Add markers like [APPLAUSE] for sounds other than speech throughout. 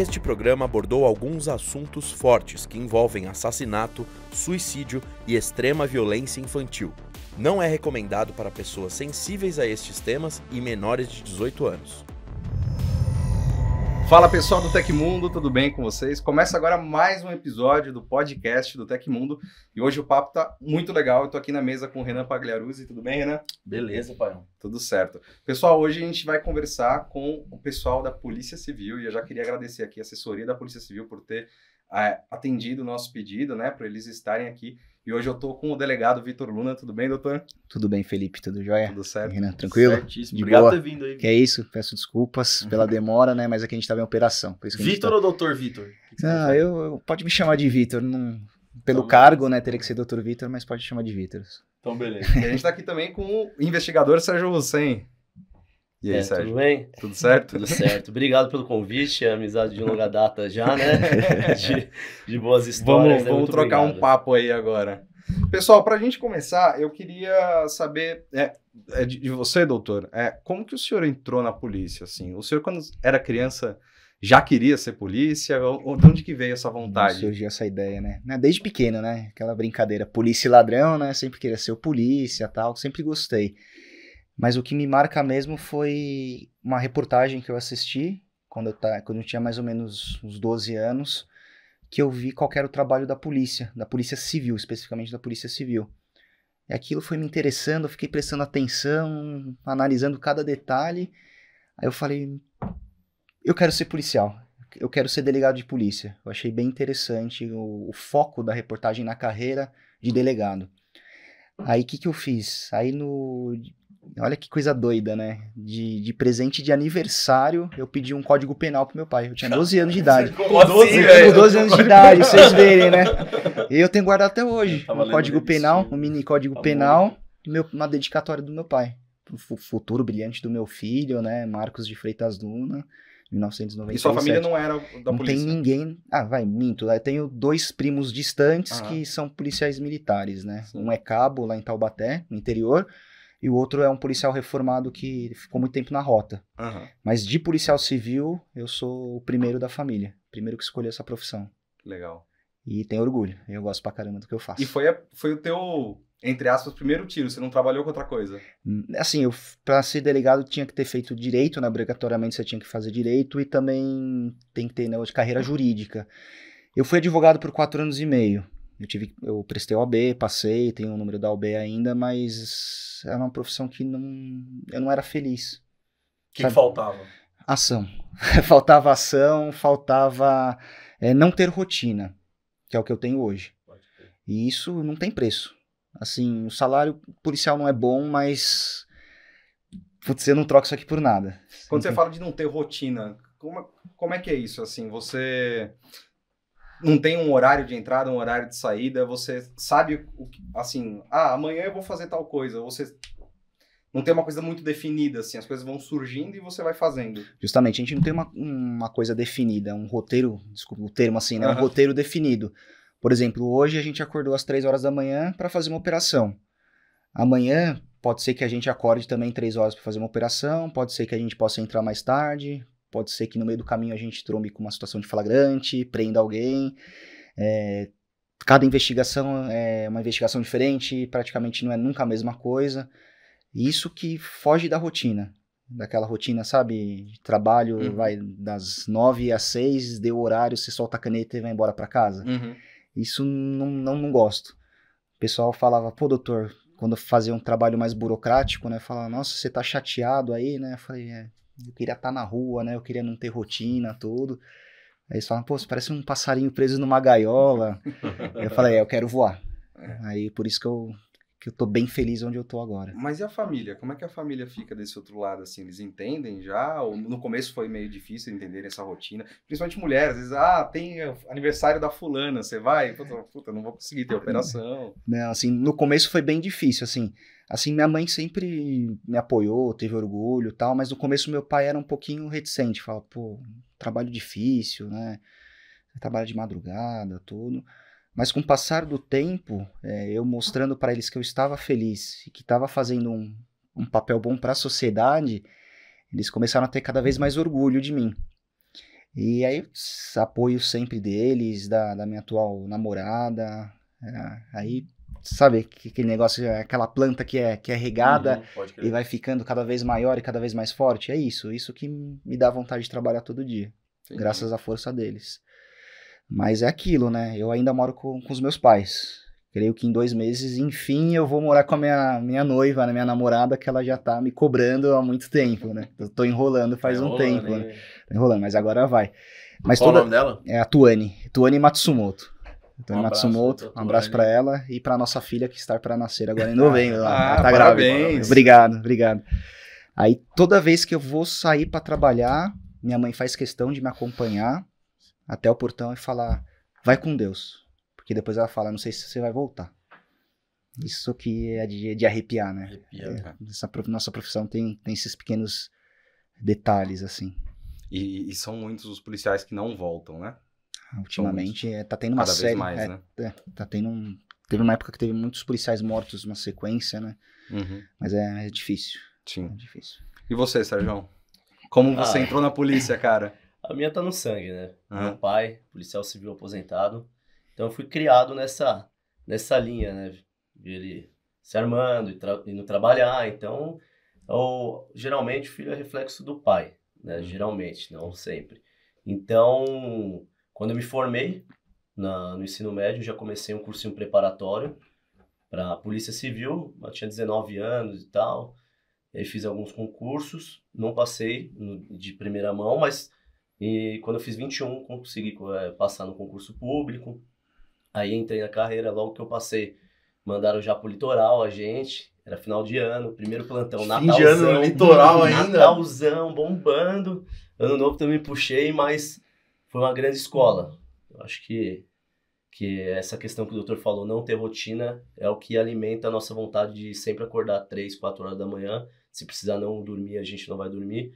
Este programa abordou alguns assuntos fortes que envolvem assassinato, suicídio e extrema violência infantil. Não é recomendado para pessoas sensíveis a estes temas e menores de 18 anos. Fala pessoal do Tecmundo, tudo bem com vocês? Começa agora mais um episódio do podcast do Tecmundo e hoje o papo tá muito legal. Eu tô aqui na mesa com o Renan Pagliaruzzi, tudo bem, Renan? Beleza, pai. Tudo certo. Pessoal, hoje a gente vai conversar com o pessoal da Polícia Civil e eu já queria agradecer aqui a assessoria da Polícia Civil por ter é, atendido o nosso pedido, né, para eles estarem aqui. E hoje eu tô com o delegado Vitor Luna. Tudo bem, doutor? Tudo bem, Felipe? Tudo jóia? Tudo certo. Renan, tranquilo? Certíssimo. De Obrigado boa. por ter vindo aí. Que é isso, peço desculpas pela [LAUGHS] demora, né? Mas aqui a gente tava em operação. Vitor tá- ou doutor Vitor? Ah, eu, eu- pode me chamar de Vitor. Não... Pelo Então, cargo, né? Teria que ser Dr. Vitor, mas pode chamar de Vitor. Então, beleza. E a gente tá aqui também com o investigador Sérgio Hussein. E aí, É, Sérgio? tudo bem? Tudo certo? Tudo certo. Obrigado pelo convite, é amizade de longa data já, né? [LAUGHS] De, de boas histórias. Vamos, né? vamos trocar um obrigado. papo aí agora. Pessoal, para a gente começar, eu queria saber é, é, de, de você, doutor, é, como que o senhor entrou na polícia? Assim, o senhor quando era criança já queria ser polícia? Ou, ou de onde que veio essa vontade? Surgiu essa ideia, né? Né, Desde pequeno, né? Aquela brincadeira, polícia e ladrão, né? Sempre queria ser o polícia tal, sempre gostei. Mas o que me marca mesmo foi uma reportagem que eu assisti quando eu, ta- quando eu tinha mais ou menos uns 12 anos, que eu vi qual era o trabalho da polícia, da polícia civil, especificamente da polícia civil. E aquilo foi me interessando, eu fiquei prestando atenção, analisando cada detalhe. Aí eu falei, eu quero ser policial eu quero ser delegado de polícia. Eu achei bem interessante o, o foco da reportagem na carreira de delegado. Aí o que, que eu fiz? Aí no. Olha que coisa doida, né? De, de presente de aniversário, eu pedi um código penal pro meu pai. Eu tinha 12 anos de idade. Com 12, Eu velho. com 12 anos de idade, [LAUGHS] vocês verem, né? E eu tenho guardado até hoje. Tava Um código penal, um mini código Tá penal, meu, uma dedicatória do meu pai. O fu- futuro brilhante do meu filho, né? Marcos de Freitas Luna, 1997. E sua família não era da Não polícia? tem ninguém. Ah, vai, minto. Eu tenho dois primos distantes Aham. que são policiais militares, né? Sim. Um é cabo lá em Taubaté, no interior, e o outro é um policial reformado que ficou muito tempo na rota. Aham, Mas de policial civil, eu sou o primeiro da família. Primeiro que escolheu essa profissão. legal. E tenho orgulho. Eu gosto pra caramba do que eu faço. E foi, a- foi o teu, entre aspas, primeiro tiro, você não trabalhou com outra coisa? Assim, eu, pra ser delegado, tinha que ter feito direito, né? Obrigatoriamente você tinha que fazer direito e também tem que ter né, de carreira jurídica. Eu fui advogado por quatro anos e meio. Eu, tive, eu prestei OAB, passei, tenho o número da OAB ainda, mas era uma profissão que não, eu não era feliz. O que, que faltava? Ação. [LAUGHS] faltava ação, faltava é, não ter rotina, que é o que eu tenho hoje. E isso não tem preço. Assim, o salário policial não é bom, mas. Putz, eu não troco isso aqui por nada. Quando você Não tem- fala de não ter rotina, como, como é que é isso? Assim, você não tem um horário de entrada, um horário de saída, você sabe o que, assim, ah, amanhã eu vou fazer tal coisa, você não tem uma coisa muito definida, assim, as coisas vão surgindo e você vai fazendo. Justamente, a gente não tem uma, uma coisa definida, um roteiro, desculpa o termo assim, né? Um Aham. roteiro definido. Por exemplo, hoje a gente acordou às 3 horas da manhã para fazer uma operação. Amanhã pode ser que a gente acorde também 3 horas para fazer uma operação, pode ser que a gente possa entrar mais tarde, pode ser que no meio do caminho a gente trombe com uma situação de flagrante, prenda alguém. É, cada investigação é uma investigação diferente, praticamente não é nunca a mesma coisa. Isso que foge da rotina. Daquela rotina, sabe? De trabalho, Uhum. vai das 9 às 6, deu o horário, você solta a caneta e vai embora para casa. Isso não, não, não gosto. O pessoal falava, pô, doutor, quando eu fazia um trabalho mais burocrático, né? Falava, nossa, você tá chateado aí, né? Eu falei, é, eu queria estar na rua, né? Eu queria não ter rotina, tudo. Aí eles falavam, pô, você parece um passarinho preso numa gaiola. [LAUGHS] eu falei, é, eu quero voar. Aí por isso que eu, que eu tô bem feliz onde eu tô agora. Mas e a família? Como é que a família fica desse outro lado, assim? Eles entendem já? Ou no começo foi meio difícil entenderem essa rotina? Principalmente mulheres, às vezes, ah, tem aniversário da fulana, você vai? Puta, puta, não vou conseguir ter operação. Não, assim, no começo foi bem difícil, assim. Assim, minha mãe sempre me apoiou, teve orgulho e tal, mas no começo meu pai era um pouquinho reticente, falava, pô, trabalho difícil, né? Trabalho de madrugada, tudo. Mas com o passar do tempo, é, eu mostrando para eles que eu estava feliz e que estava fazendo um, um papel bom para a sociedade, eles começaram a ter cada vez mais orgulho de mim. E aí, apoio sempre deles, da, da minha atual namorada. é, aí, sabe, que- aquele negócio, aquela planta que é, que é regada Uhum, e vai ficando cada vez maior e cada vez mais forte. É isso, isso que me dá vontade de trabalhar todo dia, graças à força deles. Mas é aquilo, né? Eu ainda moro com, com os meus pais. Creio que em dois meses, enfim, eu vou morar com a minha, minha noiva, né, minha namorada, que ela já tá me cobrando há muito tempo, né? Eu tô enrolando faz É um tempo, né? Tô enrolando, mas agora vai. Mas Qual o toda, nome dela? é a Tuane, Tuane Matsumoto. Tuane Um abraço, Matsumoto, doutora um abraço pra ela e pra nossa filha que está para nascer agora em novembro. [LAUGHS] Ah, ela tá parabéns. grávida. Obrigado, obrigado. Aí toda vez que eu vou sair pra trabalhar, minha mãe faz questão de me acompanhar até o portão e falar: vai com Deus. Porque depois ela fala: não sei se você vai voltar. Isso que é de, de arrepiar, né? Arrepia. É, essa prof- nossa profissão tem, tem esses pequenos detalhes, assim. E, e são muitos os policiais que não voltam, né? Ultimamente é, tá tendo uma Cada série. vez mais, é, né? é, tá tendo um, teve uma época que teve muitos policiais mortos na sequência, né? Uhum, Mas é, é difícil. É sim. difícil. E você, Sérgio? Como você Ah. entrou na polícia, cara? A minha tá no sangue, né? Ah. Meu pai, policial civil aposentado. Então eu fui criado nessa, nessa linha, né? De ele se armando e tra indo trabalhar. Então, eu, geralmente o filho é reflexo do pai, né? Geralmente, não sempre. Então, quando eu me formei na, no ensino médio, já comecei um cursinho preparatório para Polícia Civil. Eu tinha 19 anos e tal. E aí fiz alguns concursos, não passei de primeira mão, mas e quando eu fiz 21, consegui eh, passar no concurso público. Aí entrei na carreira, logo que eu passei, mandaram já pro litoral a gente. Era final de ano, primeiro plantão, Fim Natalzão. de ano no litoral ainda. Natalzão, bombando. Ano novo também puxei, mas foi uma grande escola. Eu acho que, que essa questão que o doutor falou, não ter rotina, é o que alimenta a nossa vontade de sempre acordar 3, 4 horas da manhã. Se precisar não dormir, a gente não vai dormir.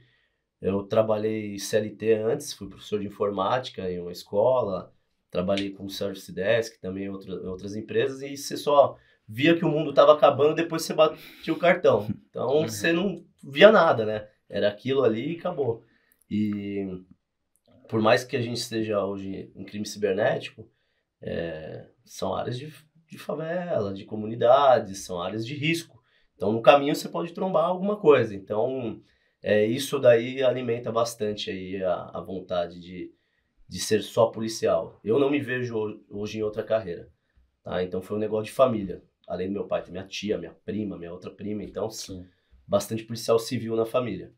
Eu trabalhei CLT antes, fui professor de informática em uma escola, trabalhei com Service Desk também em outra, outras empresas, e você só via que o mundo estava acabando depois você batia o cartão. [LAUGHS] Então Uhum. você não via nada, né? Era aquilo ali e acabou. E por mais que a gente esteja hoje em crime cibernético, é, são áreas de, de favela, de comunidades, são áreas de risco. Então no caminho você pode trombar alguma coisa. Então é, isso daí alimenta bastante aí a, a vontade de, de ser só policial. Eu não me vejo ho- hoje em outra carreira. Tá? Então foi um negócio de família. Além do meu pai, tem minha tia, minha prima, minha outra prima. Então, Sim. bastante policial civil na família.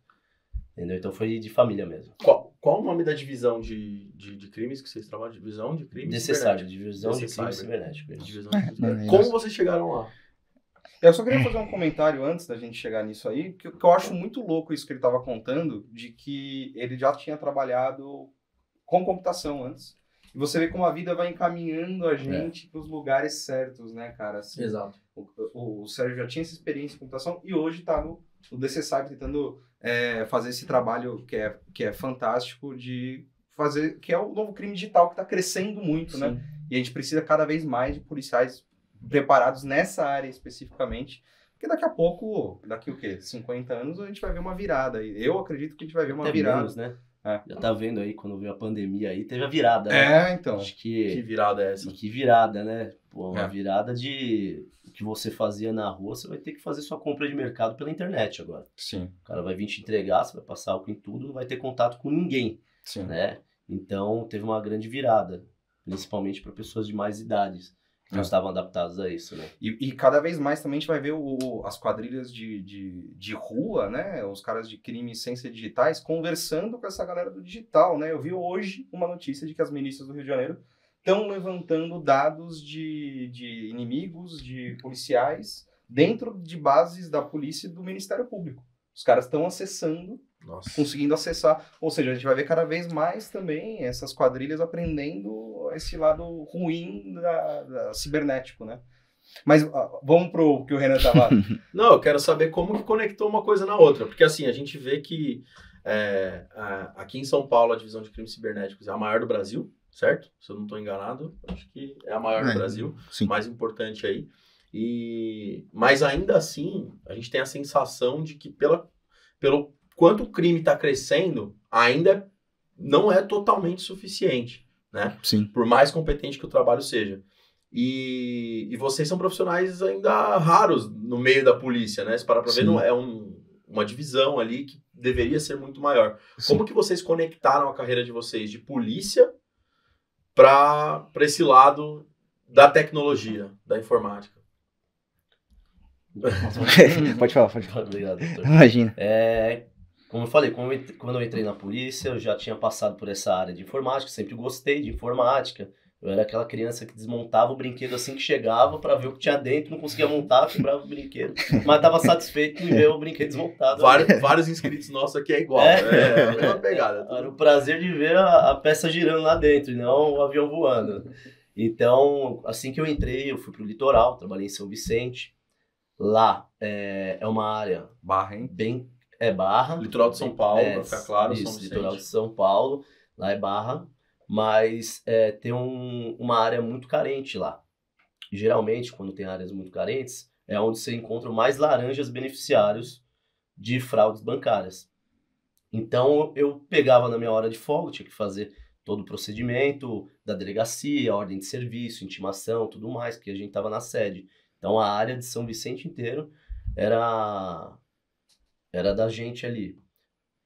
Entendeu? Então foi de família mesmo. Qual, qual o nome da divisão de, de, de crimes que vocês trabalham? Divisão de crimes Necessário, cibernéticos. divisão de Necessário. crime cibernético. isso. Divisão de É, crimes cibernéticos. é Como vocês chegaram lá? Eu só queria fazer um comentário antes da gente chegar nisso aí, que, que eu acho muito louco isso que ele estava contando, de que ele já tinha trabalhado com computação antes. E você vê como a vida vai encaminhando a gente para os lugares certos, né, cara? Assim, Exato. o, o- o Sérgio já tinha essa experiência em computação e hoje está no, no DC Cyber tentando é, fazer esse trabalho que é, que é fantástico de fazer, que é o novo crime digital que está crescendo muito, né? E a gente precisa cada vez mais de policiais preparados nessa área especificamente. Porque daqui a pouco, daqui o quê? 50 anos, a gente vai ver uma virada. Eu acredito que a gente vai ver uma Até virada. menos, né? É. Já tá vendo aí, quando veio a pandemia aí, teve a virada, né? É, então. Acho Que que, virada é essa? e que virada, né? Pô, uma É. virada de o que você fazia na rua, você vai ter que fazer sua compra de mercado pela internet agora. Sim, O cara vai vir te entregar, você vai passar álcool em tudo, não vai ter contato com ninguém, sim. né? Então teve uma grande virada, principalmente para pessoas de mais idades não É. estavam adaptadas a isso, né? E, e cada vez mais também a gente vai ver o- as quadrilhas de, de, de rua, né? Os caras de crimes sem ser digitais conversando com essa galera do digital, né? Eu vi hoje uma notícia de que as milícias do Rio de Janeiro estão levantando dados de, de inimigos, de policiais, dentro de bases da polícia e do Ministério Público. Os caras estão acessando Nossa. conseguindo acessar. Ou seja, a gente vai ver cada vez mais também essas quadrilhas aprendendo esse lado ruim da, da cibernético, né? Mas vamos pro que o Renan tava. [LAUGHS] Não, eu quero saber como que conectou uma coisa na outra. Porque assim, a gente vê que é, a- aqui em São Paulo a divisão de crimes cibernéticos é a maior do Brasil, certo? Se eu não estou enganado, acho que é a maior É, do Brasil, sim. mais importante aí. E mas ainda assim, a gente tem a sensação de que pela, pelo quanto o crime está crescendo, ainda não é totalmente suficiente, né? Sim. Por mais competente que o trabalho seja. E, e vocês são profissionais ainda raros no meio da polícia, né? Se parar pra ver, não é um- uma divisão ali que deveria ser muito maior. Sim. Como que vocês conectaram a carreira de vocês de polícia para esse lado da tecnologia, da informática? [LAUGHS] pode falar, pode falar. Obrigado, doutor. Imagina. É, como eu falei, quando eu entrei na polícia, eu já tinha passado por essa área de informática, sempre gostei de informática. Eu era aquela criança que desmontava o brinquedo assim que chegava para ver o que tinha dentro, não conseguia montar, quebrava o brinquedo, mas estava satisfeito em ver o brinquedo desmontado. Vários, vários inscritos nossos aqui é igual. É. É, é uma pegada. Era o prazer de ver a, a peça girando lá dentro e não o avião voando. Então, assim que eu entrei, eu fui pro litoral, trabalhei em São Vicente. Lá é, é uma área Barra, bem. É barra. Litoral de São Paulo, pra ficar claro, isso, São litoral de São Paulo, lá é Barra, mas é, tem um- uma área muito carente lá. Geralmente, quando tem áreas muito carentes, é onde você encontra mais laranjas beneficiários de fraudes bancárias. Então, eu pegava na minha hora de folga, tinha que fazer todo o procedimento da delegacia, ordem de serviço, intimação, tudo mais, que a gente estava na sede. Então, a área de São Vicente inteiro era era da gente ali.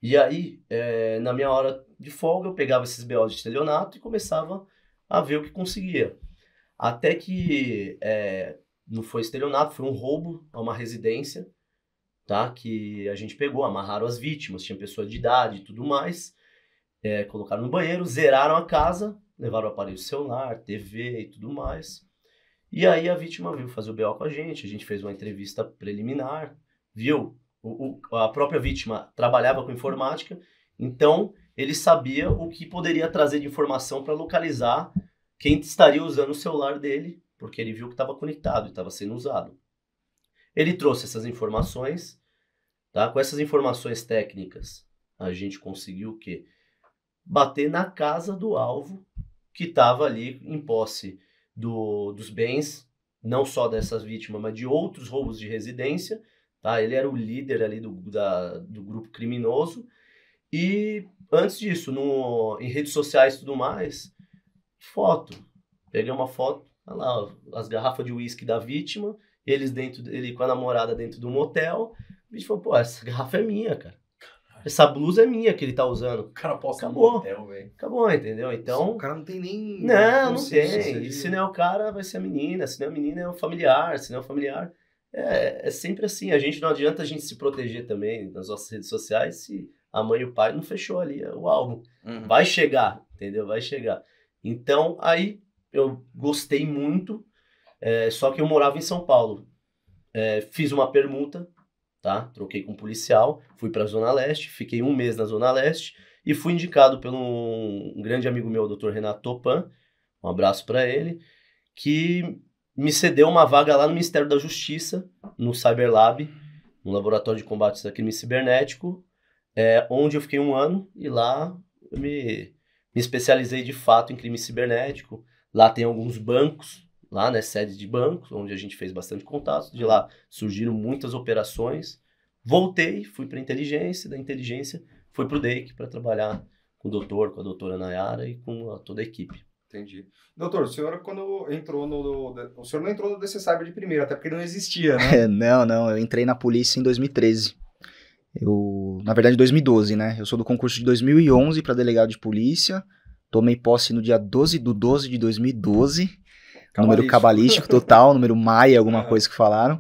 E aí, eh, na minha hora de folga, eu pegava esses BOs de estelionato e começava a ver o que conseguia. Até que eh, não foi estelionato, foi um roubo a uma residência, tá? Que a gente pegou, amarraram as vítimas, tinha pessoa de idade e tudo mais, eh, colocaram no banheiro, zeraram a casa, levaram o aparelho celular, TV e tudo mais. E aí a vítima veio fazer o BO com a gente, a gente fez uma entrevista preliminar, viu? O, a própria vítima trabalhava com informática, então ele sabia o que poderia trazer de informação para localizar quem estaria usando o celular dele, porque ele viu que estava conectado e estava sendo usado. Ele trouxe essas informações, tá? Com essas informações técnicas, a gente conseguiu o quê? Bater na casa do alvo que estava ali em posse do, dos bens, não só dessas vítimas, mas de outros roubos de residência, tá? Ele era o líder ali do, da, do grupo criminoso. E antes disso, no, em redes sociais e tudo mais, foto. Peguei uma foto, olha lá, as garrafas de uísque da vítima, eles dentro, ele com a namorada dentro do motel. O bicho falou, pô, essa garrafa é minha, cara. Essa blusa é minha que ele tá usando. O cara posta no Acabou. hotel, velho. Acabou, entendeu? Então. O cara não tem nem. Não, não tem. de- E se não é o cara, vai ser a menina. Se não é a menina, é o familiar. Se não é o familiar. É, é sempre assim. A gente não adianta a gente se proteger também nas nossas redes sociais se a mãe e o pai não fechou ali o álbum. Uhum. Vai chegar, entendeu? Vai chegar. Então, aí eu gostei muito, é, só que eu morava em São Paulo. É, fiz uma permuta, tá? Troquei com um policial, fui para a Zona Leste, fiquei um mês na Zona Leste e fui indicado por um, um grande amigo meu, o Dr. Renato Topan, um abraço para ele, que me cedeu uma vaga lá no Ministério da Justiça, no Cyberlab, no Laboratório de Combates a Crime Cibernético, é, onde eu fiquei um ano e lá eu me, me especializei de fato em crime cibernético. Lá tem alguns bancos, lá, né, sedes de bancos, onde a gente fez bastante contato. De lá surgiram muitas operações. Voltei, fui para inteligência, da inteligência fui para o DEIC para trabalhar com o doutor, com a doutora Nayara e com a- toda a equipe. Entendi. Doutor, o senhor, quando entrou no. O senhor não entrou no DC Cyber de primeira, até porque não existia, né? [LAUGHS] não, não, eu entrei na polícia em 2013. Eu, na verdade, 2012, né? Eu sou do concurso de 2011 para delegado de polícia. Tomei posse no dia 12 do 12 de 2012. Número cabalístico total, [LAUGHS] número maia, alguma Aham. coisa que falaram.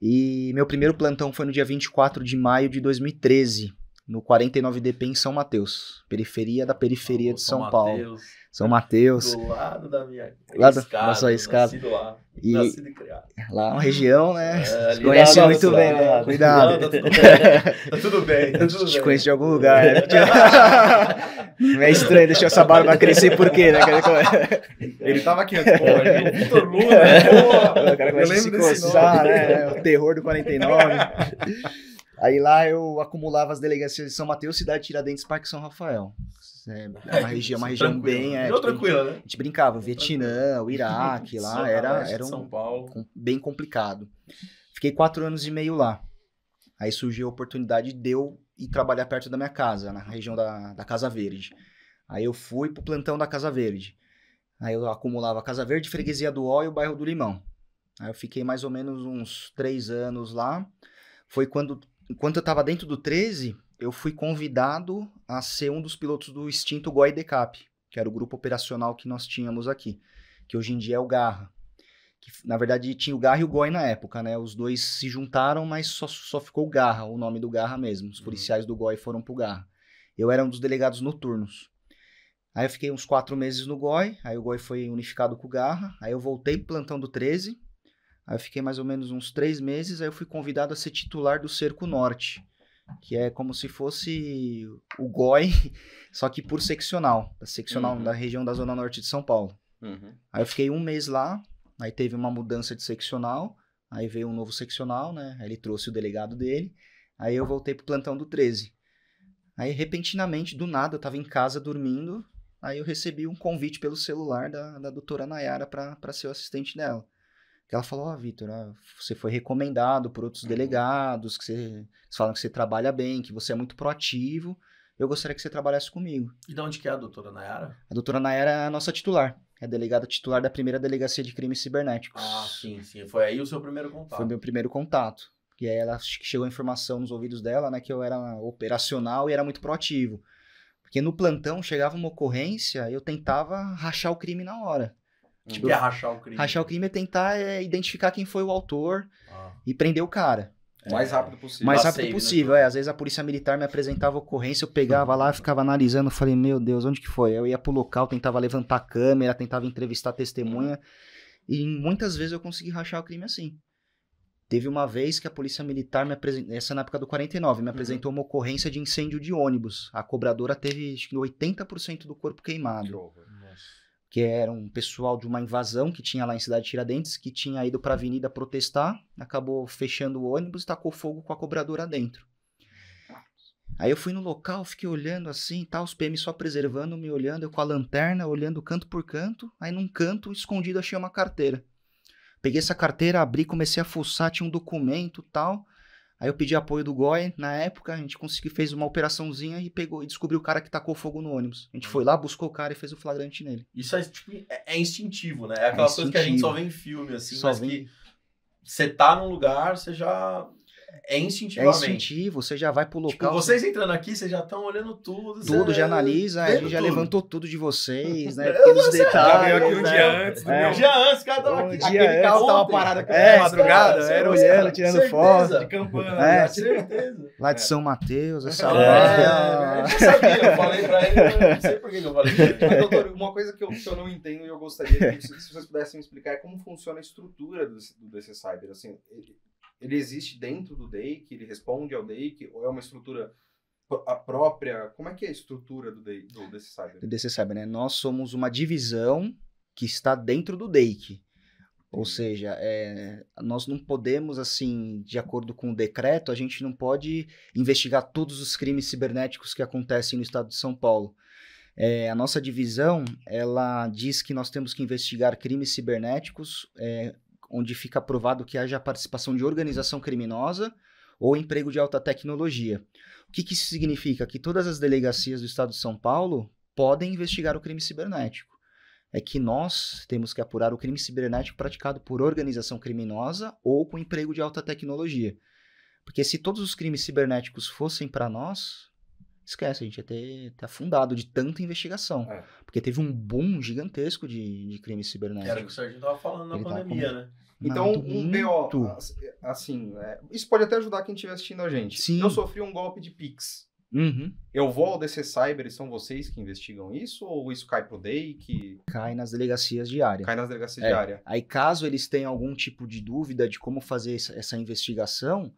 E meu primeiro plantão foi no dia 24 de maio de 2013, no 49DP em São Mateus, periferia da periferia de São, Paulo. Mateus, São Mateus, Do lado da minha Lá da- da sua escada. Nascido lá. E- Nascido e criado. lá é uma região, né? É, conhece na- muito na- bem, na- né? Cuidado. Não, tá tudo bem. Tá tudo bem. Tá [LAUGHS] tudo Te bem. conheço de algum lugar, né? [LAUGHS] Não é estranho deixar essa barba crescer por quê, né? cara? Ele tava aqui antes, pô, ele é Vitor Luna, porra. O cara começa a se coçar, né? O terror do 49. [LAUGHS] Aí lá eu acumulava as delegacias de São Mateus, cidade de Tiradentes, Parque São Rafael. É uma [LAUGHS] região, uma região Tranquilo. bem. É, tipo, tranquilo, né? a gente brincava, Vietnã, o Iraque, lá era, era um, São Paulo. bem complicado. Fiquei quatro anos e meio lá. Aí surgiu a oportunidade de eu ir trabalhar perto da minha casa, na região da, da Casa Verde. Aí eu fui pro plantão da Casa Verde. Aí eu acumulava Casa Verde, Freguesia do Ó e o bairro do Limão. Aí eu fiquei mais ou menos uns três anos lá. Foi quando, enquanto eu tava dentro do 13, eu fui convidado a ser um dos pilotos do extinto Goi Decap, que era o grupo operacional que nós tínhamos aqui, que hoje em dia é o Garra. Que, na verdade, tinha o Garra e o Goi na época, né? Os dois se juntaram, mas só, só ficou o Garra, o nome do Garra mesmo. Os Uhum. policiais do Goi foram pro Garra. Eu era um dos delegados noturnos. Aí eu fiquei uns quatro meses no GOI, aí o GOI foi unificado com o Garra, aí eu voltei plantão do 13, aí eu fiquei mais ou menos uns três meses, aí eu fui convidado a ser titular do Cerco Norte, que é como se fosse o GOI, [LAUGHS] só que por seccional, da seccional Uhum. da região da Zona Norte de São Paulo. Uhum. Aí eu fiquei um mês lá, aí teve uma mudança de seccional, aí veio um novo seccional, né? Aí ele trouxe o delegado dele, aí eu voltei pro plantão do 13. Aí, repentinamente, do nada, eu tava em casa dormindo, aí eu recebi um convite pelo celular da, da doutora Nayara pra ser o assistente dela. Que ela falou, ó, Vitor, ah, você foi recomendado por outros Uhum. delegados, que você, falam que você trabalha bem, que você é muito proativo, eu gostaria que você trabalhasse comigo. E de onde que é a doutora Nayara? A doutora Nayara é a nossa titular. É a delegada titular da primeira delegacia de crimes cibernéticos. Ah, sim, sim. Foi aí o seu primeiro contato. Foi meu primeiro contato. E aí ela chegou a informação nos ouvidos dela, né, que eu era operacional e era muito proativo. Porque no plantão chegava uma ocorrência, eu tentava rachar o crime na hora. O que é rachar o crime? Rachar o crime é tentar é, identificar quem foi o autor Ah. e prender o cara. O mais rápido possível. O mais Dá rápido save, né, possível. É, às vezes a polícia militar me apresentava a ocorrência, eu pegava lá, ficava analisando, falei, meu Deus, onde que foi? Eu ia pro local, tentava levantar a câmera, tentava entrevistar a testemunha. E muitas vezes eu consegui rachar o crime assim. Teve uma vez que a polícia militar me apresentou, essa na época do 49, me apresentou uma ocorrência de incêndio de ônibus. A cobradora teve acho que 80% do corpo Que queimado horror. Que era um pessoal de uma invasão que tinha lá em Cidade Tiradentes, que tinha ido para a avenida protestar, acabou fechando o ônibus e tacou fogo com a cobradora dentro. Aí eu fui no local, fiquei olhando assim, tá, os PM só preservando, me olhando, eu com a lanterna, olhando canto por canto, aí num canto, escondido, achei uma carteira. Peguei essa carteira, abri, comecei a fuçar, tinha um documento tal. Aí eu pedi apoio do GOI, na época a gente conseguiu, fez uma operaçãozinha e pegou e descobriu o cara que tacou fogo no ônibus. A gente foi lá, buscou o cara e fez o flagrante nele. Isso é, tipo, é, é instintivo, né? É aquela coisa que a gente só vê em filme, assim, Só mas vem- que você tá num lugar, você já. É É instintivamente. instintivo, você já vai pro Tipo, local. vocês entrando aqui, vocês já estão olhando tudo. tudo já analisa, a gente já levantou tudo de vocês, né? [LAUGHS] Eu não sei, Já detalhes. veio aqui um né? dia antes, É. Um dia antes, o cara tava Um aqui. dia aquele carro tava parado aqui É, na madrugada. era olhando, tirando foto. De campana. É. certeza. Lá de São Mateus, essa É. lá. eu já sabia, eu falei pra ele, eu não sei por que eu falei. Mas, doutor, uma coisa que eu, que eu não entendo e eu gostaria que se se vocês pudessem me explicar é como funciona a estrutura do, do DC Cyber. Assim, ele, ele existe dentro do DAIC, ele responde ao DAIC, ou é uma estrutura a própria? Como é que é a estrutura do, DAIC, do DC Cyber? Do DC Cyber, né? Nós somos uma divisão que está dentro do DEIC. Ou seja, é, nós não podemos, assim, de acordo com o decreto, a gente não pode investigar todos os crimes cibernéticos que acontecem no estado de São Paulo. É, a nossa divisão, ela diz que nós temos que investigar crimes cibernéticos é, onde fica provado que haja participação de organização criminosa ou emprego de alta tecnologia. O que, que isso significa? Que todas as delegacias do estado de São Paulo podem investigar o crime cibernético. É que nós temos que apurar o crime cibernético praticado por organização criminosa ou com emprego de alta tecnologia. Porque se todos os crimes cibernéticos fossem para nós, esquece, a gente ia ter, ter afundado de tanta investigação. É. Porque teve um boom gigantesco de, de crimes Era o cibernéticos. que o Serginho tava falando na Ele pandemia, né? Então, Muito. um BO, as- assim, é, isso pode até ajudar quem estiver assistindo a gente. Sim. Eu sofri um golpe de Pix. Uhum. Eu vou ao DC Cyber e são vocês que investigam isso? Ou isso cai pro DEI, que Cai nas delegacias diárias. cai nas delegacias É. diárias? Aí, caso eles tenham algum tipo de dúvida de como fazer essa investigação,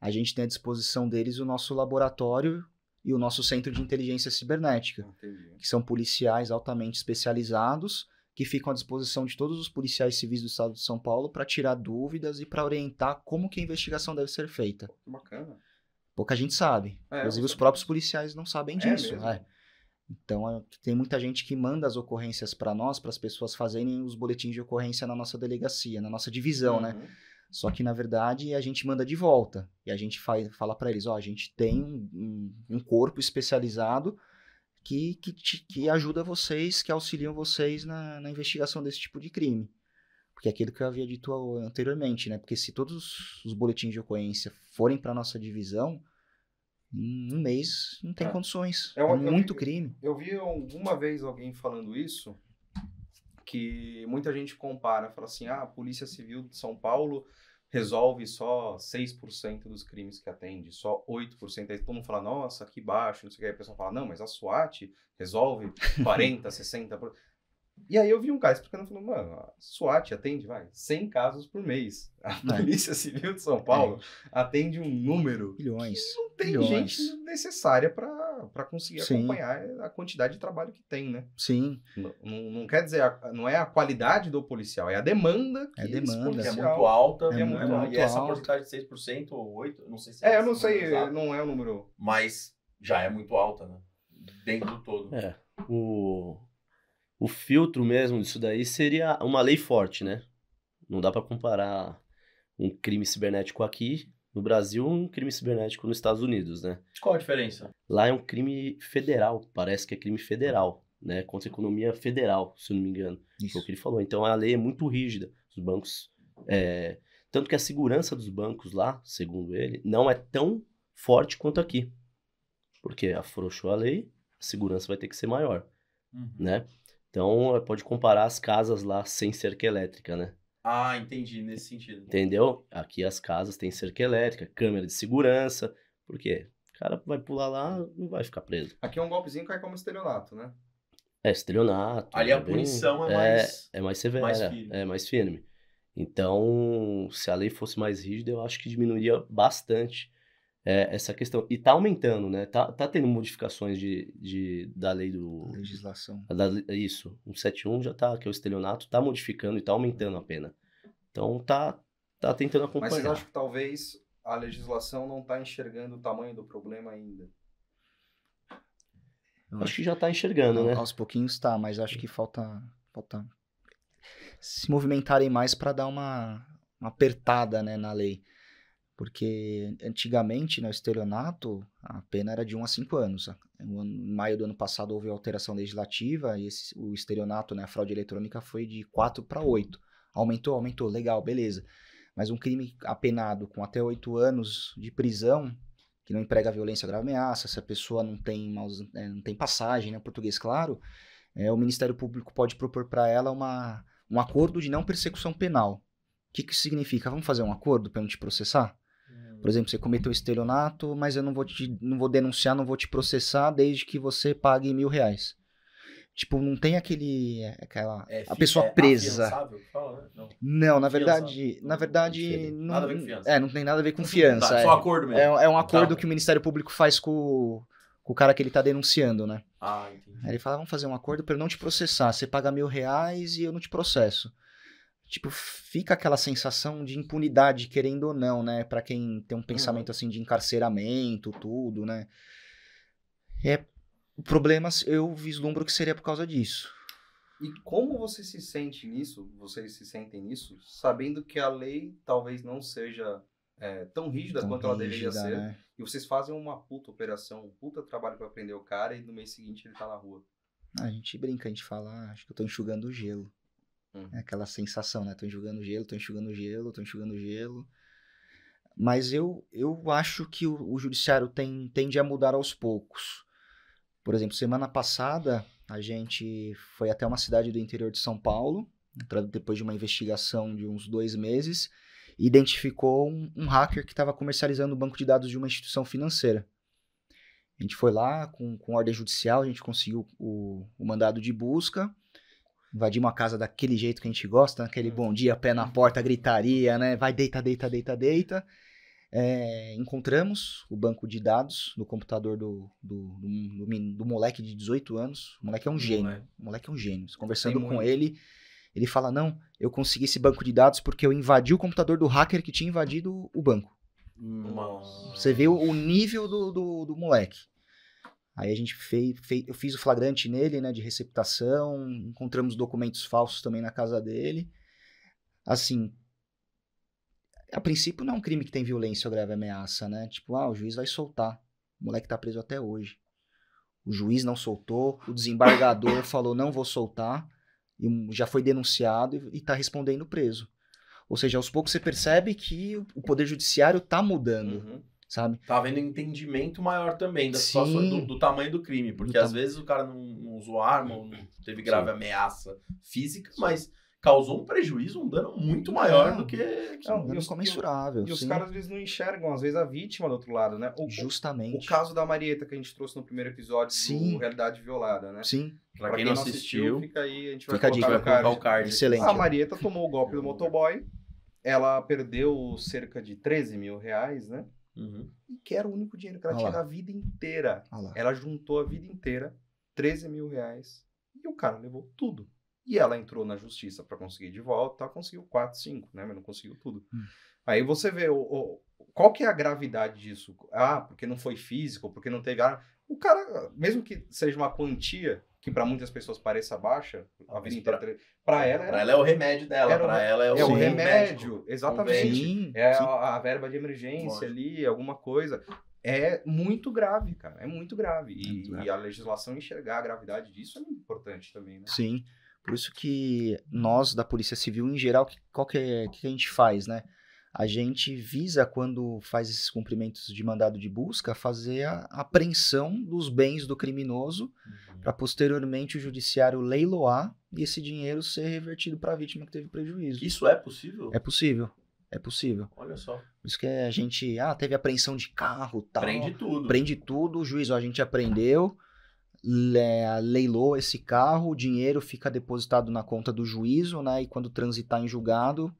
a gente tem à disposição deles o nosso laboratório e o nosso centro de inteligência cibernética, Entendi. que são policiais altamente especializados que ficam à disposição de todos os policiais civis do estado de São Paulo para tirar dúvidas e para orientar como que a investigação deve ser feita. Que bacana. Pouca gente sabe. É, Inclusive, os próprios policiais não sabem É disso. é. Então, é, tem muita gente que manda as ocorrências para nós, para as pessoas fazerem os boletins de ocorrência na nossa delegacia, na nossa divisão, né? Só que, na verdade, a gente manda de volta. E a gente faz, fala para eles, ó, a gente tem um, um- corpo especializado que, que, te- que ajuda vocês, que auxiliam vocês na, na investigação desse tipo de crime. Porque é aquilo que eu havia dito anteriormente, né? Porque se todos os boletins de ocorrência forem para nossa divisão, em um mês não tem É. condições. Eu- É eu muito vi- crime. Eu vi alguma vez alguém falando isso, que muita gente compara, fala assim, ah, a Polícia Civil de São Paulo resolve só 6% dos crimes que atende, só 8%. Aí todo mundo fala, nossa, que baixo, não sei o que. Aí a pessoa fala, não, mas a SWAT resolve [LAUGHS] 40%, 60%. E aí eu vi um cara explicando, falou, mano, a SWAT atende, vai, 100 casos por mês. A É. Polícia Civil de São Paulo atende um número Milhões. não tem Milhões. gente necessária para conseguir Sim. acompanhar a quantidade de trabalho que tem, né? Sim, Não, não- quer dizer, a- não é a qualidade do policial, é a demanda que É a demanda. Que é policial... muito alta. É né? muito- e muito essa alta. porcentagem de 6% ou 8%, eu não sei se É, eu não sei, exato, não é o número... Mas já é muito alta, né? Dentro do todo. É, o, o filtro mesmo disso daí seria uma lei forte, né? Não dá pra comparar um crime cibernético aqui no Brasil um crime cibernético nos Estados Unidos, né? Qual a diferença? Lá é um crime federal, parece que é crime federal, né? Contra a economia federal, se eu não me engano. Foi isso. o que ele falou. Então a lei é muito rígida. Os bancos. é, Tanto que a segurança dos bancos lá, segundo ele, não é tão forte quanto aqui. Porque afrouxou a lei, a segurança vai ter que ser maior, Uhum. né? Então é, pode comparar as casas lá sem cerca elétrica, né? Ah, entendi, nesse sentido. Entendeu? Aqui as casas têm cerca elétrica, câmera de segurança. Por quê? O cara vai pular lá, não vai ficar preso. Aqui é um golpezinho cai como estelionato, né? É estelionato. Ali a bem- punição é é, mais. É mais severa, mais firme. é mais firme. Então, se a lei fosse mais rígida, eu acho que diminuiria bastante é, essa questão. E tá aumentando, né? Tá, tá tendo modificações de, de, da lei do... Legislação. da- isso, o 171 já tá, que é o estelionato, tá modificando e tá aumentando a pena. Então, tá, tá tentando Mas acompanhar. vocês acham que talvez a legislação não está enxergando o tamanho do problema ainda? Eu Acho que já tá enxergando, né? Aos pouquinhos tá, mas acho que falta, falta se movimentarem mais para dar uma, uma apertada né, na lei. Porque antigamente, no estelionato, a pena era de 1 a 5 anos. No ano- Em maio do ano passado houve alteração legislativa e esse- o estelionato, né, a fraude eletrônica, foi de 4 para 8. Aumentou, aumentou, legal, beleza. Mas um crime apenado com até 8 anos de prisão, que não emprega violência grave ameaça, se a pessoa não tem, maus, é, não tem passagem, né, português claro, é, o Ministério Público pode propor para ela uma, um acordo de não persecução penal. O que, que isso significa? Vamos fazer um acordo para não te processar? Por exemplo, você cometeu estelionato, mas eu não vou te, não vou denunciar, não vou te processar desde que você pague mil reais. Tipo, não tem aquele, aquela, É a pessoa é presa. fala, né? Não. Não, na verdade, na verdade, não, Nada a ver com fiança. é, não tem nada a ver com fiança. Tá, é. Só acordo mesmo. É, é um acordo Tá. que o Ministério Público faz com, o- com o cara que ele tá denunciando, né? Ah, entendi. Aí ele fala, vamos fazer um acordo para eu não te processar. Você paga mil reais e eu não te processo. Tipo, fica aquela sensação de impunidade, querendo ou não, né? Pra quem tem um pensamento assim de encarceramento, tudo, né? É, o problema eu vislumbro que seria por causa disso. E como você se sente nisso, vocês se sentem nisso, sabendo que a lei talvez não seja é, tão rígida Tão quanto ela deveria rígida, ser, né? e vocês fazem uma puta operação, um puta trabalho pra prender o cara, e no mês seguinte ele tá na rua. A gente brinca, a gente fala, "Ah, acho que eu tô enxugando o gelo. Hum. É aquela sensação, né? Tô enxugando gelo, tô enxugando gelo, tô enxugando gelo. Mas eu, eu acho que o, o judiciário tem, tende a mudar aos poucos. Por exemplo, semana passada a gente foi até uma cidade do interior de São Paulo, depois de uma investigação de uns dois meses, identificou um, um hacker que estava comercializando o banco de dados de uma instituição financeira. A gente foi lá com, com ordem judicial, a gente conseguiu o, o mandado de busca, invadimos a casa daquele jeito que a gente gosta, naquele bom dia, pé na porta, gritaria, né? Vai, deita, deita, deita, deita. É, encontramos o banco de dados no computador do, do, do, do do moleque de 18 anos. O moleque é um gênio. Moleque. O moleque é um gênio. Conversando com ele, ele fala: Não, eu consegui esse banco de dados porque eu invadi o computador do hacker que tinha invadido o banco. Nossa. Você vê o, o nível do, do, do moleque. Aí a gente fez, fez, eu fiz o flagrante nele, né, de receptação, encontramos documentos falsos também na casa dele. Assim, a princípio não é um crime que tem violência ou grave ameaça, né? Tipo, ah, o juiz vai soltar. O moleque tá preso até hoje. O juiz não soltou, o desembargador [COUGHS] falou não vou soltar, e já foi denunciado e está respondendo preso. Ou seja, aos poucos você percebe que o poder judiciário está mudando, Uhum. Sabe? Tá havendo entendimento maior também da Sim. situação, do, do tamanho do crime. Porque Do às tam- vezes o cara não, não usou arma, ou não teve grave ameaça física, mas causou um prejuízo, um dano muito maior do que. Não, Não, e os- incomensurável. E os sim. caras, eles não enxergam, às vezes, a vítima do outro lado, né? O, o- Justamente. o caso da Marieta que a gente trouxe no primeiro episódio Sim. do Realidade Violada, né? Sim, Pra quem não assistiu, fica aí, a gente vai Fica a colocar dica, vai colocar card. o card. excelente. A Marieta tomou o golpe do motoboy, ela perdeu cerca de 13 mil reais, né? Uhum. E que era o único dinheiro que ela tinha lá. da vida inteira. Ela juntou a vida inteira, 13 mil reais, e o cara levou tudo. E ela entrou na justiça para conseguir de volta, conseguiu 4, 5, né? Mas não conseguiu tudo. Hum. Aí você vê, o, o- qual que é a gravidade disso? Ah, porque não foi físico, porque não teve arma. O cara, mesmo que seja uma quantia, que para muitas pessoas pareça baixa, a vida inteira, para ela Pra era, ela é o remédio dela, pra ela é o, é o médico. remédio, exatamente. Sim, É sim. a, a verba de emergência ali, alguma coisa. É muito grave, cara. É muito grave. E, É muito grave. e a legislação enxergar a gravidade disso é muito importante também, né? Sim. Por isso que nós, da Polícia Civil, em geral, que- qual que, é, que a gente faz, né? A gente visa, quando faz esses cumprimentos de mandado de busca, fazer a apreensão dos bens do criminoso, Uhum. para posteriormente o judiciário leiloar e esse dinheiro ser revertido para a vítima que teve prejuízo. Isso é possível? É possível. É possível. Olha só. Por isso que a gente, ah, teve apreensão de carro, tal. Prende tudo. Prende tudo, o juiz, ó, a gente apreendeu, le- leilou esse carro, o dinheiro fica depositado na conta do juízo, né? E quando transitar em julgado,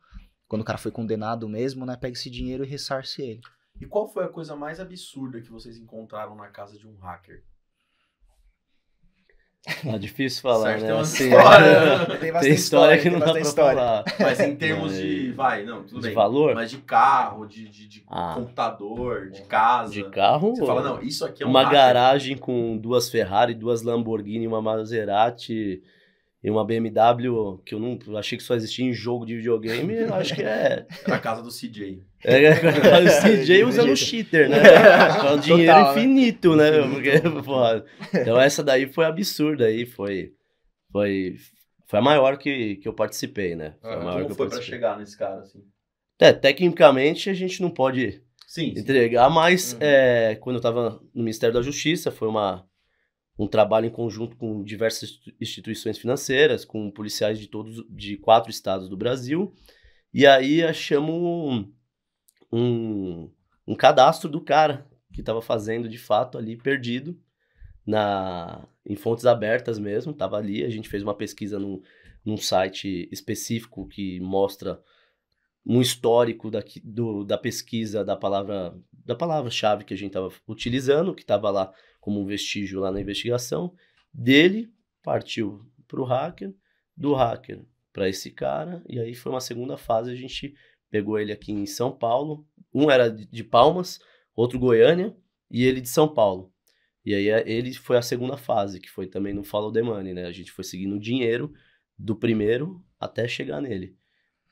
quando o cara foi condenado mesmo, né? Pega esse dinheiro e ressarce ele. E qual foi a coisa mais absurda que vocês encontraram na casa de um hacker? Tá [LAUGHS] difícil falar, Certo, né? tem uma Assim, história. [LAUGHS] tem história que não dá pra falar. Mas em termos de. [LAUGHS] Vai, não, tudo De bem. valor? Mas de carro, de, de, de Ah. computador, de casa. De carro? Você fala, não, isso aqui é um uma hacker. garagem com duas Ferrari, duas Lamborghini, uma Maserati e uma BMW que eu não eu achei que só existia em jogo de videogame, eu acho que é. [LAUGHS] Era a casa do CJ. É, o CJ [LAUGHS] usando cheater, né? [LAUGHS] É um dinheiro Total, né? infinito, né? Porque, porra, então essa daí foi absurda aí, foi. Foi, foi a maior que, que eu participei, né? Foi a Ah, maior Como que eu foi pra participei. chegar nesse cara, assim? É, tecnicamente a gente não pode Sim, sim. entregar, mas Uhum. é, quando eu estava no Ministério da Justiça, foi uma, um trabalho em conjunto com diversas institu- instituições financeiras, com policiais de todos de quatro estados do Brasil, e aí achamos um, um, um cadastro do cara que estava fazendo de fato ali perdido na em fontes abertas mesmo, estava ali, a gente fez uma pesquisa num, num site específico que mostra um histórico daqui, do, da pesquisa da palavra da palavra-chave que a gente estava utilizando, que estava lá como um vestígio lá na investigação. Dele partiu para o hacker, do hacker para esse cara, e aí foi uma segunda fase. A gente pegou ele aqui em São Paulo. Um era de Palmas, outro Goiânia, e ele de São Paulo. E aí é- ele foi a segunda fase, que foi também no Follow the Money, né? A gente foi seguindo o dinheiro do primeiro até chegar nele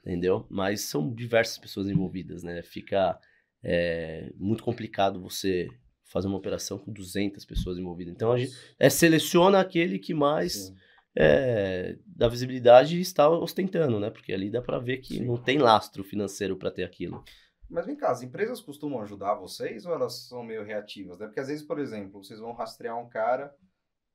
entendeu? Mas são diversas pessoas envolvidas, né? Fica é, muito complicado você fazer uma operação com 200 pessoas envolvidas. Então a gente é, seleciona aquele que mais é, dá visibilidade e está ostentando, né? Porque ali dá pra ver que Sim. não tem lastro financeiro pra ter aquilo. Mas vem cá, as empresas costumam ajudar vocês ou elas são meio reativas? Né? Porque às vezes, por exemplo, vocês vão rastrear um cara,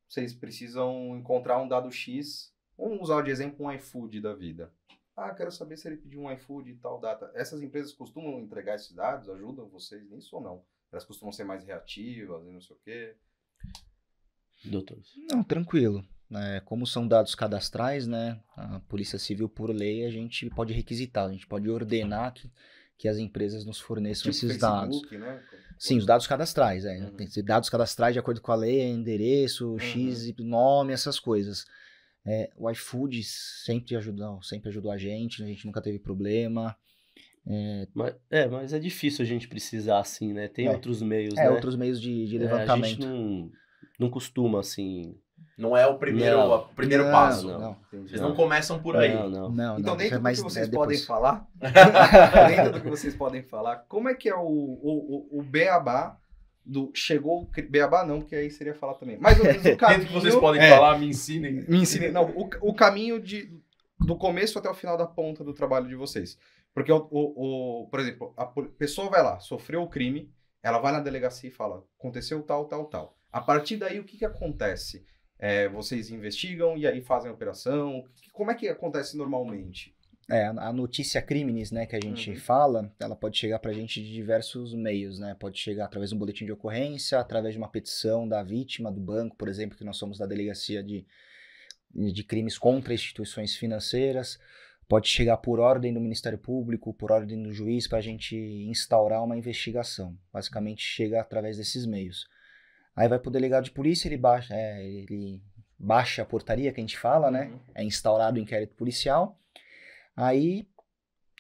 vocês precisam encontrar um dado X, vamos usar de exemplo um iFood da vida. Ah, quero saber se ele pediu um iFood e tal data. Essas empresas costumam entregar esses dados, ajudam vocês nisso ou não? Elas costumam ser mais reativas e não sei o quê. Doutor. Não, tranquilo. É, como são dados cadastrais, né? A Polícia Civil, por lei, a gente pode requisitar, a gente pode ordenar que, que as empresas nos forneçam esses dados. Facebook, né? Sim, os dados cadastrais, é. Uhum. Tem que ser dados cadastrais de acordo com a lei, é endereço, X, y, nome, essas coisas. É, o iFood sempre ajudou, sempre ajudou a gente, a gente nunca teve problema. Mas, é, mas é difícil a gente precisar assim, né? Tem É. outros meios, É, né? outros meios de, de É, a levantamento. gente não, não costuma, assim... Não é o primeiro, Não. o primeiro Não, passo. não. Vocês não começam por aí. Não, Então, não, dentro é do que vocês é podem depois. falar, [LAUGHS] dentro do que vocês podem falar, como é que é o, o, o- o beabá do chegou beabá não, porque aí seria falar também. Mais ou menos o [LAUGHS] Dentro caminho. que vocês podem é, falar, me ensinem. Me ensinem. Não, o, o caminho de, do começo até o final da ponta do trabalho de vocês. Porque, o, o, o- por exemplo, a pessoa vai lá, sofreu o crime, ela vai na delegacia e fala, aconteceu tal, tal, tal. A partir daí, o que, que acontece? É, vocês investigam e aí fazem a operação? Como é que acontece normalmente? É, a a notícia crimes, né, que a gente Uhum. fala, ela pode chegar pra gente de diversos meios, né? Pode chegar através de um boletim de ocorrência, através de uma petição da vítima, do banco, por exemplo, que nós somos da delegacia de, de crimes contra instituições financeiras. Pode chegar por ordem do Ministério Público, por ordem do juiz, para a gente instaurar uma investigação. Basicamente, chega através desses meios. Aí vai pro delegado de polícia, ele baixa, é, ele baixa a portaria que a gente fala, né? Uhum. é instaurado o inquérito policial. Aí,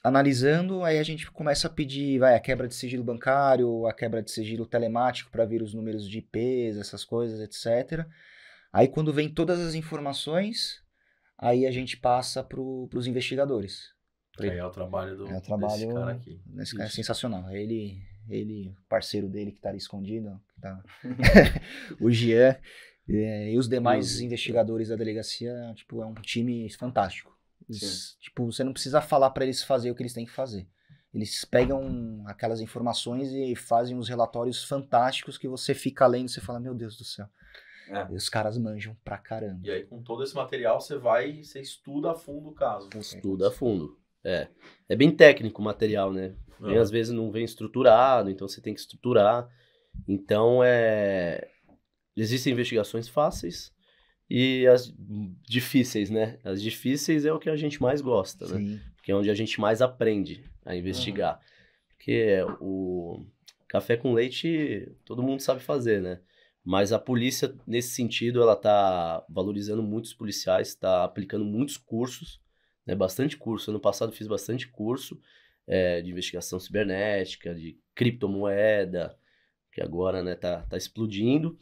analisando, aí a gente começa a pedir, vai, a quebra de sigilo bancário, a quebra de sigilo telemático para ver os números de IPs, essas coisas, etc. Aí quando vem todas as informações, aí a gente passa para os investigadores. Aí é o trabalho do É o desse trabalho- cara aqui. Esse cara é sensacional. Ele, ele, parceiro dele que tá ali escondido, tá- [LAUGHS] [LAUGHS] o Jean, é, e os demais Uhum. investigadores da delegacia, tipo, é um time fantástico. Eles, tipo, você não precisa falar pra eles fazer o que eles têm que fazer. Eles pegam aquelas informações e fazem uns relatórios fantásticos que você fica lendo e você fala, meu Deus do céu. É. E os caras manjam pra caramba. E aí, com todo esse material, você vai, você estuda a fundo o caso. Estuda a fundo. É. É bem técnico o material, né? Vem, Ah. Às vezes não vem estruturado, então você tem que estruturar. Então, é... existem investigações fáceis e as difíceis, né? As difíceis é o que a gente mais gosta, né? Sim. que é onde a gente mais aprende a investigar. Porque o café com leite todo mundo sabe fazer, né? Mas a polícia, nesse sentido, ela tá valorizando muitos policiais, está aplicando muitos cursos, né? Bastante curso. Ano passado fiz bastante curso é, de investigação cibernética, de criptomoeda, que agora né, tá, tá explodindo.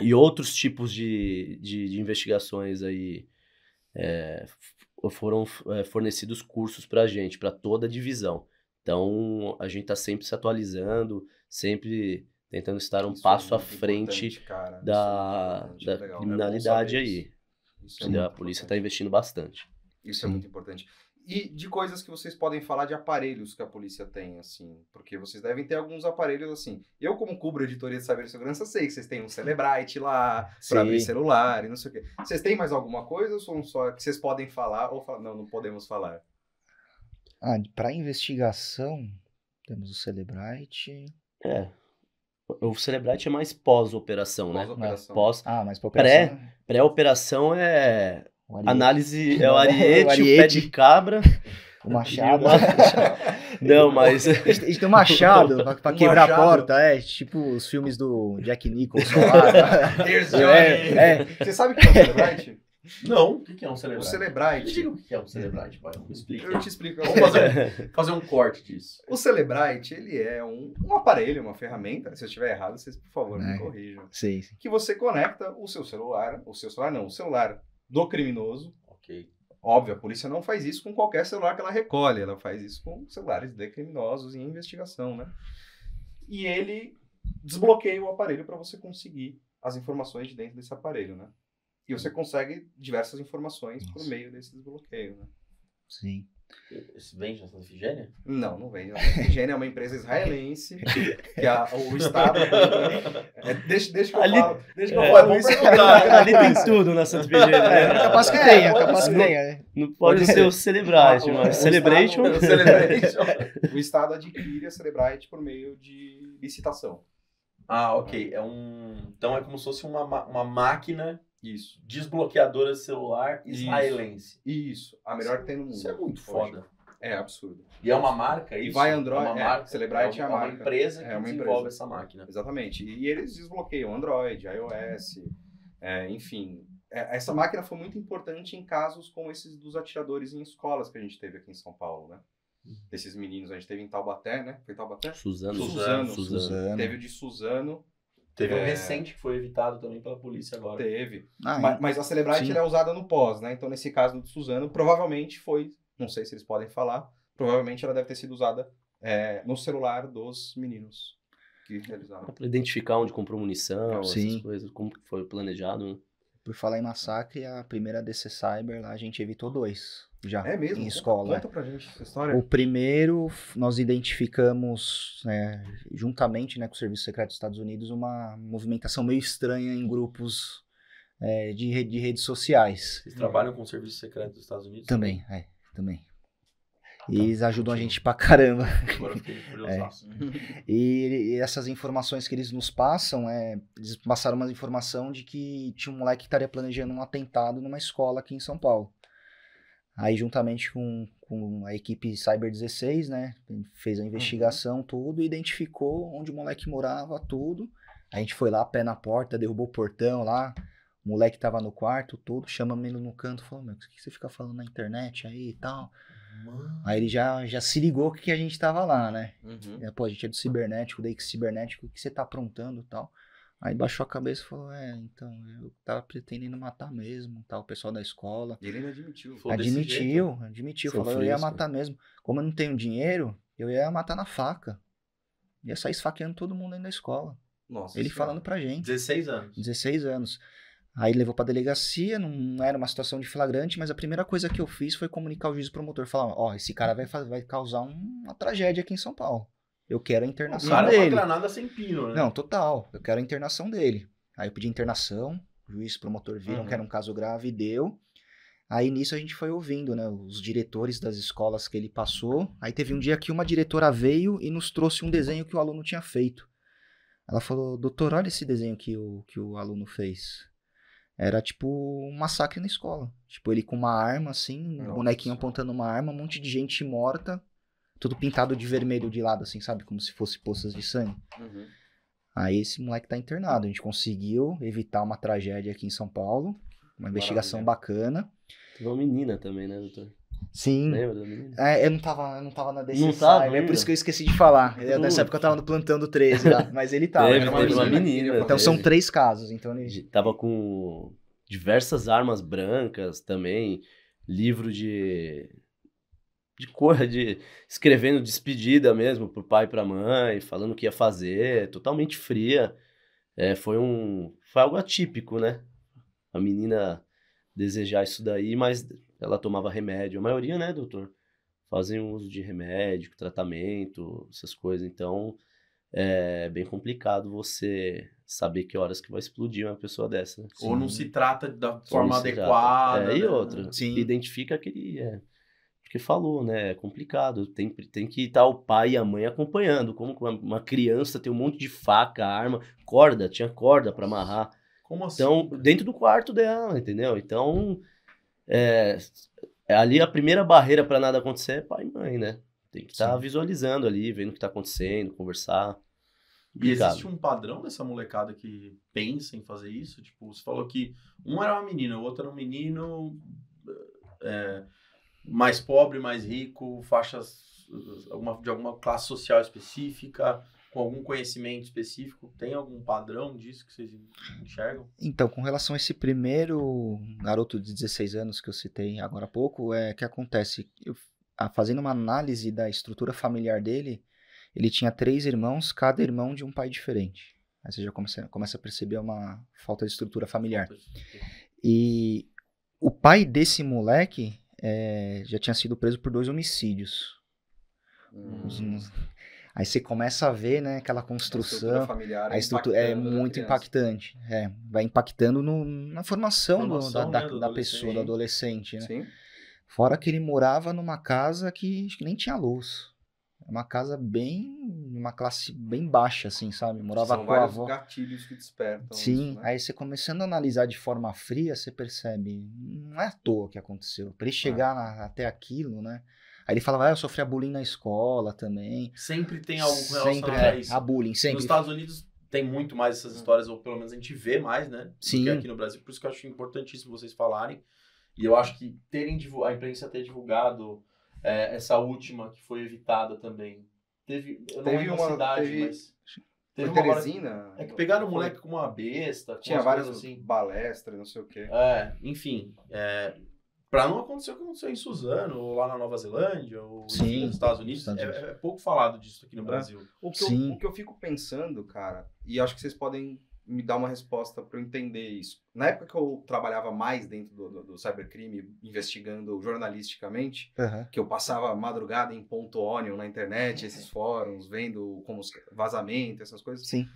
E outros tipos de, de, de investigações aí é, foram é, fornecidos cursos para a gente, para toda a divisão. Então, a gente está sempre se atualizando, sempre tentando estar um Isso é passo à muito frente da, é da legal. É criminalidade saber aí. isso. Isso é a polícia está investindo bastante. Isso é Sim. muito importante. E de coisas que vocês podem falar de aparelhos que a polícia tem, assim, porque vocês devem ter alguns aparelhos assim. Eu, como cubro editoria de saber e segurança, sei que vocês têm um Celebrite lá, para abrir celular e não sei o quê. Vocês têm mais alguma coisa ou são só que vocês podem falar ou falar, não, não podemos falar? Ah, pra investigação, temos o Celebrite. É. O Celebrite é mais pós-operação, né? Pós-operação. Pós. Ah, mas pra Pré- operação... Pré-operação é. o Ariete, Análise é o O ariete, o pé ariete. de cabra. O machado. [LAUGHS] Não, mas. A gente, a gente tem um machado pra, pra [LAUGHS] Um quebrar machado. a porta, é, tipo os filmes do Jack Nicholson lá. [LAUGHS] É, é. Você sabe o que é um Celebrite? Não, o que é um o Celebrite? Me Celebrite, diga o que é um Celebrite, pai. Me explica. eu te explico. Vamos fazer, fazer um corte disso. O Celebrite, ele é um, um aparelho, uma ferramenta. Se eu estiver errado, vocês, por favor, me É. corrijam. Sim, sim. Que você conecta o seu celular, o seu celular não, o celular do criminoso. Ok. Óbvio, a polícia não faz isso com qualquer celular que ela recolhe, ela faz isso com celulares de criminosos em investigação, né? E ele desbloqueia o aparelho para você conseguir as informações de dentro desse aparelho, né? E você consegue diversas informações por Nossa. meio desse desbloqueio, né? sim. Isso vende na Santa Efigênia? Não, não vende. A Higiene é uma empresa israelense, que a- o [LAUGHS] Estado... É, deixa, deixa que eu Ali- falo. Deixa que eu É, falo isso. [LAUGHS] Ali tem tudo na Santa Efigênia. É, né? capaz que É, tenha, pode capaz que ser. tenha. né? Não pode ser o Celebrite, Ah, o- mas o Celebration. O Celebration. [LAUGHS] O Estado adquire a Celebrite por meio de licitação. Ah, ok. É um. Então é como se fosse uma, ma- uma máquina Isso. desbloqueadora de celular Isso. israelense. Isso. A melhor que tem no mundo. Isso é muito hoje. foda. É absurdo. E é uma marca, E isso? vai Android- É uma é, marca. Celebrite é a uma marca. empresa que É uma desenvolve empresa. essa máquina. Exatamente. E, eles desbloqueiam Android, iOS, é, enfim. É, essa máquina foi muito importante em casos como esses dos atiradores em escolas que a gente teve aqui em São Paulo, né? Desses meninos, a gente teve em Taubaté, né? Foi Taubaté? Suzano. Suzano. Suzano. Suzano. Teve o de Suzano, Teve um É. recente que foi evitado também pela polícia agora. teve. Ah, Ma- Mas, a Celebrite é usada no pós, né? Então, nesse caso do Suzano, provavelmente foi, não sei se eles podem falar, provavelmente ela deve ter sido usada é, no celular dos meninos que realizaram? Pra identificar onde comprou munição, Sim. essas coisas, como foi planejado. Por falar em massacre, a primeira DC Cyber lá a gente evitou dois já. É mesmo? Em escola. Conta pra gente essa história. O primeiro, nós identificamos, né, juntamente né, com o Serviço Secreto dos Estados Unidos, uma movimentação meio estranha em grupos é, de, de redes sociais. Vocês trabalham com o Serviço Secreto dos Estados Unidos? Também, é, também. E eles ajudam a gente pra caramba. Agora eu fiquei [LAUGHS] curioso. E, e essas informações que eles nos passam, é, eles passaram uma informação de que tinha um moleque que estaria planejando um atentado numa escola aqui em São Paulo. Aí, juntamente com, com a equipe Cyber 16, né, fez a investigação, tudo, e identificou onde o moleque morava, tudo. A gente foi lá, pé na porta, derrubou o portão lá, o moleque tava no quarto, tudo, chamamos ele no canto, falou, meu, o que você fica falando na internet aí e tal? Mano. Aí ele já, já se ligou que a gente tava lá, né? Uhum. É, pô, a gente é do cibernético, daí que cibernético, o que você tá aprontando e tal. Aí baixou a cabeça e falou, é, então, eu tava pretendendo matar mesmo, tal, o pessoal da escola. E ele ainda admitiu. Falou desse admitiu, admitiu, Seu falou, eu ia matar mesmo. Como eu não tenho dinheiro, eu ia matar na faca. Ia sair esfaqueando todo mundo dentro da escola. Nossa Ele Senhora. falando pra gente. 16 anos. 16 anos. Aí levou pra delegacia, não era uma situação de flagrante, mas a primeira coisa que eu fiz foi comunicar ao juiz promotor, falar, ó, esse cara vai, vai causar um- uma tragédia aqui em São Paulo. Eu quero a O internação cara é uma dele. granada sem pino, né? Não, total. Eu quero a internação dele. Aí eu pedi internação, o juiz, promotor viram Uhum. que era um caso grave e deu. Aí nisso a gente foi ouvindo, né, os diretores das escolas que ele passou. Aí teve um dia que uma diretora veio e nos trouxe um desenho que o aluno tinha feito. Ela falou, doutor, olha esse desenho que o, que o aluno fez. Era tipo um massacre na escola. Tipo, ele com uma arma, assim, um Nossa bonequinho apontando uma arma, um monte de gente morta, tudo pintado de vermelho de lado, assim, sabe? Como se fosse poças de sangue. Uhum. Aí esse moleque tá internado. A gente conseguiu evitar uma tragédia aqui em São Paulo. Uma investigação bacana. Teve uma menina também, né, doutor? Sim. Lembra? É, eu não tava, eu não tava na DC Não tava é por isso que eu esqueci de falar. Eu- nessa época eu tava no plantão do 13 lá, [LAUGHS] mas ele tava. Teve, era uma menina. menina. Então são três casos, então ele... Tava com diversas armas brancas também, livro de de cor, de escrevendo despedida mesmo pro pai e pra mãe, falando o que ia fazer, totalmente fria. É, foi um foi algo atípico, né? A menina desejar isso daí, mas ela tomava remédio. A maioria, né, doutor? Fazem uso de remédio, tratamento, essas coisas. Então, é bem complicado você saber que horas que vai explodir uma pessoa dessa. né? Ou não se trata da Ou forma adequada. É, e né? outra, Sim. identifica aquele. É, porque falou, né? É complicado. Tem, tem que estar o pai e a mãe acompanhando. Como uma, criança tem um monte de faca, arma, corda, tinha corda pra amarrar. Como assim? Então, cara? dentro do quarto dela, entendeu? Então, é, ali a primeira barreira pra nada acontecer é pai e mãe, né? Tem que estar Sim. visualizando ali, vendo o que tá acontecendo, conversar. E existe um padrão dessa molecada que pensa em fazer isso? Tipo, você falou que um era uma menina, o outro era um menino é, mais pobre, mais rico, faixas alguma, de alguma classe social específica, com algum conhecimento específico. Tem algum padrão disso que vocês enxergam? Então, com relação a esse primeiro garoto de 16 anos que eu citei agora há pouco, é que acontece, eu, a- fazendo uma análise da estrutura familiar dele, ele tinha três irmãos, cada irmão de um pai diferente. Aí você já começa, começa a perceber uma falta de estrutura familiar. E o pai desse moleque é, já tinha sido preso por dois homicídios. Hum. Uns- uns- Aí você começa a ver, né, aquela A estrutura construção. familiar A estrutura é muito criança. impactante. É, vai impactando no- na formação, do- Formação, da, né, da- do da pessoa, do adolescente, né? Sim. Fora que ele morava numa casa que acho que nem tinha luz. É Uma casa bem. Uma classe bem baixa, assim, sabe? Morava São com a vários avó. gatilhos que despertam. Sim, isso, né? aí você começando a analisar de forma fria, você percebe, não é à toa que aconteceu. Pra ele chegar na- até aquilo, né? Aí ele falava, ah, eu sofria bullying na escola também. Sempre tem algo sempre relacionado a é, isso. a bullying, Nos sempre. Estados Unidos tem muito mais essas histórias, ou pelo menos a gente vê mais, né? do Sim. que aqui no Brasil. Por isso que eu acho importantíssimo vocês falarem. E eu acho que terem a imprensa ter divulgado é, essa última que foi evitada também. Teve, eu não Teve uma- a cidade, teve- mas. Foi Teve uma agora- Teresina. É que pegaram o Foi. moleque com uma besta. Tinha várias assim. balestras, não sei o quê. É, enfim. é, Pra não acontecer o que aconteceu em Suzano, ou lá na Nova Zelândia, ou Sim, nos Estados Unidos. Estados é, Unidos. é pouco falado disso aqui no É. Brasil. O que, eu, Sim. o que eu fico pensando, cara, e acho que vocês podem me dar uma resposta para eu entender isso. Na época que eu trabalhava mais dentro do, do, do cybercrime, investigando jornalisticamente, Aham. que eu passava madrugada em ponto onion na internet, esses fóruns, vendo como os vazamento, essas coisas. Sim.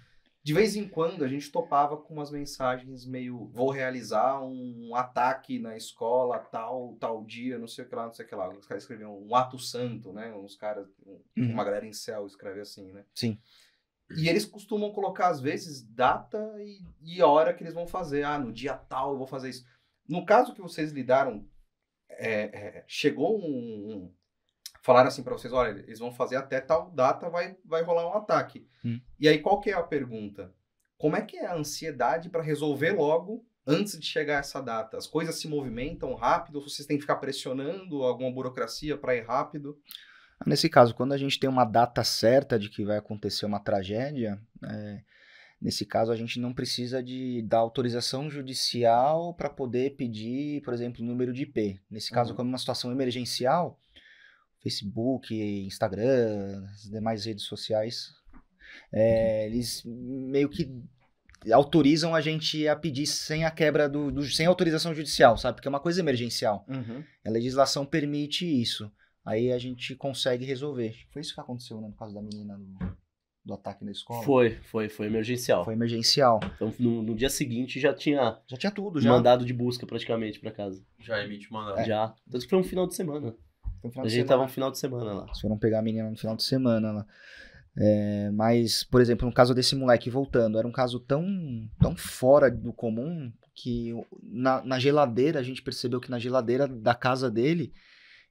De vez em quando a gente topava com umas mensagens meio vou realizar um ataque na escola tal, tal dia, não sei o que lá, não sei o que lá. Os caras escreviam um ato santo, né? Uns caras, um- Uhum. uma galera em céu escreve assim, né? Sim. E eles costumam colocar, às vezes, data e, e hora que eles vão fazer. Ah, no dia tal eu vou fazer isso. No caso que vocês lidaram, é, é, chegou um- Falaram assim pra vocês, olha, eles vão fazer até tal data, vai, vai rolar um ataque. Hum. E aí, qual que é a pergunta? Como é que é a ansiedade para resolver logo antes de chegar essa data? As coisas se movimentam rápido? Vocês têm que ficar pressionando alguma burocracia para ir rápido? Nesse caso, quando a gente tem uma data certa de que vai acontecer uma tragédia, é, nesse caso a gente não precisa de da autorização judicial para poder pedir, por exemplo, o número de IP. Nesse caso, Uhum. como uma situação emergencial, Facebook, Instagram, as demais redes sociais, é, eles meio que autorizam a gente a pedir sem a quebra do, do- sem autorização judicial, sabe? Porque é uma coisa emergencial. A legislação permite isso. Aí a gente consegue resolver. Foi isso que aconteceu né, no caso da menina do, do ataque na escola? Foi, foi, foi emergencial. Foi emergencial. Então no, no dia seguinte já tinha Já tinha tudo, já. mandado de busca praticamente pra casa. Já emite mandado. É. Já. Tanto que foi um final de semana. No final A gente semana. tava um final de semana lá. Eles foram pegar a menina no final de semana lá. É, mas, por exemplo, no caso desse moleque, voltando, era um caso tão, tão fora do comum que na, na geladeira, a gente percebeu que na geladeira da casa dele,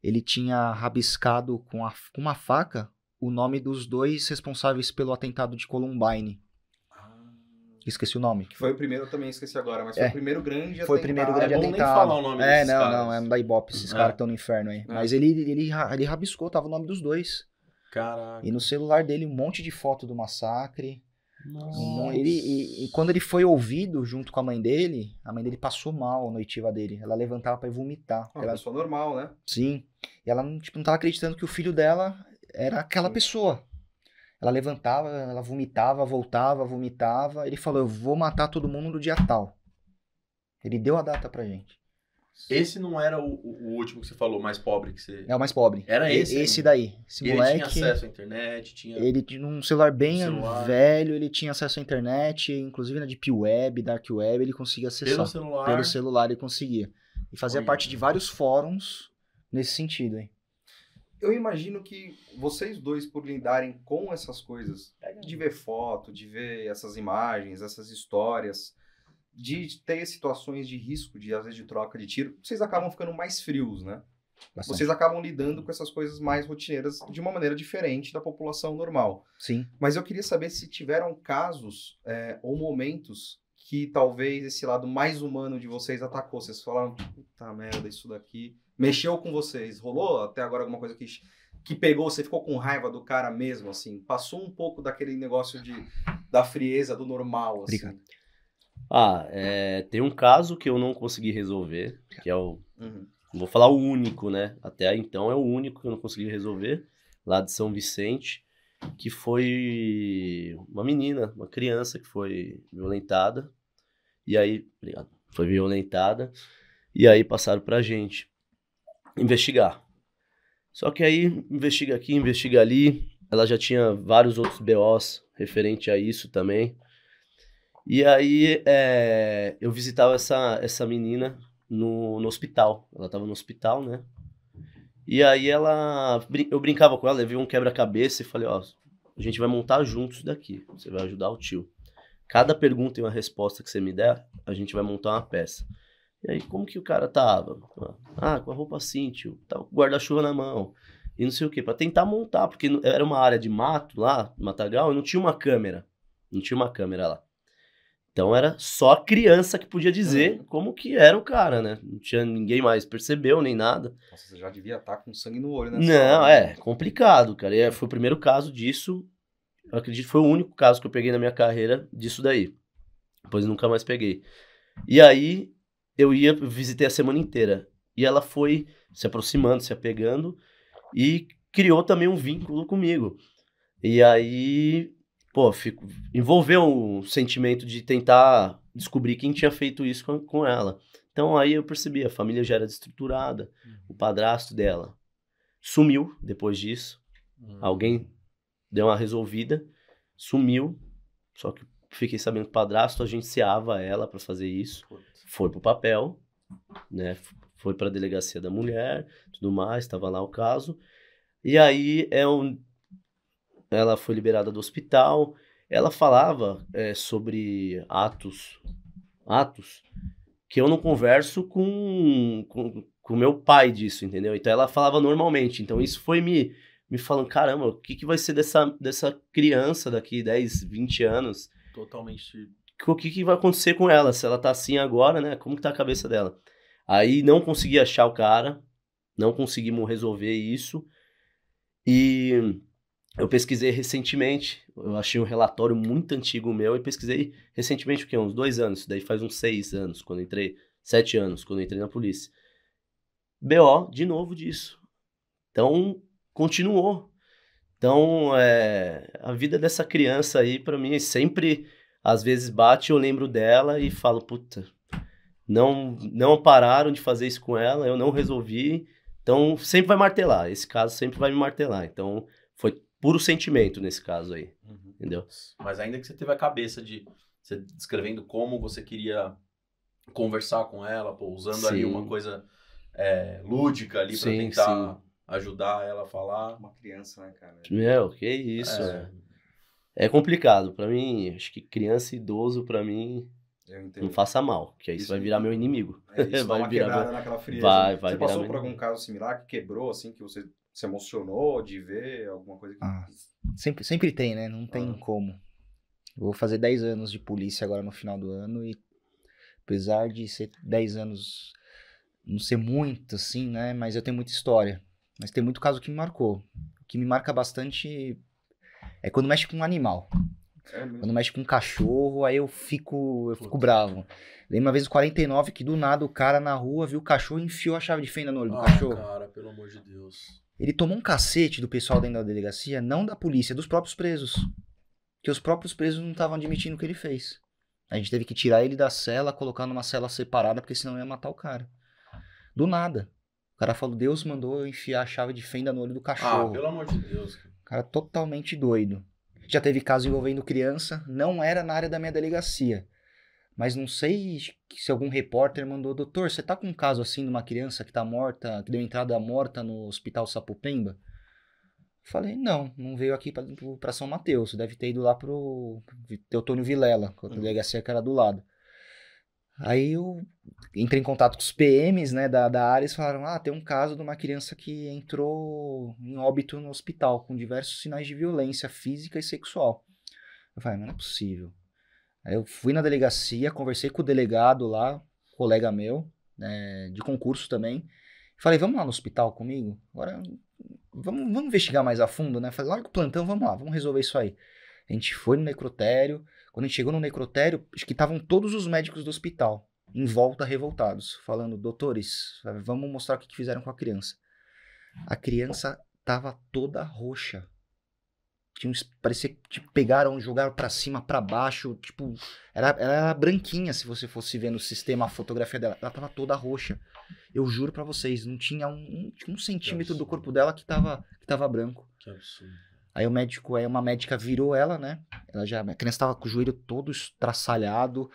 ele tinha rabiscado com, a, com uma faca o nome dos dois responsáveis pelo atentado de Columbine. Esqueci o nome. Que foi o primeiro, eu também esqueci agora, mas É. foi o primeiro grande Foi o primeiro atentado. grande é bom nem atentado. falar o nome É, não, caras. não, é da Ibope, esses É. caras que estão no inferno aí. Mas ele, ele, ele rabiscou, tava o nome dos dois. Caraca. E no celular dele, um monte de foto do massacre. Nossa. Ele, e, e quando ele foi ouvido junto com a mãe dele, a mãe dele passou mal a noitiva dele. Ela levantava pra ir vomitar. Uma Ela, pessoa normal, né? sim. E ela não, tipo, não tava acreditando que o filho dela era aquela Sim. pessoa. Ela levantava, ela vomitava, voltava, vomitava. Ele falou: Eu vou matar todo mundo no dia tal. Ele deu a data pra gente. Esse não era o, o- último que você falou, mais pobre que você. É o mais pobre. Era E- esse Esse ainda? daí. Esse E ele moleque. tinha acesso à internet, tinha. Ele tinha um celular bem Um celular. velho, ele tinha acesso à internet, inclusive na Deep Web, Dark Web, ele conseguia acessar. Pelo celular. Pelo celular ele conseguia. E fazia parte de vários fóruns nesse sentido, hein? Eu imagino que vocês dois, por lidarem com essas coisas, de ver foto, de ver essas imagens, essas histórias, de ter situações de risco, de às vezes de troca de tiro, vocês acabam ficando mais frios, né? Bastante. Vocês acabam lidando com essas coisas mais rotineiras de uma maneira diferente da população normal. Sim. Mas eu queria saber se tiveram casos é, ou momentos que talvez esse lado mais humano de vocês atacou. Vocês falaram, puta merda, isso daqui. Mexeu com vocês. Rolou até agora alguma coisa que, que pegou, você ficou com raiva do cara mesmo, assim? Passou um pouco daquele negócio de, da frieza, do normal, assim. Obrigado. Ah, é, tem um caso que eu não consegui resolver, que é o. Uhum. Vou falar o único, né? Até então é o único que eu não consegui resolver, lá de São Vicente, que foi uma menina, uma criança que foi violentada. E aí, obrigado, foi violentada. E aí passaram pra gente investigar. Só que aí, investiga aqui, investiga ali. Ela já tinha vários outros BOs referente a isso também. E aí, é, eu visitava essa, essa menina no, no hospital. Ela tava no hospital, né? E aí ela. Eu brincava com ela, levei um quebra-cabeça e falei, ó, a gente vai montar juntos daqui. Você vai ajudar o tio. Cada pergunta e uma resposta que você me der, a gente vai montar uma peça. E aí, como que o cara tava? Ah, com a roupa assim, tio. Tava com o guarda-chuva na mão. E não sei o quê. Pra tentar montar, porque era uma área de mato lá, matagal, e não tinha uma câmera. Não tinha uma câmera lá. Então era só a criança que podia dizer como que era o cara, né? Não tinha ninguém mais percebeu nem nada. Nossa, você já devia estar com sangue no olho, né? Não, é complicado, cara. E é, foi o primeiro caso disso. Eu acredito que foi o único caso que eu peguei na minha carreira disso daí. Depois nunca mais peguei. E aí eu ia, visitei a semana inteira. e ela foi se aproximando, se apegando e criou também um vínculo comigo. E aí, pô, fico, envolveu um sentimento de tentar descobrir quem tinha feito isso com, com ela. Então aí eu percebi, a família já era desestruturada, o padrasto dela sumiu depois disso, Hum. alguém deu uma resolvida, sumiu, só que fiquei sabendo que o padrasto agenciava ela para fazer isso. Foi pro papel, né, foi para a delegacia da mulher, tudo mais, estava lá o caso, e aí é um, ela foi liberada do hospital, ela falava é, sobre atos, atos que eu não converso com com com meu pai disso, entendeu? Então ela falava normalmente, então isso foi me me falando, caramba, o que, que vai ser dessa, dessa criança daqui 10, 20 anos? Totalmente. O que, que vai acontecer com ela? Se ela tá assim agora, né? Como que tá a cabeça dela? Aí não consegui achar o cara, não conseguimos resolver isso. E eu pesquisei recentemente, eu achei um relatório muito antigo meu e pesquisei recentemente, o quê? Uns dois anos, daí faz uns seis anos, quando entrei, sete anos, quando entrei na polícia. BO, de novo disso. Então, continuou. Então, é, a vida dessa criança aí, pra mim, sempre às vezes bate, eu lembro dela e falo, puta, não, não pararam de fazer isso com ela, eu não resolvi. Então, sempre vai martelar. Esse caso sempre vai me martelar. Então, foi puro sentimento nesse caso aí, Uhum. entendeu? Mas ainda que você teve a cabeça de você descrevendo como você queria conversar com ela, pô, usando ali Sim. uma coisa é, lúdica ali pra Sim, tentar ajudar ela a falar. Uma criança, né, cara? Meu, que isso. É. É, é complicado. Pra mim, acho que criança e idoso, pra mim, não faça mal, que aí isso Isso- vai virar meu inimigo. É, isso [LAUGHS] dá Vai uma virar quebrada meu- naquela frieza. Vai, vai Você passou meu por algum caso similar que quebrou, assim, que você se emocionou de ver alguma coisa que... Ah, Sempre, sempre tem, né? Não tem Ah. como. Eu vou fazer 10 anos de polícia agora no final do ano e apesar de ser 10 anos, não ser muito assim, né? Mas eu tenho muita história. Mas tem muito caso que me marcou. O que me marca bastante é quando mexe com um animal. É. Quando mexe com um cachorro, aí eu fico, eu fico bravo. Lembro uma vez no 49 que do nada o cara na rua viu o cachorro e enfiou a chave de fenda no olho do Ah, cachorro. cara, pelo amor de Deus. Ele tomou um cacete do pessoal dentro da delegacia, não da polícia, dos próprios presos. Que os próprios presos não estavam admitindo o que ele fez. A gente teve que tirar ele da cela, colocar numa cela separada, porque senão ia matar o cara. Do nada. O cara falou, Deus mandou eu enfiar a chave de fenda no olho do Ah, cachorro. pelo amor de Deus. cara. Cara totalmente doido. Já teve caso envolvendo criança, não era na área da minha delegacia. Mas não sei se algum repórter mandou, doutor, você tá com um caso assim de uma criança que tá morta, que deu entrada morta no hospital Sapopemba? Falei, não, não veio aqui pra São Mateus, deve ter ido lá pro Teotônio Vilela, com a Uhum. delegacia que era do lado. Aí eu entrei em contato com os PMs, né, da, da área, eles falaram, ah, tem um caso de uma criança que entrou em óbito no hospital, com diversos sinais de violência física e sexual. Eu falei, não é possível. Aí eu fui na delegacia, conversei com o delegado lá, colega meu, né, de concurso também, falei, vamos lá no hospital comigo? Agora, vamos, vamos investigar mais a fundo, né? Falei, larga o plantão, vamos lá, vamos resolver isso aí. A gente foi no necrotério, quando a gente chegou no necrotério, acho que estavam todos os médicos do hospital em volta revoltados, falando: "Doutores, vamos mostrar o que fizeram com a criança". A criança tava toda roxa. Tinha uns, parecia que tipo, pegaram, jogaram pra cima, pra baixo, tipo, era, ela era branquinha se você fosse ver no sistema a fotografia dela. Ela tava toda roxa. Eu juro pra vocês, não tinha um, um, um centímetro do corpo dela que tava, que tava branco. Que absurdo. Aí o médico, aí uma médica virou ela, né? Ela já, a criança tava com o joelho todo estraçalhado.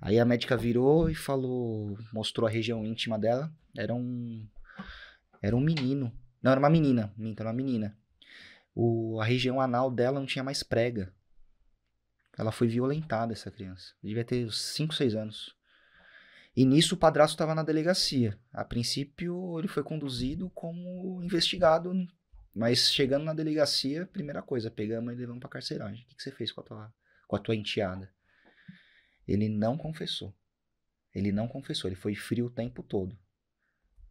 Aí a médica virou e falou, mostrou a região íntima dela. Era um, era um menino. Não, era uma menina. Minta, era uma menina. O, a região anal dela não tinha mais prega. Ela foi violentada, essa criança. Devia ter 5, 6 anos. E nisso o padrasto estava na delegacia. A princípio, ele foi conduzido como investigado mas chegando na delegacia, primeira coisa, pegamos e levamos pra carceragem. O que, que você fez com a, tua, com a tua enteada? Ele não confessou. Ele não confessou, ele foi frio o tempo todo.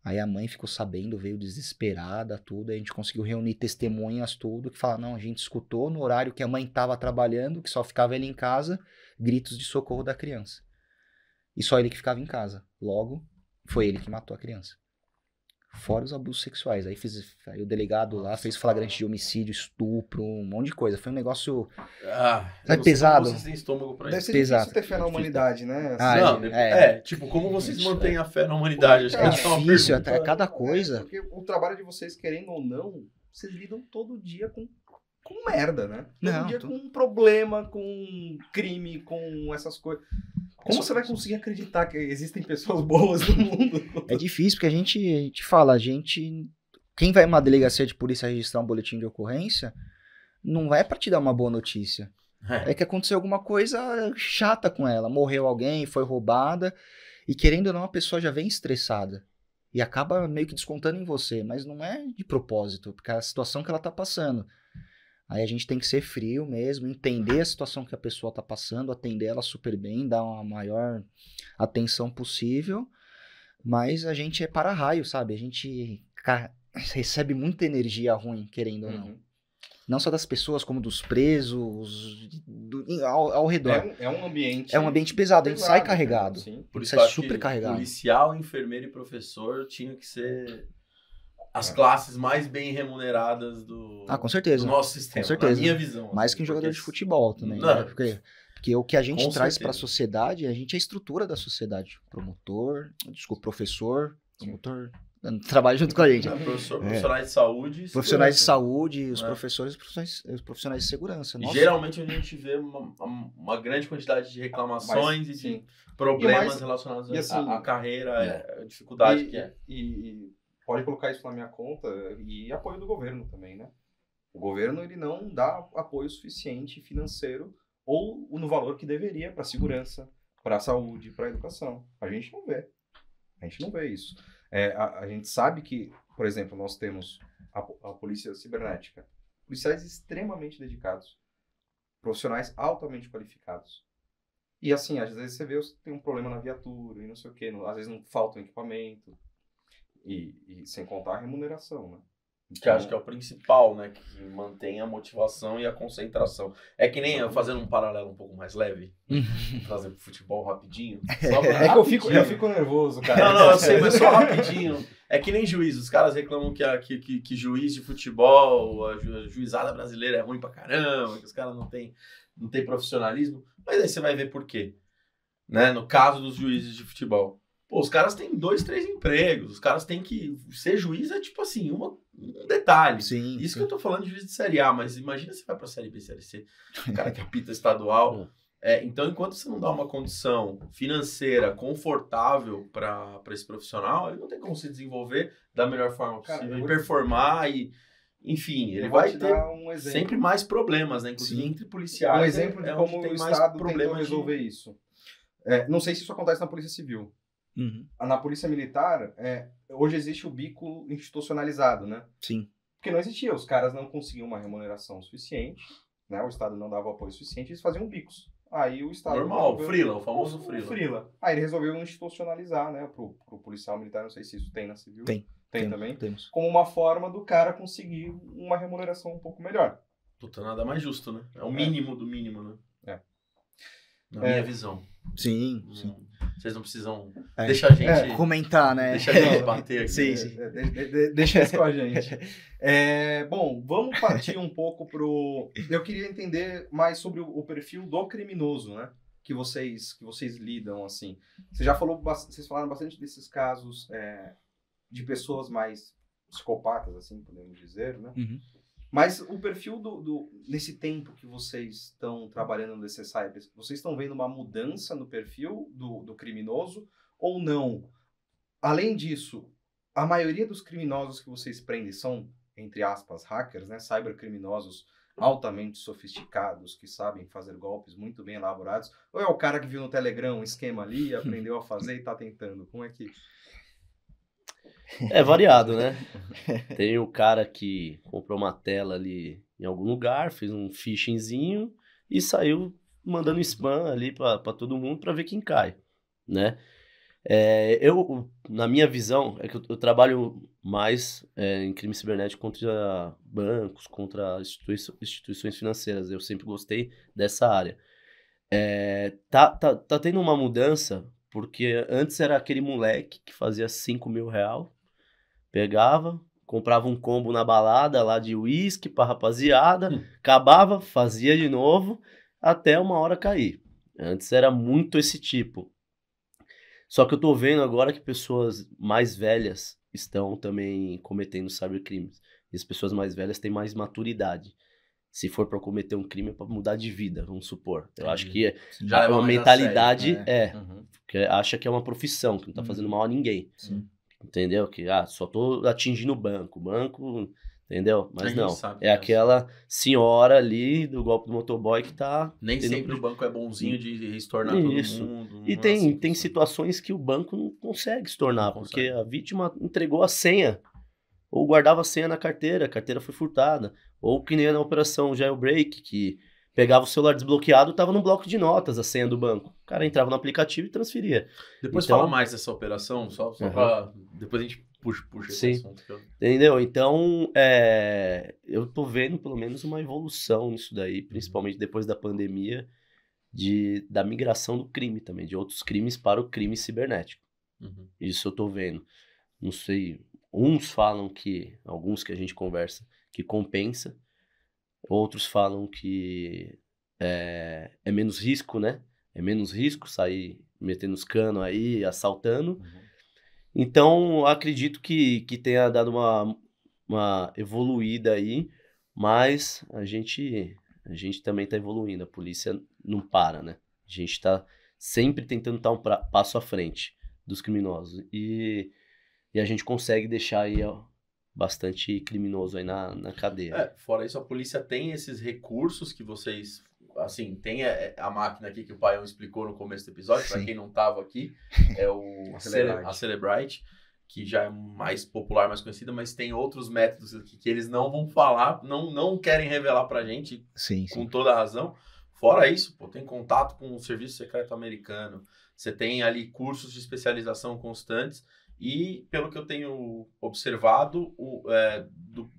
Aí a mãe ficou sabendo, veio desesperada, tudo. Aí a gente conseguiu reunir testemunhas, tudo, que fala, não, a gente escutou no horário que a mãe estava trabalhando, que só ficava ele em casa, gritos de socorro da criança. E só ele que ficava em casa. Logo, foi ele que matou a criança. Fora os abusos sexuais. Aí, fiz, aí o delegado lá fez flagrante de homicídio, estupro, um monte de coisa. Foi um negócio. Ah, É pesado. como Vocês têm estômago pra Deve isso. ser Pesado. difícil ter fé na humanidade, né? Ah, não, é, é, é. tipo, como vocês mantêm a fé na humanidade? Acho que É difícil, até cada É, coisa. porque o trabalho de vocês, querendo ou não, vocês lidam todo dia com, com merda, né? Todo Não, dia tu- com um problema, com crime, com essas coisas. Como você vai conseguir acreditar que existem pessoas boas no mundo? É difícil, porque a gente, a gente fala, a gente. Quem vai numa delegacia de polícia registrar um boletim de ocorrência, não é pra te dar uma boa notícia. É. É que aconteceu alguma coisa chata com ela. Morreu alguém, foi roubada. E querendo ou não, a pessoa já vem estressada. E acaba meio que descontando em você. Mas não é de propósito, porque é a situação que ela tá passando. Aí a gente tem que ser frio mesmo, entender a situação que a pessoa tá passando, atender ela super bem, dar uma maior atenção possível. Mas a gente é para-raio, sabe? A gente recebe muita energia ruim, querendo ou não. Uhum. Não só das pessoas, como dos presos, do- ao, ao redor. É, um, é um ambiente. É um ambiente pesado, a gente sai pesado, carregado. Sim. Por Isso é acho super carregado. Policial, enfermeiro e professor tinham que ser as classes mais bem remuneradas do, Ah, com certeza. do nosso sistema, Com certeza. na minha visão. Mais assim, que um jogador porque- de futebol também. Não. né? Porque, porque o que a gente Com traz para a sociedade, a gente é a estrutura da sociedade. Promotor, desculpa, professor, promotor, [LAUGHS] trabalha junto com a gente. Né, professor- É. Profissionais de saúde. Profissionais de saúde, os É. professores, profissionais, os profissionais de segurança. Nossa, geralmente a gente vê uma, uma grande quantidade de reclamações e de Sim. problemas mais- relacionados à- assim- carreira, a dificuldade E, que é. e- e pode colocar isso na minha conta e apoio do governo também, né? O governo ele não dá apoio suficiente financeiro ou no valor que deveria para segurança, para saúde, para educação. A gente não vê. A gente não vê isso. É, a, a gente sabe que, por exemplo, nós temos a, a polícia cibernética, policiais extremamente dedicados, profissionais altamente qualificados. E assim, às vezes você vê tem um problema na viatura e não sei o quê, não- às vezes não falta um equipamento. E, e sem contar a remuneração, né? Que acho que é o principal, né? Que mantém a motivação e a concentração. É que nem eu fazendo um paralelo um pouco mais leve, [LAUGHS] trazer pro futebol rapidinho. Só pra- É que eu fico, eu rapidinho. fico nervoso, cara. Não, não, eu sei, mas só [LAUGHS] rapidinho. É que nem juiz. Os caras reclamam que, a, que, que, que juiz de futebol, a, ju- a juizada brasileira é ruim pra caramba, que os caras não têm não tem profissionalismo. Mas aí você vai ver por quê. Né? No caso dos juízes de futebol. Pô, os caras têm dois, três empregos. Os caras têm que. Ser juiz é tipo assim, uma, um detalhe. Sim. Isso sim. que eu tô falando de juiz de Série A, mas imagina você vai pra Série B, Série C, [LAUGHS] o cara que apita estadual. É, então, enquanto você não dá uma condição financeira confortável para esse profissional, ele não tem como se desenvolver da melhor forma Cara, possível e performar e, enfim, ele vai te ter um sempre mais problemas, né? Inclusive Sim. entre policiais. um é- exemplo de é como o tem mais Estado tentou problema de- resolver isso. É, não sei se isso acontece na Polícia Civil. Uhum. Na Polícia Militar, é, hoje existe o bico institucionalizado, né? Sim. Porque não existia, os caras não conseguiam uma remuneração suficiente, né? O Estado não dava apoio suficiente, eles faziam bicos. Aí o Estado... Normal, resolveu- freela, o famoso o freela. freela. Aí ele resolveu institucionalizar, né? Pro, pro policial militar, não sei se isso tem na civil. Tem. Tem Temos, também. Temos. Como uma forma do cara conseguir uma remuneração um pouco melhor. Puta, nada mais justo, né? É o É. mínimo do mínimo, né? É. Na É. minha visão. Sim, sim. Vocês não precisam É. deixar a gente. É, Comentar, né? Deixa a gente [LAUGHS] bater aqui. Sim, né? sim. É, de- de- de- deixa isso com a gente. [LAUGHS] É, bom, vamos partir um pouco pro. Eu queria entender mais sobre o, perfil do criminoso, né? Que vocês, que vocês lidam, assim. Você já falou, vocês falaram bastante desses casos é, de pessoas mais psicopatas, assim, podemos dizer, né? Uhum. Mas o perfil do, do- nesse tempo que vocês estão trabalhando no DC Cyber, vocês estão vendo uma mudança no perfil do, do criminoso ou não? Além disso, a maioria dos criminosos que vocês prendem são, entre aspas, hackers, né? Cybercriminosos altamente sofisticados, que sabem fazer golpes muito bem elaborados, ou é o cara que viu no Telegram um esquema ali, [LAUGHS] aprendeu a fazer e tá tentando? Como é que... É variado, né? [LAUGHS] Tem o cara que comprou uma tela ali em algum lugar, fez um phishingzinho e saiu mandando spam ali pra todo mundo pra ver quem cai, né? É, eu, na minha visão, é que eu, eu trabalho mais é, em crime cibernético contra bancos, contra institui- instituições financeiras. Eu sempre gostei dessa área. É, tá, tá, tá tendo uma mudança, porque antes era aquele moleque que fazia 5 mil real Pegava, comprava um combo na balada lá de uísque pra rapaziada, Hum. acabava, fazia de novo, até uma hora cair. Antes era muito esse tipo. Só que eu tô vendo agora que pessoas mais velhas estão também cometendo cybercrimes. E as pessoas mais velhas têm mais maturidade. Se for pra cometer um crime é pra mudar de vida, vamos supor. Eu acho que é Já é uma mentalidade, sério, é, Uhum. que acha que é uma profissão, que não tá fazendo mal a ninguém. Sim. Entendeu? Que, ah, só tô atingindo o banco. O banco, entendeu? Mas não. É disso. aquela senhora ali do golpe do motoboy que tá. Nem tendo- sempre o banco é bonzinho de estornar Isso. todo mundo. E é tem, assim tem situações que o banco não consegue se tornar, Não porque consegue. a vítima entregou a senha. Ou guardava a senha na carteira, a carteira foi furtada. Ou que nem na operação Jailbreak, que pegava o celular desbloqueado, tava no bloco de notas a senha do banco. O cara entrava no aplicativo e transferia. Depois Então- fala mais dessa operação, só, só Aham. pra. Depois a gente puxa, puxa Sim. esse assunto. eu- Entendeu? Então, é, eu tô vendo pelo menos uma evolução nisso daí, principalmente depois da pandemia, de, da migração do crime também, de outros crimes para o crime cibernético. Uhum. Isso eu tô vendo. Não sei, uns falam que, alguns que a gente conversa, que compensa, outros falam que é, é menos risco, né? É menos risco sair metendo os canos aí, assaltando. Uhum. Então, acredito que, que tenha dado uma, uma evoluída aí, mas a gente, a gente também está evoluindo. A polícia não para, né? A gente está sempre tentando estar um pra- passo à frente dos criminosos. E, e a gente consegue deixar aí ó, bastante criminoso aí na, na cadeia. É, fora isso, a polícia tem esses recursos que vocês. Assim, tem a, a máquina aqui que o Paião explicou no começo do episódio, para Sim. quem não tava aqui, é o [LAUGHS] A Cele- Celebrite. a Celebrite, que já é mais popular, mais conhecida, mas tem outros métodos aqui que eles não vão falar, não, não querem revelar pra gente, Sim, sim. com toda a razão. Fora isso, pô, tem contato com o Serviço Secreto Americano, você tem ali cursos de especialização constantes e, pelo que eu tenho observado, o, é, do-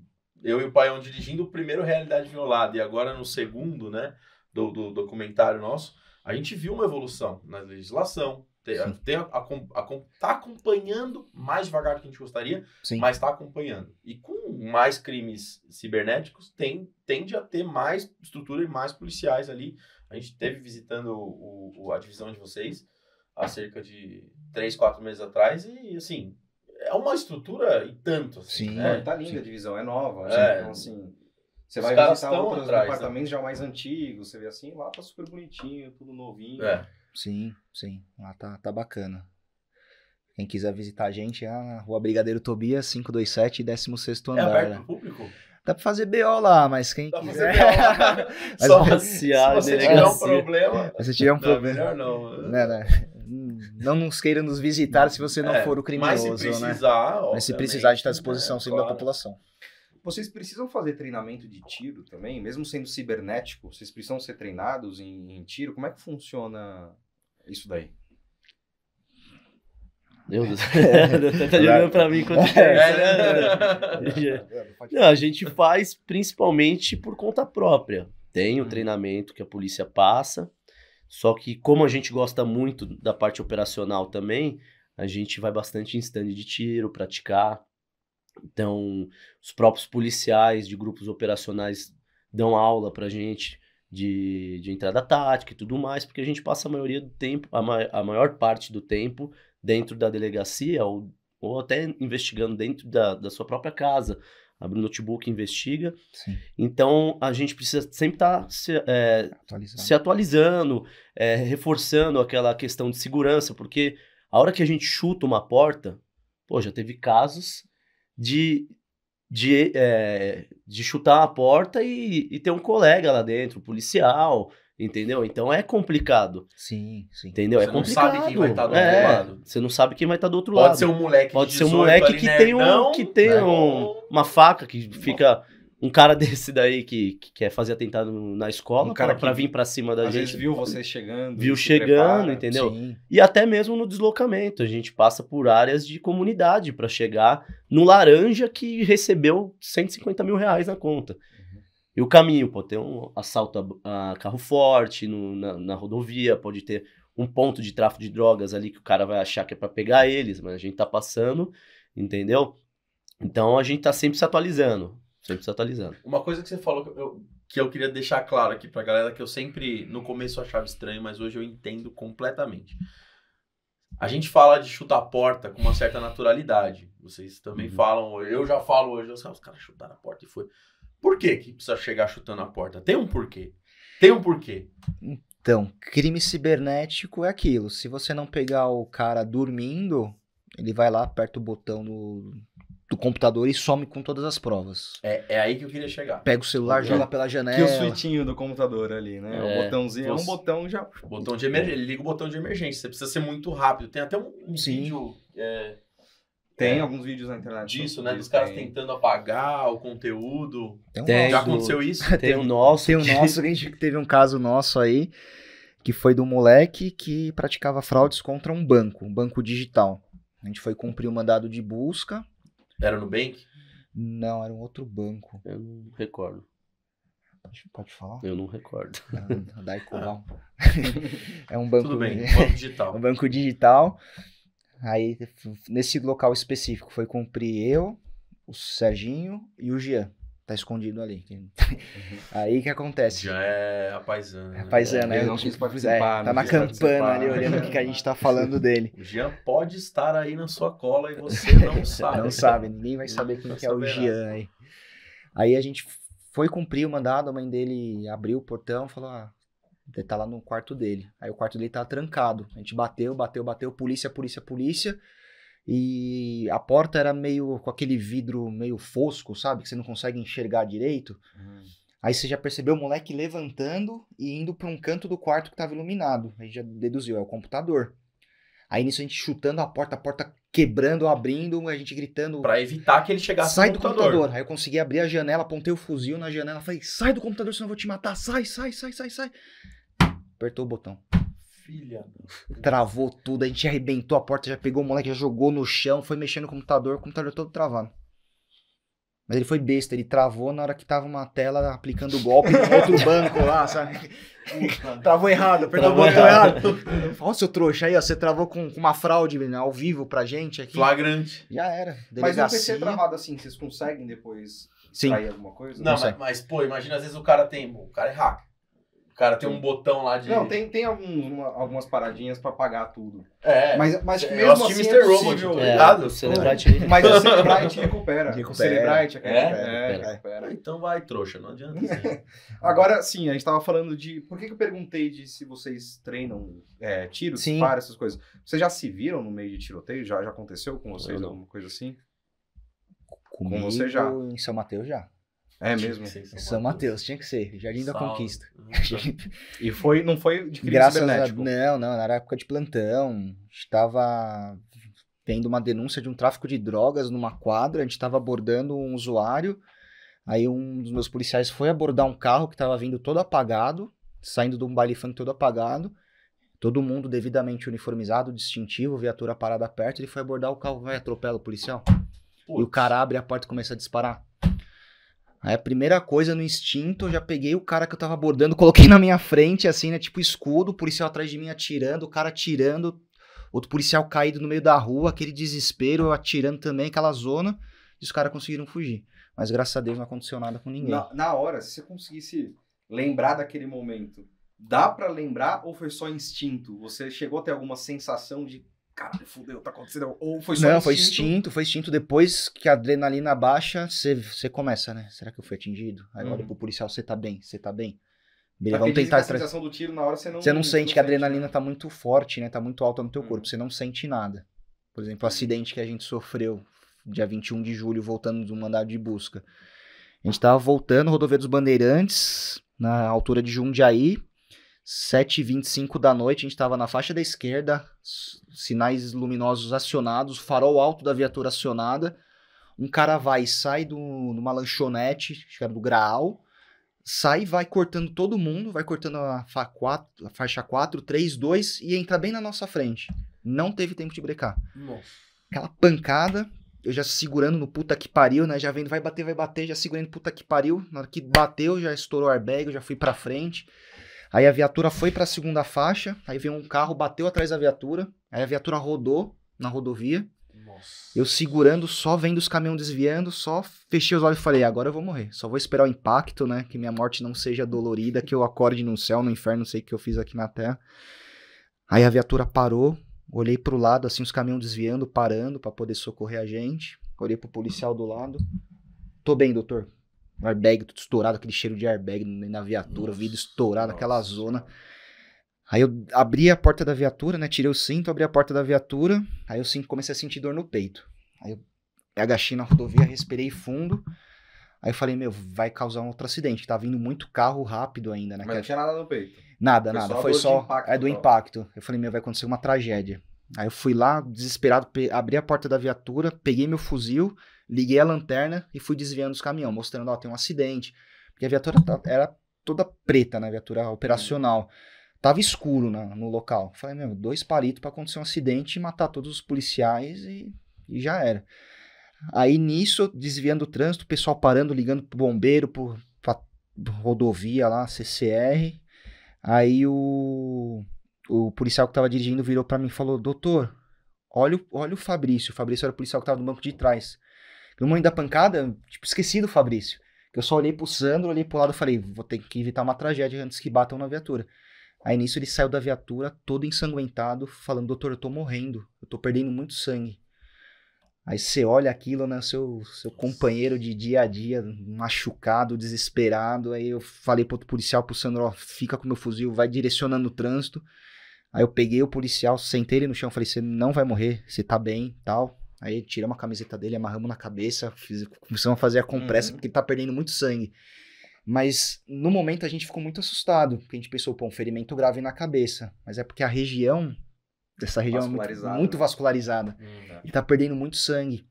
eu e o Paião dirigindo o primeiro Realidade Violada e agora no segundo, né, do, do documentário nosso, a gente viu uma evolução na legislação, tem, Sim. tem a- acom- acom- tá acompanhando mais devagar do que a gente gostaria, Sim. mas está acompanhando. E com mais crimes cibernéticos, tem, tende a ter mais estrutura e mais policiais ali. A gente teve visitando o, o- a divisão de vocês há cerca de três, quatro meses atrás e, assim, é uma estrutura e tanto. Assim, Sim. né? É, tá linda sim. a divisão, é nova. É. Então, assim, você Os vai visitar outros atrás, né? departamentos já mais antigos, você vê assim, lá tá super bonitinho, tudo novinho. É. Sim, sim. Lá tá, tá bacana. Quem quiser visitar a gente é na Rua Brigadeiro Tobias, 527, 16 É andar. aberto né? pro público? Dá pra fazer BO lá, mas quem Dá pra quiser. fazer BO. [LAUGHS] Mas Só [LAUGHS] se se Passear, você tiver um problema... Se você tiver um Não, problema. melhor não. Né, né? Não nos queira nos visitar se você não É, for o mas criminoso, se né? precisar, Mas se precisar, a gente tá à obviamente, disposição é, sempre da claro. população. Vocês precisam fazer treinamento de tiro também, mesmo sendo cibernético, vocês precisam ser treinados em, em tiro? Como é que funciona isso daí? Meu Deus. [LAUGHS] [LAUGHS] tá jogando pra mim quando É, Não, a gente faz principalmente por conta própria. Tem o Uhum. treinamento que a polícia passa, só que como a gente gosta muito da parte operacional também, a gente vai bastante em stand de tiro, praticar. Então, os próprios policiais de grupos operacionais dão aula pra gente de, de entrada tática e tudo mais, porque a gente passa a maioria do tempo, a, ma- a maior parte do tempo dentro da delegacia ou, ou até investigando dentro da, da sua própria casa. Abre o notebook, investiga. Sim, Então, a gente precisa sempre estar se, é, atualizado. se atualizando, é, reforçando aquela questão de segurança, porque a hora que a gente chuta uma porta, pô, já teve casos de, de, é, de chutar a porta e, e ter um colega lá dentro, policial, entendeu? Então é complicado, Sim, sim. entendeu? Você é não complicado. sabe quem vai estar do é, outro lado. Você não sabe quem vai estar do outro lado. Pode ser um moleque Pode de ser um 18 moleque que tem, um, que tem né? um- uma faca que fica. Um cara [LAUGHS] desse daí que, que quer fazer atentado na escola Um cara que vir pra cima da Às vezes gente. viu vocês chegando. Viu chegando, prepara. entendeu? Sim, E até mesmo no deslocamento. A gente passa por áreas de comunidade pra chegar no laranja que recebeu 150 mil reais na conta. E o caminho, pode ter um assalto a, a carro forte no- na, na rodovia, pode ter um ponto de tráfico de drogas ali que o cara vai achar que é pra pegar eles, mas a gente tá passando, entendeu? Então a gente tá sempre se atualizando. Sempre se atualizando. Uma coisa que você falou que eu, que eu queria deixar claro aqui pra galera, que eu sempre, no começo, achava estranho, mas hoje eu entendo completamente. A gente fala de chutar a porta com uma certa naturalidade. Vocês também Uhum. falam, eu já falo hoje, os caras chutaram a porta e foi. Por que que precisa chegar chutando a porta? Tem um porquê. Tem um porquê. Então, crime cibernético é aquilo. Se você não pegar o cara dormindo, ele vai lá, aperta o botão do, do computador e some com todas as provas. É, é aí que eu queria chegar. Pega o celular, É. joga pela Que janela. o switchinho do computador ali, né? É, o botãozinho, é um botão já. Botão de emergência. Ele liga o botão de emergência. Você precisa ser muito rápido. Tem até um, um Sim. vídeo é, Tem É. alguns vídeos na internet. disso, né? Dos caras tem. tentando apagar o conteúdo. Tem um Tem. Já aconteceu [LAUGHS] isso? Tem o nosso. Tem o nosso, [LAUGHS] a gente teve um caso nosso aí, que foi do moleque que praticava fraudes contra um banco, um banco digital. A gente foi cumprir o mandado de busca. Era no Bank? Não, era um outro banco. Eu não recordo. Pode, pode falar? Eu não recordo. Ah, a Daicoval. é um banco. Tudo bem. Banco digital. [LAUGHS] um banco digital. Aí, nesse local específico, foi cumprir eu, o Serginho e o Jean. Tá escondido ali. [LAUGHS] Aí o que acontece? Já é a paisana. É paisana, né? Ele não quis tipo, participar, é, tá na campana ali, olhando o que, que a gente tá falando dele. [LAUGHS] O Jean pode estar aí na sua cola e você [LAUGHS] não sabe. Não sabe, ninguém vai saber quem que é o Jean aí. Aí a gente foi cumprir o mandado, a mãe dele abriu o portão e falou: ah, ele tá lá no quarto dele. Aí o quarto dele tá trancado. A gente bateu, bateu, bateu, polícia, polícia, polícia. E a porta era meio com aquele vidro meio fosco, sabe? Que você não consegue enxergar direito. Uhum. Aí você já percebeu o moleque levantando e indo pra um canto do quarto que tava iluminado. Aí já deduziu, é o computador. Aí nisso a gente chutando a porta, a porta quebrando, abrindo, a gente gritando. Pra evitar que ele chegasse Sai no do computador. computador. Aí eu consegui abrir a janela, apontei o fuzil na janela, falei, sai do computador, senão eu vou te matar. Sai, sai, sai, sai, sai. Apertou o botão. Filha. Travou tudo, a gente arrebentou a porta, já pegou o moleque, já jogou no chão, foi mexendo no computador, o computador todo travado. Mas ele foi besta, ele travou na hora que tava uma tela aplicando golpe no [LAUGHS] outro banco lá, sabe? Travou errado, apertou o botão errado. errado. Ó, seu trouxa aí, ó, você travou com, com uma fraude né, ao vivo pra gente aqui. Flagrante. Já era. Mas no Delegacia. PC travado assim, vocês conseguem depois Sim. extrair alguma coisa? Não, sei. mas, mas, pô, imagina, às vezes o cara tem. O cara é hacker. O cara tem um botão lá de. Não, tem, tem alguns, uma- algumas paradinhas pra apagar tudo. É. Mas, mas eu mesmo assisti assim Mr. é Robot, tá É, ligado? o Celebrity. [LAUGHS] Mas o Celebrite [LAUGHS] recupera. O Recupera. Celebrite É? é, Recupera. recupera. Ah, então vai, trouxa, não adianta. assim. [LAUGHS] Agora, sim, a gente tava falando de. Por que, que eu perguntei de se vocês treinam é, tiro, Sim. disparo, essas coisas? Vocês já se viram no meio de tiroteio? Já, já aconteceu com vocês Eu alguma coisa assim? Comigo, você já. Em São Mateus já. É mesmo? São Mateus, tinha que ser. Jardim da Salve. Conquista. [LAUGHS] E foi, não foi de crime Graças a? Não, não, era época de plantão. Estava tendo uma denúncia de um tráfico de drogas numa quadra, a gente estava abordando um usuário. Aí um dos meus policiais foi abordar um carro que estava vindo todo apagado, saindo de um baile funk todo apagado. Todo mundo devidamente uniformizado, distintivo, viatura parada perto, ele foi abordar o carro, vai atropela o policial. E o Putz. cara abre a porta e começa a disparar. Aí a primeira coisa no instinto, eu já peguei o cara que eu tava abordando, [LAUGHS] coloquei na minha frente, assim, né? Tipo escudo, o policial atrás de mim atirando, o cara atirando, outro policial caído no meio da rua, aquele desespero, eu atirando também, aquela zona, e os caras conseguiram fugir. Mas graças a Deus não aconteceu nada com ninguém. Na, na hora, se você conseguisse lembrar daquele momento, dá pra lembrar ou foi só instinto? Você chegou a ter alguma sensação de caralho, fudeu, tá acontecendo? Ou foi só não, foi instinto, foi instinto. Depois que a adrenalina baixa, você começa, né? Será que eu fui atingido? Aí olha Uhum. pro policial, você tá bem, você tá bem. Beleza, Vamos tentar A tra- sensação do tiro na hora você não Você não sente que a né? adrenalina tá muito forte, né? Tá muito alta no teu Uhum. corpo. Você não sente nada. Por exemplo, o acidente que a gente sofreu dia 21 de julho, voltando do mandado de busca. A gente tava voltando, rodovia dos Bandeirantes, na altura de Jundiaí, 7h25 da noite, a gente tava na faixa da esquerda, sinais luminosos acionados, farol alto da viatura acionada. Um cara vai e sai do, numa lanchonete, acho que era do Graal, sai e vai cortando todo mundo, vai cortando a, fa 4, a faixa 4, 3, 2 e entra bem na nossa frente. Não teve tempo de brecar. Nossa. Aquela pancada, eu já segurando no puta que pariu, né? Já vendo, vai bater, vai bater, já segurando puta que pariu. Na hora que bateu, já estourou o airbag, eu já fui pra frente. Aí a viatura foi pra segunda faixa, aí veio um carro, bateu atrás da viatura, aí a viatura rodou na rodovia. Nossa. Eu segurando, só vendo os caminhões desviando, só fechei os olhos e falei, agora eu vou morrer. Só vou esperar o impacto, né? Que minha morte não seja dolorida, que eu acorde no céu, no inferno, não sei o que eu fiz aqui na terra. Aí a viatura parou, olhei pro lado, assim, os caminhões desviando, parando pra poder socorrer a gente. Olhei pro policial do lado. Tô bem, doutor. O airbag tudo estourado, aquele cheiro de airbag na viatura, Nossa, vidro estourado, aquela zona. Aí eu abri a porta da viatura, né? Tirei o cinto, abri a porta da viatura. Aí eu sim- comecei a sentir dor no peito. Aí eu agachei na rodovia, respirei fundo. Aí eu falei, meu, vai causar um outro acidente. Tá vindo muito carro rápido ainda, né? Mas não tinha nada no peito. Nada, Foi nada. só Foi só impacto, é do impacto. Eu falei, meu, vai acontecer uma tragédia. Aí eu fui lá, desesperado, pe- abri a porta da viatura, peguei meu fuzil, liguei a lanterna e fui desviando os caminhões, mostrando, ó, tem um acidente. Porque a viatura era toda preta, né? Viatura operacional. Tava escuro na- no local. Falei, meu, dois palitos pra acontecer um acidente e matar todos os policiais e, e já era. Aí nisso, desviando o trânsito, o pessoal parando, ligando pro bombeiro, pro, pra rodovia lá, CCR. Aí o, o policial que tava dirigindo virou pra mim e falou: Doutor, olha, o- olha o Fabrício. O Fabrício era o policial que tava no banco de trás. No momento da pancada, tipo, esqueci do Fabrício. Eu só olhei pro Sandro, olhei pro lado e falei: Vou ter que evitar uma tragédia antes que batam na viatura. Aí nisso ele saiu da viatura todo ensanguentado, falando: Doutor, eu tô morrendo, eu tô perdendo muito sangue. Aí você olha aquilo, né? Seu, seu companheiro de dia a dia, machucado, desesperado. Aí eu falei pro outro policial, pro Sandro, ó, fica com meu fuzil, vai direcionando o trânsito. Aí eu peguei o policial, sentei ele no chão, falei, você não vai morrer, você tá bem tal. Aí tiramos a camiseta dele, amarramos na cabeça, fiz, começamos a fazer a compressa, Uhum. porque ele tá perdendo muito sangue. Mas no momento a gente ficou muito assustado, porque a gente pensou, pô, um ferimento grave na cabeça. Mas é porque a região, essa região é muito, Vascularizada, muito vascularizada. Hum, Ele tá perdendo muito sangue.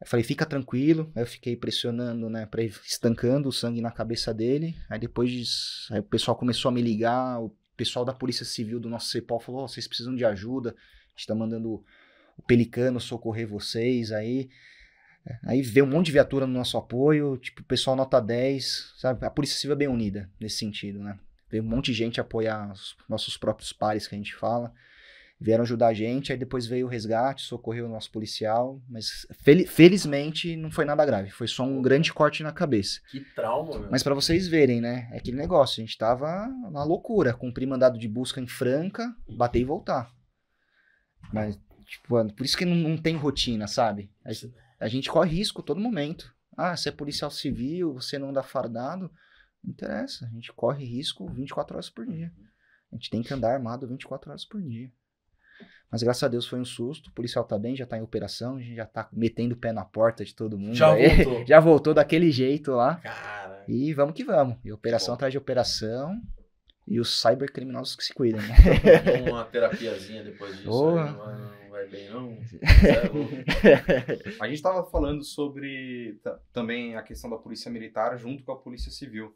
Eu falei, fica tranquilo. Aí eu fiquei pressionando, né, pra ir estancando o sangue na cabeça dele. Aí depois, disso, aí o pessoal começou a me ligar. O pessoal da Polícia Civil do nosso CEPOL falou: "Ó, vocês precisam de ajuda. A gente tá mandando o Pelicano socorrer vocês. Aí, aí veio um monte de viatura no nosso apoio. Tipo, o pessoal nota 10, sabe? A Polícia Civil é bem unida nesse sentido, né? Veio um monte de gente apoiar os nossos próprios pares que a gente fala vieram ajudar a gente, aí depois veio o resgate, socorreu o nosso policial, mas fel- felizmente não foi nada grave, foi só um grande corte na cabeça. Que trauma, meu. Mas pra vocês verem, né, é aquele negócio, a gente tava na loucura, cumprir mandado de busca em Franca, bater e voltar. Mas, tipo, por isso que não, não tem rotina, sabe? A, a gente corre risco todo momento. Ah, você é policial civil, você não anda fardado, não interessa, a gente corre risco 24 horas por dia. A gente tem que andar armado 24 horas por dia. Mas graças a Deus foi um susto. O policial tá bem, já tá em operação, a gente já tá metendo o pé na porta de todo mundo. Já aí. voltou. [LAUGHS] já voltou daquele jeito lá. Cara. E vamos que vamos. E operação atrás de operação. E os cybercriminosos que se cuidam, né? Uma terapiazinha depois disso. Boa. aí vai, bem, não. [LAUGHS] É. A gente estava falando sobre ta- também a questão da polícia militar junto com a polícia civil.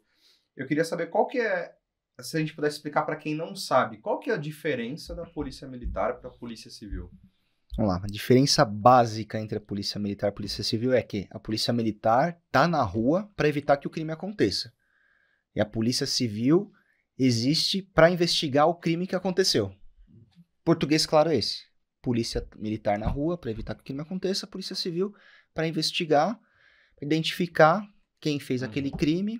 Eu queria saber qual que é, se a gente pudesse explicar para quem não sabe, qual que é a diferença da polícia militar para a polícia civil? Vamos lá. A diferença básica entre a polícia militar e a polícia civil é que a polícia militar tá na rua para evitar que o crime aconteça. E a polícia civil existe para investigar o crime que aconteceu. Português claro é esse. Polícia militar na rua para evitar que o crime aconteça, a polícia civil para investigar, identificar quem fez aquele crime,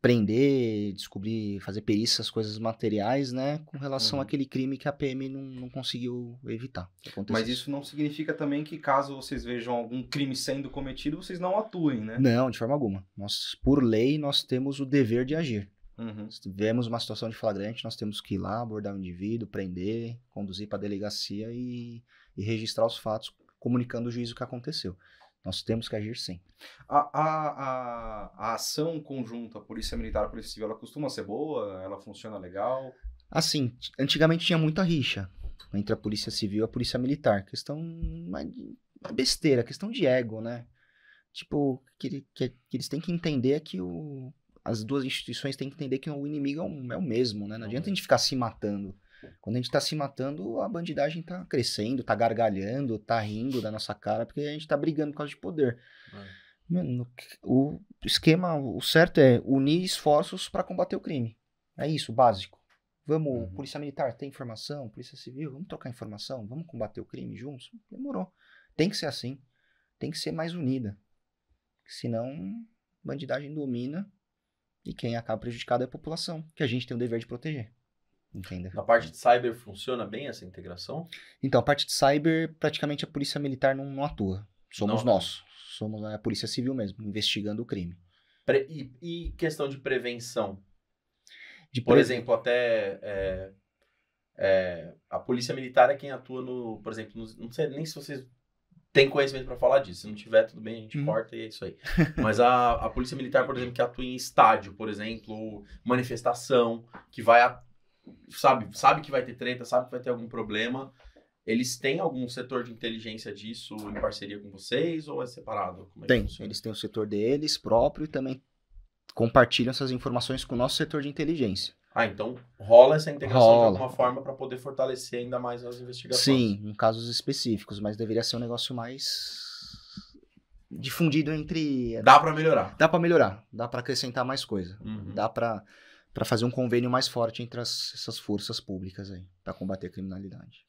prender, descobrir, fazer perícias, coisas materiais, né, com relação Uhum. àquele crime que a PM não, não conseguiu evitar. Mas isso não significa também que caso vocês vejam algum crime sendo cometido, vocês não atuem, né? Não, de forma alguma. Nós, por lei, nós temos o dever de agir. Uhum. Se tivermos uma situação de flagrante, nós temos que ir lá, abordar o indivíduo, prender, conduzir para a delegacia e, e registrar os fatos, comunicando o juiz o que aconteceu. Nós temos que agir sim. A, a, a, a ação conjunta polícia militar e polícia civil, ela costuma ser boa? Ela funciona legal? Assim, antigamente tinha muita rixa entre a polícia civil e a polícia militar. Questão mas é besteira, questão de ego, né? Tipo, que, que, que eles têm que entender que o, as duas instituições têm que entender que o inimigo é, um- é o mesmo, né? Não adianta a gente ficar se matando. Quando a gente tá se matando, a bandidagem tá crescendo, tá gargalhando, tá rindo da nossa cara, porque a gente tá brigando por causa de poder. Mano, o esquema, o certo é unir esforços para combater o crime. É isso, básico. Vamos, Uhum. polícia militar, tem informação? Polícia civil, vamos trocar informação? Vamos combater o crime juntos? Demorou. Tem que ser assim. Tem que ser mais unida. Senão, bandidagem domina e quem acaba prejudicado é a população, que a gente tem o dever de proteger. Entendeu? Na parte de cyber funciona bem essa integração? Então, a parte de cyber, praticamente a polícia militar não, não atua. Somos Não. nós. Somos a polícia civil mesmo, investigando o crime. Pre- e, e questão de prevenção? De Por pre- exemplo, até é, é, a polícia militar é quem atua no, por exemplo, nos- não sei nem se vocês têm conhecimento para falar disso. Se não tiver, tudo bem, a gente Uhum. corta e é isso aí. Mas a, a polícia militar, por exemplo, que atua em estádio, por exemplo, ou manifestação, que vai, a- sabe, sabe que vai ter treta, sabe que vai ter algum problema. Eles têm algum setor de inteligência disso em parceria com vocês ou é separado? É Tem, eles têm o setor deles próprio e também compartilham essas informações com o nosso setor de inteligência. Ah, então rola essa integração Rola. de alguma forma para poder fortalecer ainda mais as investigações. Sim, em casos específicos, mas deveria ser um negócio mais difundido entre. Dá para melhorar. Dá pra melhorar, dá pra acrescentar mais coisa, Uhum. dá pra para fazer um convênio mais forte entre as- essas forças públicas aí, pra combater a criminalidade.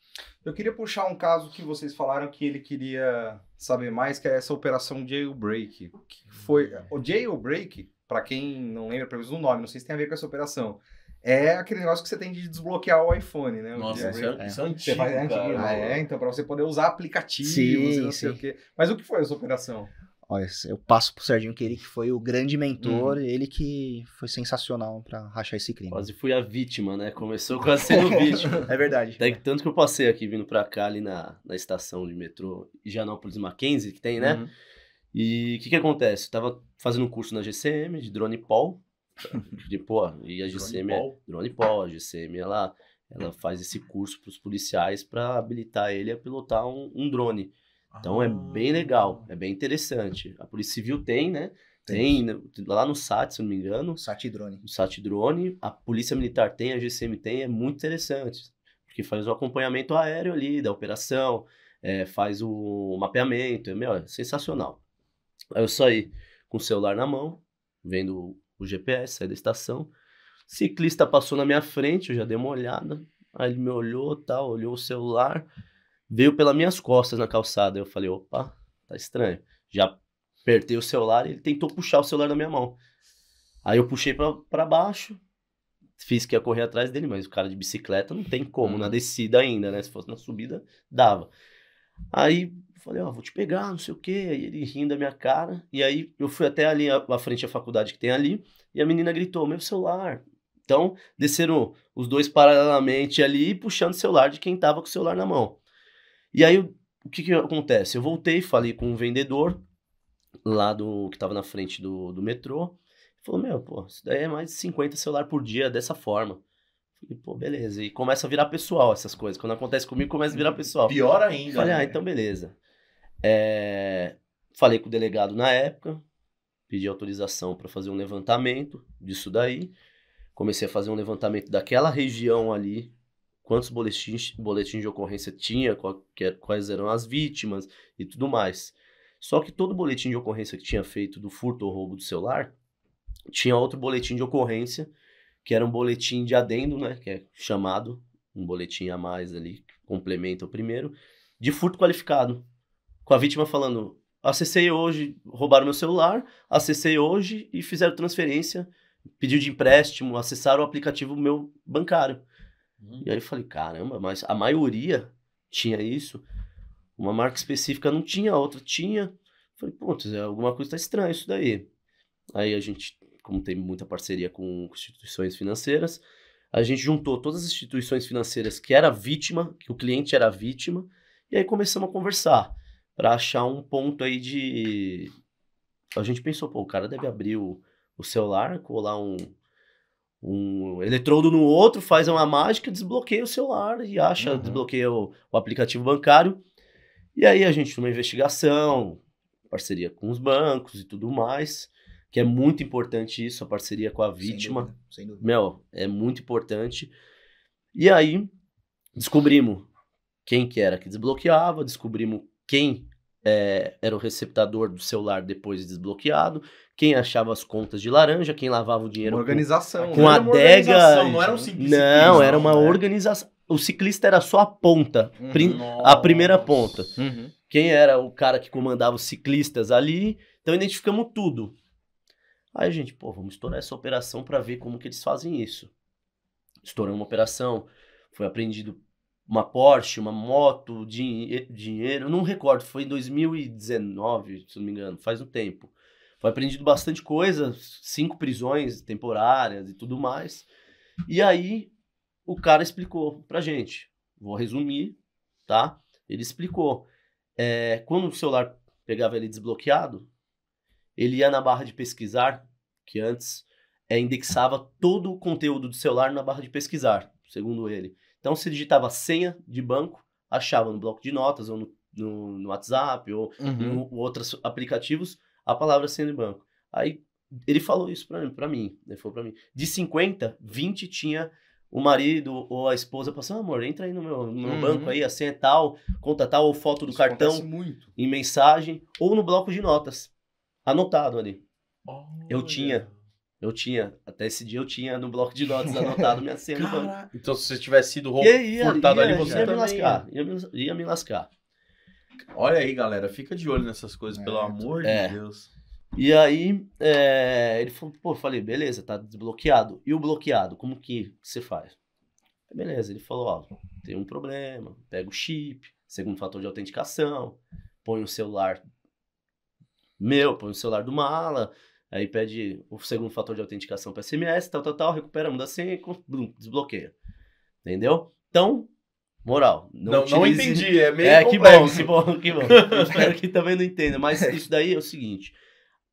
Eu queria puxar um caso que vocês falaram que ele queria saber mais, que é essa operação Jailbreak. Que foi o Jailbreak, para quem não lembra pelo menos do nome, não sei se tem a ver com essa operação. É aquele negócio que você tem de desbloquear o iPhone, né? Nossa, isso é, É. isso é antigo, Você faz é, cara. antiguinho, né? É, então, para você poder usar aplicativos Sim, e não sei sim. o quê. Mas o que foi essa operação? Olha, eu passo pro Serginho que ele que foi o grande mentor, Uhum. ele que foi sensacional pra rachar esse crime. Quase fui a vítima, né? Começou quase sendo [LAUGHS] vítima. É verdade. Até que tanto que eu passei aqui vindo pra cá, ali na, na estação de metrô Higienópolis Mackenzie, que tem, né? Uhum. E o que que acontece? Eu tava fazendo um curso na GCM de drone Paul. [LAUGHS] De, pô, e a GCM é Paul. drone Paul, a GCM ela, ela faz esse curso para os policiais para habilitar ele a pilotar um, um drone. Então é bem Ah. legal, é bem interessante. A Polícia Civil tem, né? Tem, né, lá no SAT, se não me engano, Sati drone. o SAT drone, a Polícia Militar tem, a GCM tem, é muito interessante. Porque faz o acompanhamento aéreo ali da operação, é, faz o mapeamento, é, meu, é sensacional. Aí eu saí com o celular na mão, vendo o GPS, saí da estação. Ciclista passou na minha frente, eu já dei uma olhada. Aí ele me olhou, tal, olhou o celular, veio pelas minhas costas na calçada. Eu falei, opa, tá estranho. Já apertei o celular e ele tentou puxar o celular da minha mão. Aí eu puxei pra baixo, fiz que ia correr atrás dele, mas o cara de bicicleta não tem como, na descida ainda, né? Se fosse na subida, dava. Aí falei, ó, vou te pegar, não sei o quê. Aí ele rindo da minha cara. E aí eu fui até ali, à frente da faculdade que tem ali, e a menina gritou, meu celular. Então, desceram os dois paralelamente ali, puxando o celular de quem tava com o celular na mão. E aí, o o que que acontece? Eu voltei, falei com um vendedor lá do que tava na frente do, do metrô. Ele falou, meu, pô, isso daí é mais de 50 celular por dia dessa forma. Falei, pô, beleza. E começa a virar pessoal essas coisas. Quando acontece comigo, começa a virar pessoal. Pior ainda. Falei, ah, né? então beleza. É, Falei com o delegado na época, pedi autorização para fazer um levantamento disso daí. Comecei a fazer um levantamento daquela região ali, quantos boletins, boletins de ocorrência tinha, qual- que- quais eram as vítimas e tudo mais. Só que todo boletim de ocorrência que tinha feito do furto ou roubo do celular, tinha outro boletim de ocorrência, que era um boletim de adendo, né, que é chamado, um boletim a mais ali, que complementa o primeiro, de furto qualificado. Com a vítima falando, acessei hoje, roubaram meu celular, acessei hoje e fizeram transferência, pediu de empréstimo, acessaram o aplicativo meu bancário. Uhum. E aí eu falei, caramba, mas a maioria tinha isso. Uma marca específica não tinha, a outra tinha. Falei, putz, é alguma coisa tá estranha isso daí. Aí a gente, como tem muita parceria com instituições financeiras, a gente juntou todas as instituições financeiras que era vítima, que o cliente era vítima, e aí começamos a conversar para achar um ponto aí de. A gente pensou, pô, o cara deve abrir o, o celular, colar um, um eletrodo no outro, faz uma mágica, desbloqueia o celular e acha, Uhum. desbloqueia o, o aplicativo bancário. E aí a gente, numa investigação, parceria com os bancos e tudo mais, que é muito importante isso, a parceria com a vítima. Sem dúvida, sem dúvida. Meu, é muito importante. E aí, descobrimos quem que era que desbloqueava, descobrimos quem é, era o receptador do celular depois desbloqueado, quem achava as contas de laranja, quem lavava o dinheiro Uma com- organização. com, a Era uma adega. organização, não era um simples Não, ciclista, era uma né? organização. O ciclista era só a ponta, Uhum. prim- a primeira ponta. Uhum. Quem era o cara que comandava os ciclistas ali. Então identificamos tudo. Aí gente, pô, vamos estourar essa operação para ver como que eles fazem isso. Estouramos uma operação, foi apreendido uma Porsche, uma moto, dinhe- dinheiro, não recordo, foi em 2019, se não me engano, faz um tempo. Foi apreendido bastante coisa, cinco prisões temporárias e tudo mais. E aí o cara explicou pra gente. Vou resumir, tá? Ele explicou. É, quando o celular pegava ele desbloqueado, ele ia na barra de pesquisar, que antes é, indexava todo o conteúdo do celular na barra de pesquisar, segundo ele. Então, se digitava senha de banco, achava no bloco de notas, ou no, no, no WhatsApp, ou Uhum. em outros aplicativos, a palavra senha de banco. Aí ele falou isso pra, pra mim, ele falou pra mim. De 50, 20 tinha o marido ou a esposa passando, amor, entra aí no meu, no Uhum. banco aí, a senha é tal, conta tal, ou foto do Isso cartão em mensagem, ou no bloco de notas, anotado ali. Eu tinha. Eu tinha, até esse dia eu tinha no bloco de notas [LAUGHS] anotado minha senha do banco. Cara, então se você tivesse sido roubado, ia, furtado ia, ali, você ia me também... lascar, ia me, ia me lascar. Olha aí, galera, fica de olho nessas coisas, É, pelo amor é. de Deus. E aí, é, ele falou, pô, eu falei, beleza, tá desbloqueado. E o bloqueado, como que você faz? Beleza, ele falou, ó, tem um problema, pega o chip, segundo fator de autenticação, põe o celular meu, põe o celular do mala, aí pede o segundo fator de autenticação para SMS, tal, tal, tal, recupera, muda a senha, e desbloqueia. Entendeu? Então, moral, não, Não, não, utilize- entendi, é meio é, que bom, complexo. que bom, que bom. [LAUGHS] Espero que também não entenda. Mas isso daí é o seguinte: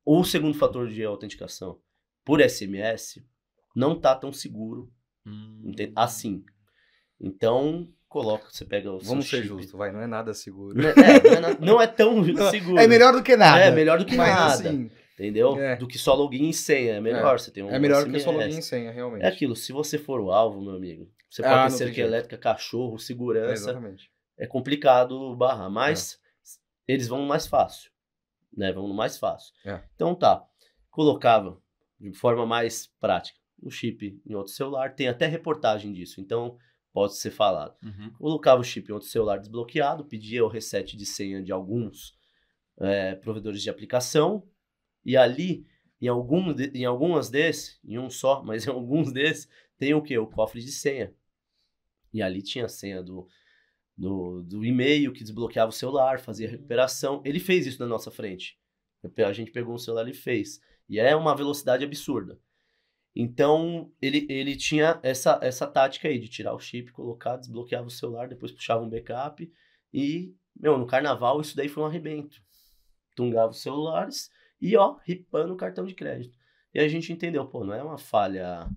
o segundo fator de autenticação por SMS não tá tão seguro Hum. assim. Então, coloca, você pega o seu Vamos ser justos, vai, não é nada seguro. Não é, não é [LAUGHS] não é tão seguro. É melhor do que nada. É melhor do que Mas nada. assim, entendeu? É. Do que só login e senha. É melhor. Você tem um é melhor que SMS. só login e senha, realmente. É aquilo, se você for o alvo, meu amigo, você Ah, pode não ter cerca elétrica, cachorro, É, segurança. exatamente. é complicado barrar, mas eles vão no mais fácil, né? Vão no mais fácil. É. Então tá, colocava de forma mais prática o chip em outro celular, tem até reportagem disso, então pode ser falado. Uhum. Colocava o chip em outro celular desbloqueado, pedia o reset de senha de alguns é, provedores de aplicação, e ali, em, algum de- em algumas desses, em um só, [LAUGHS] mas em alguns desses, tem o que? O cofre de senha. E ali tinha a senha do, do, do e-mail que desbloqueava o celular, fazia recuperação. Ele fez isso na nossa frente. A gente pegou um celular e fez. E é uma velocidade absurda. Então, ele, ele tinha essa, essa tática aí de tirar o chip, colocar, desbloqueava o celular, depois puxava um backup. E, meu, no carnaval isso daí foi um arrebento. Tungava os celulares e, ó, ripando o cartão de crédito. E a gente entendeu, pô, não é uma falha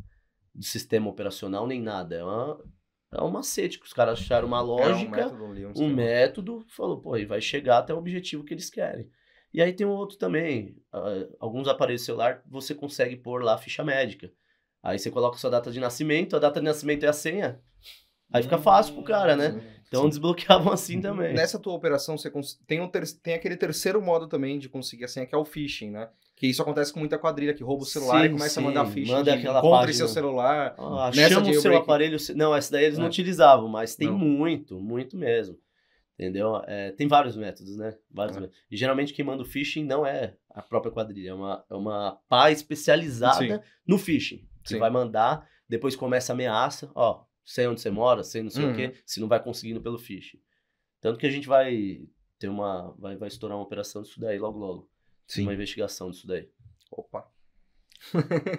do sistema operacional nem nada. É, uma, é um macete que os caras acharam uma É um lógica método um um método, falou, pô, e vai chegar até o objetivo que eles querem. E aí tem um outro também, ah, alguns aparelhos celular você consegue pôr lá a ficha médica. Aí você coloca a sua data de nascimento, a data de nascimento é a senha. Aí fica fácil pro cara, né? Sim. Então desbloqueavam assim também. Nessa tua operação, você cons- tem, um ter- tem aquele terceiro modo também de conseguir a senha, que é o phishing, né? Que isso acontece com muita quadrilha, que rouba o celular Sim, e começa sim, a mandar phishing. manda de aquela encontre página. seu celular. Ah, chama o seu aparelho. Não, essa daí eles não É. utilizavam, mas tem Não. muito, muito mesmo. Entendeu? É, tem vários métodos, né? Vários É. métodos. E geralmente quem manda o phishing não é a própria quadrilha, é uma, é uma pá especializada Sim. no phishing. Que Sim. vai mandar, depois começa a ameaça, ó, sei onde você mora, sei não sei o Uhum. quê, se não vai conseguindo pelo phishing. Tanto que a gente vai ter uma. Vai, vai estourar uma operação disso daí logo logo. Sim. Uma investigação disso daí. Opa.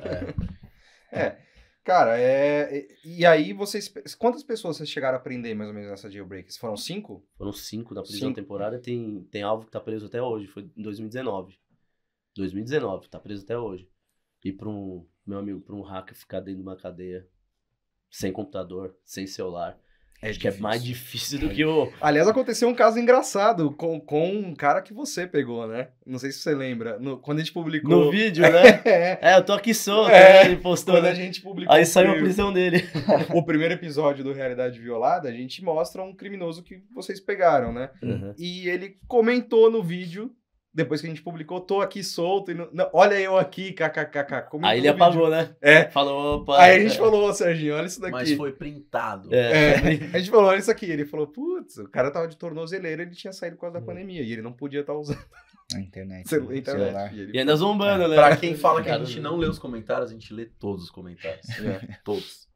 É. [LAUGHS] É. Cara, é. E aí vocês. Quantas pessoas vocês chegaram a prender mais ou menos nessa jailbreak? Foram cinco? Foram cinco na prisão Cinco. temporária. Tem, tem alvo que tá preso até hoje. Foi em 2019. 2019, tá preso até hoje. E pra um, meu amigo, pra um hacker ficar dentro de uma cadeia, sem computador, sem celular. Acho que é mais difícil do que o. Aliás, aconteceu um caso engraçado com, com um cara que você pegou, né? Não sei se você lembra. No- quando a gente publicou. No vídeo, né? [LAUGHS] É, É, eu tô aqui solto, É, né? Ele postou. quando a né? gente publicou Aí o saiu a pri- prisão dele. [LAUGHS] o primeiro episódio do Realidade Violada, a gente mostra um criminoso que vocês pegaram, né? E ele comentou no vídeo, depois que a gente publicou, tô aqui solto, e não, não, olha eu aqui, kkkk. comentou Aí ele vídeo. apagou, né? É. Falou, opa. Aí a gente falou, ô Serginho, olha isso daqui. Mas foi printado. É. É, [LAUGHS] a gente falou, olha isso aqui. Ele falou, putz, o cara tava de tornozeleira, ele tinha saído por causa da Hum. pandemia. E ele não podia estar usando Na internet. celu- no internet. celular. E ele- E ainda zombando, né? Pra quem fala que a gente não lê os comentários, a gente lê todos os comentários. É. Todos.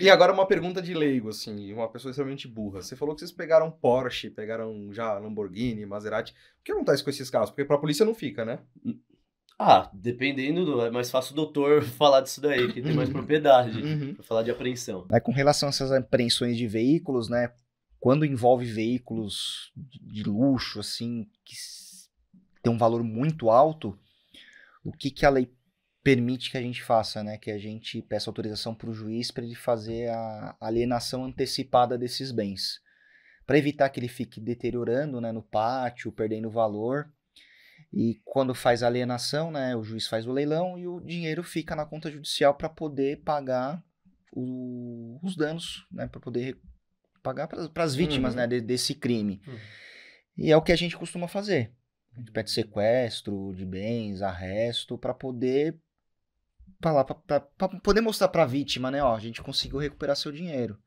E agora uma pergunta de leigo, assim, uma pessoa extremamente burra. Você falou que vocês pegaram Porsche, pegaram já Lamborghini, Maserati. O que acontece com esses carros? Porque pra polícia não fica, né? Ah, dependendo, do- é mais fácil o doutor [LAUGHS] falar disso daí, que tem mais propriedade Uhum. pra falar de apreensão. Aí, com relação a essas apreensões de veículos, né? Quando envolve veículos de luxo, assim, que tem um valor muito alto, o que, que a lei permite que a gente faça, né? Que a gente peça autorização para o juiz para ele fazer a alienação antecipada desses bens. Para evitar que ele fique deteriorando né, no pátio, perdendo valor. E quando faz a alienação, né, o juiz faz o leilão e o dinheiro fica na conta judicial para poder pagar o- os danos, né, para poder pagar para as vítimas Uhum. né, de- desse crime. Uhum. E é o que a gente costuma fazer. A gente pede sequestro de bens, arresto, para poder para poder mostrar para a vítima, né, ó, a gente conseguiu recuperar seu dinheiro.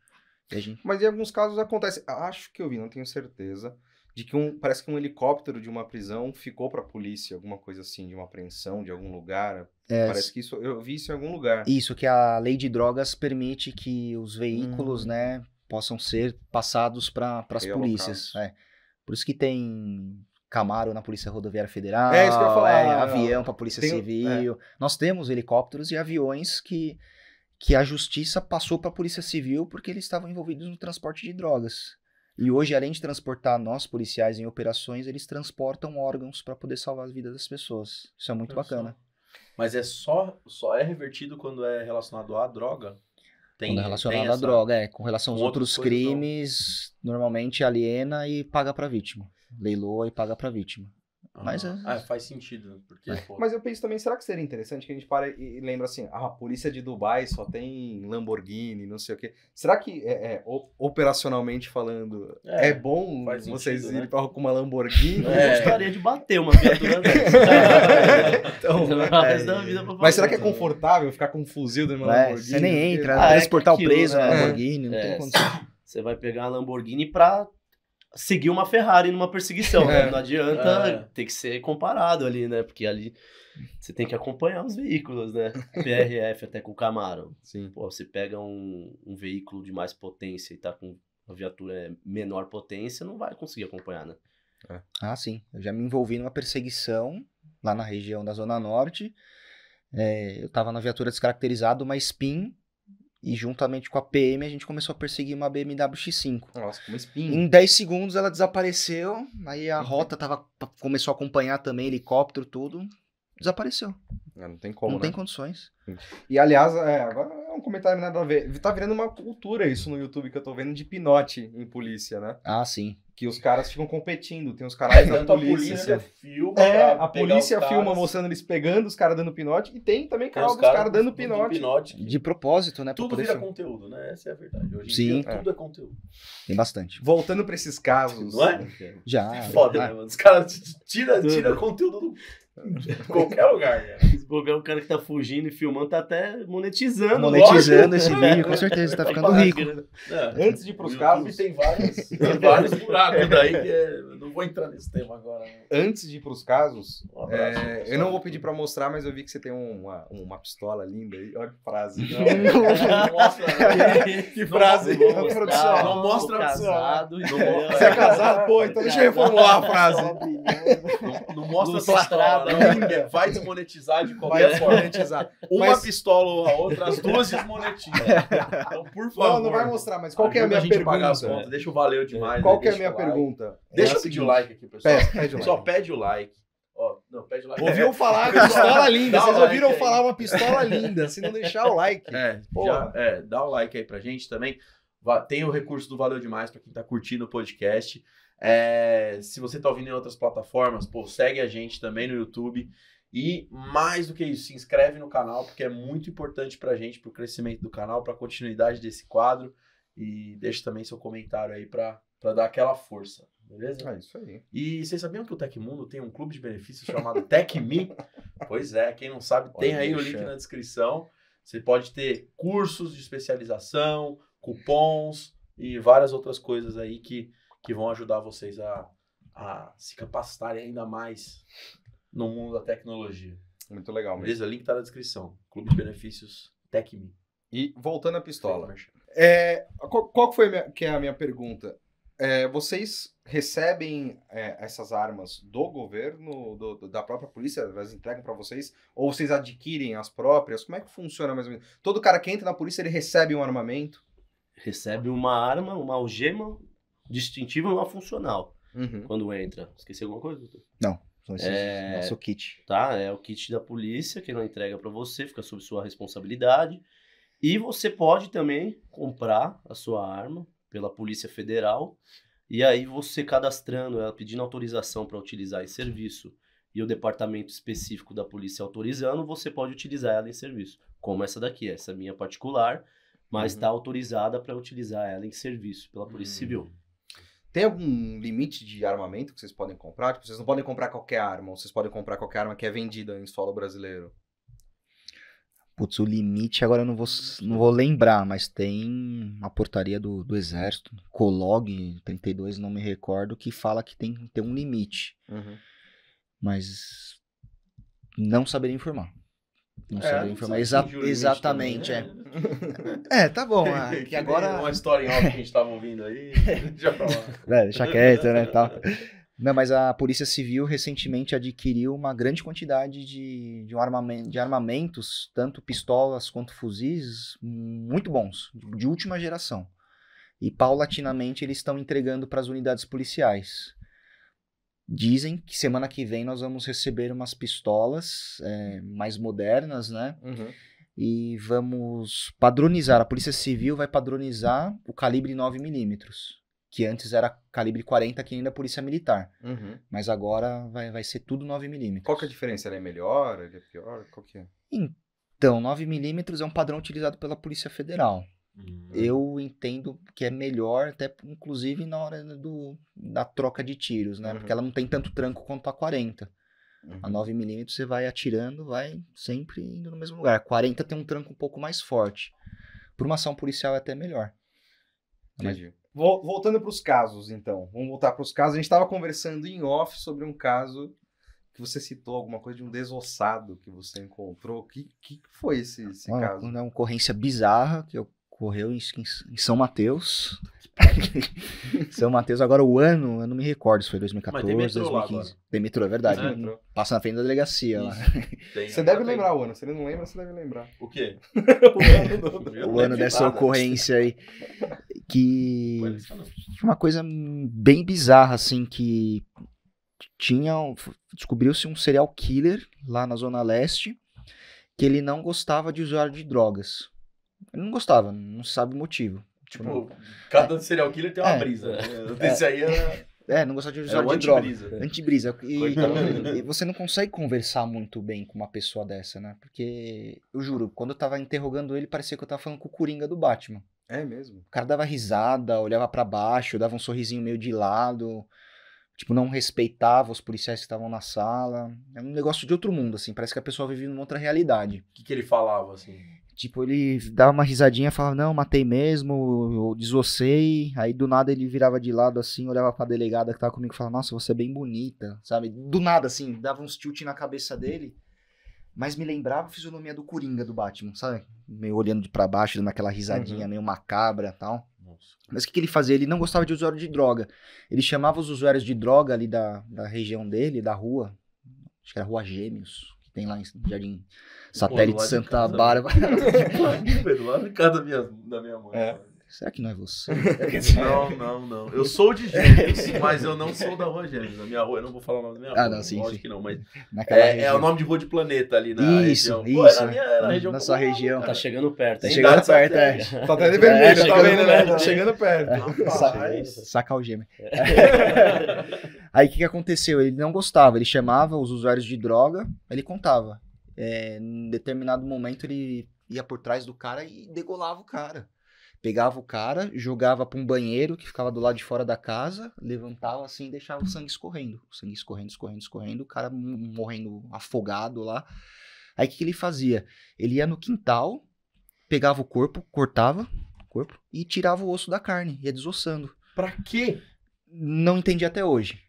A gente Mas em alguns casos acontece, acho que eu vi, não tenho certeza, de que um, parece que um helicóptero de uma prisão ficou pra polícia, alguma coisa assim, de uma apreensão de algum lugar. é, Parece que isso, eu vi isso em algum lugar. Isso, que a lei de drogas permite que os veículos, Hum. né, possam ser passados para as polícias. É. Por isso que tem Camaro na Polícia Rodoviária Federal, É isso que eu falar. é, avião para a Polícia Tem- Civil. Nós temos helicópteros e aviões que, que a justiça passou para a Polícia Civil porque eles estavam envolvidos no transporte de drogas. E hoje, além de transportar nós, policiais, em operações, eles transportam órgãos para poder salvar as vidas das pessoas. Isso é muito bacana. Mas é só, só é revertido quando é relacionado à droga? Tem, Quando é relacionado tem à essa- droga, é. Com relação aos Com outros coisas, não. crimes, normalmente aliena e paga pra vítima. Leiloa e paga pra vítima. Mas é- Ah, faz sentido. Porque, pô, Mas eu penso também, será que seria interessante que a gente pare e lembra assim, ah, a polícia de Dubai só tem Lamborghini, não sei o quê. Será que, é, é, operacionalmente falando, é, É, bom vocês sentido, irem né? pra rua com uma Lamborghini? Eu É. gostaria de bater uma viatura dessa. [LAUGHS] Então, O resto da vida pra mas será que é confortável ficar com um fuzil numa É, Lamborghini? você nem entra, Ah, é transportar o preso né? na Lamborghini, não É, tem condição. Você vai pegar uma Lamborghini pra seguir uma Ferrari numa perseguição. né? É. Não adianta, É. tem que ser comparado ali, né? Porque ali você tem que acompanhar os veículos, né? [LAUGHS] PRF até com o Camaro. Sim. Pô, você pega um, um veículo de mais potência e tá com uma viatura menor potência, não vai conseguir acompanhar, né? Ah, sim. Eu já me envolvi numa perseguição lá na região da Zona Norte. É, eu tava na viatura descaracterizada, uma SPIN, e juntamente com a PM a gente começou a perseguir uma BMW X5. Nossa, como espinho. Em 10 segundos ela desapareceu, aí a rota tava, começou a acompanhar também, helicóptero, tudo. Desapareceu. Ah, Não tem como, não né? tem condições. E aliás, é, agora é um comentário nada a ver. Tá virando uma cultura isso no YouTube que eu tô vendo de pinote em polícia, né? Ah, sim. Que os caras ficam competindo. Tem os canais da tanto a polícia. polícia filma. É, a polícia filma caras, mostrando eles pegando os caras dando pinote. E tem também canal os dos caras dando do pinote. que De propósito, né? Tudo vira conteúdo, né? Essa é a verdade. Hoje em Sim. dia tudo é conteúdo. Tem bastante. Voltando pra esses casos. Não é? Já. Foda, ah, né, mano? Os caras tiram tira conteúdo do... [LAUGHS] qualquer lugar, cara. Se bobear o cara que tá fugindo e filmando, tá até monetizando. Monetizando lógico. esse vídeo, com [LAUGHS] certeza, tá ficando rico. É. Antes de ir pros YouTube casos. tem vários, [LAUGHS] tem vários buracos daí que é... não vou entrar nesse tema agora. né? Antes de ir pros casos, Um abraço, é, eu não vou pedir pra mostrar, mas eu vi que você tem uma, uma pistola linda aí. Olha que frase. Não mostra, né? que frase. Não, Não, mostra, produção. não mostra a casado, Não entendeu? Você é casado? Pô, então deixa eu reformular a frase. Não, não mostra a pistola, estrada. Não. [LAUGHS] Vai desmonetizar de Vai qualquer forma. monetizar. Uma Mas- pistola ou a outra, as duas desmonetizam. [LAUGHS] Então, por favor. Não, não vai mostrar, mas qual que é a minha as pergunta? contas. Deixa o valeu demais. Qual que é a deixa minha like. pergunta? Deixa É eu a pedir o like aqui, pessoal. Pede, pede like. Só pede o like. Ó, não, pede o like. Ouviu falar [LAUGHS] pistola linda. Dá Vocês like ouviram aí. falar uma pistola linda. Se não deixar o like. É, já, é, dá o like aí pra gente também. Tem o recurso do Valeu Demais para quem tá curtindo o podcast. É, se você tá ouvindo em outras plataformas, pô, segue a gente também no YouTube. E mais do que isso, se inscreve no canal, porque é muito importante pra gente, pro crescimento do canal, pra continuidade desse quadro. E deixa também seu comentário aí pra, pra dar aquela força, beleza? É isso aí. E vocês sabiam que o Tecmundo tem um clube de benefícios chamado TecMe? [LAUGHS] pois é, quem não sabe, tem Olha, aí o link na descrição. Você pode ter cursos de especialização, cupons e várias outras coisas aí que, que vão ajudar vocês a, a se capacitarem ainda mais no mundo da tecnologia. Muito legal mesmo. Beleza? Link tá na descrição. Clube de benefícios TecMe. E voltando à pistola. É, qual, qual foi a minha- que é a minha pergunta? É, vocês recebem é, essas armas do governo, do- do- da própria polícia, elas entregam para vocês? Ou vocês adquirem as próprias? Como é que funciona mais ou menos? Todo cara que entra na polícia, ele recebe um armamento? Recebe uma arma, uma algema distintiva e uma funcional Uhum. quando entra. Esqueci alguma coisa, doutor? São esses- É. Nosso kit. Tá? É o kit da polícia que não entrega pra você, fica sob sua responsabilidade. E você pode também comprar a sua arma pela Polícia Federal. E aí você cadastrando ela, pedindo autorização para utilizar em serviço e o departamento específico da polícia autorizando, você pode utilizar ela em serviço. Como essa daqui, essa minha particular, mas Uhum. está autorizada para utilizar ela em serviço pela Polícia Hum. Civil. Tem algum limite de armamento que vocês podem comprar? Tipo, vocês não podem comprar qualquer arma, ou vocês podem comprar qualquer arma que é vendida em solo brasileiro. Putz, o limite agora eu não vou, não vou lembrar, mas tem uma portaria do, do Exército, Colog 32, não me recordo, que fala que tem ter um limite. Mas não saberia informar. Não saberia informar. Exa- exatamente, é. É, tá bom. ah, [LAUGHS] que agora. Uma história em off que a gente tava ouvindo aí. [LAUGHS] Já pra lá. É, deixa quieto, né, tal. Não, mas a Polícia Civil recentemente adquiriu uma grande quantidade de, de, um armamento, de armamentos, tanto pistolas quanto fuzis, muito bons, de última geração. E paulatinamente eles estão entregando para as unidades policiais. Dizem que semana que vem nós vamos receber umas pistolas é, mais modernas, né? Uhum. E vamos padronizar. A Polícia Civil vai padronizar o calibre 9mm que antes era calibre 40 que ainda a polícia militar, Uhum. mas agora vai, vai ser tudo 9mm. Qual que é a diferença? Ele é melhor? Ele é pior? Qual que é? Então, 9mm é um padrão utilizado pela Polícia Federal. Hum. Eu entendo que é melhor, até inclusive na hora do, da troca de tiros, né? Uhum. Porque ela não tem tanto tranco quanto a 40. Uhum. A 9mm você vai atirando, vai sempre indo no mesmo lugar. A 40 tem um tranco um pouco mais forte. Por uma ação policial é até melhor. Mas- Entendi. Vol- Voltando para os casos, então. Vamos voltar para os casos. A gente estava conversando em off sobre um caso que você citou alguma coisa de um desossado que você encontrou. O que, que foi esse, esse Uma, caso? uma ocorrência bizarra que ocorreu em, em São Mateus. [LAUGHS] São Mateus, agora o ano, eu não me recordo se foi 2014, Mas tem metrô lá 2015. agora. Tem metrô, é verdade. É, metrô. Passa na frente da delegacia lá. Tem, [LAUGHS] Você deve tem. lembrar o ano. Se ele não lembra, você deve lembrar. O quê? [LAUGHS] o ano do- O ano dessa nada. ocorrência aí. Que uma coisa bem bizarra, assim, que tinha. Descobriu-se um serial killer lá na Zona Leste que ele não gostava de usuário de drogas. Ele não gostava, não se sabe o motivo. Tipo, cada serial killer tem uma É. brisa. Né? Esse aí é, É, não gostava de é o de droga. antibrisa. Antibrisa. E, Coitado. e você não consegue conversar muito bem com uma pessoa dessa, né? Porque, eu juro, quando eu tava interrogando ele, parecia que eu tava falando com o Coringa do Batman. É mesmo. O cara dava risada, olhava pra baixo, dava um sorrisinho meio de lado. Tipo, não respeitava os policiais que estavam na sala. É um negócio de outro mundo, assim. Parece que a pessoa vive numa outra realidade. O que, que ele falava, assim? Tipo, ele dava uma risadinha, falava, não, matei mesmo, eu desossei. Aí do nada ele virava de lado assim, olhava pra delegada que tava comigo e falava, nossa, você é bem bonita, sabe? Do nada, assim, dava uns tilt na cabeça dele. Mas me lembrava a fisionomia do Coringa do Batman, sabe? Meio olhando de pra baixo, dando aquela risadinha meio macabra e tal. Nossa. Mas o que, que ele fazia? Ele não gostava de usuário de droga. Ele chamava os usuários de droga ali da, da região dele, da rua. Acho que era Rua Gêmeos, tem lá em Jardim Satélite do lado de Santa casa, Bárbara. do lado de casa da minha, da minha mãe. É. Será que não é você? [LAUGHS] Não, não, não. Eu sou de Gêmeos, [LAUGHS] mas eu não sou da rua Gêmeos. Na minha rua, eu não vou falar o nome da minha Ah, rua. não, sim, lógico sim. que não, mas é, é o nome de rua de planeta ali na Isso, região. Pô, isso, é na minha é na na- região na sua região. Tá chegando perto, Tá chegando Idade perto, é. Tá até de vermelho, tá vendo, né? Tá né? chegando perto. Sacar o gêmeo. [LAUGHS] Aí o que, que aconteceu? Ele não gostava, ele chamava os usuários de droga, ele contava. É, em determinado momento ele ia por trás do cara e degolava o cara. Pegava o cara, jogava pra um banheiro que ficava do lado de fora da casa, levantava assim e deixava o sangue escorrendo. O sangue escorrendo, escorrendo, escorrendo, o cara morrendo afogado lá. Aí o que, que ele fazia? Ele ia no quintal, pegava o corpo, cortava o corpo e tirava o osso da carne, ia desossando. Pra quê? Não entendi até hoje.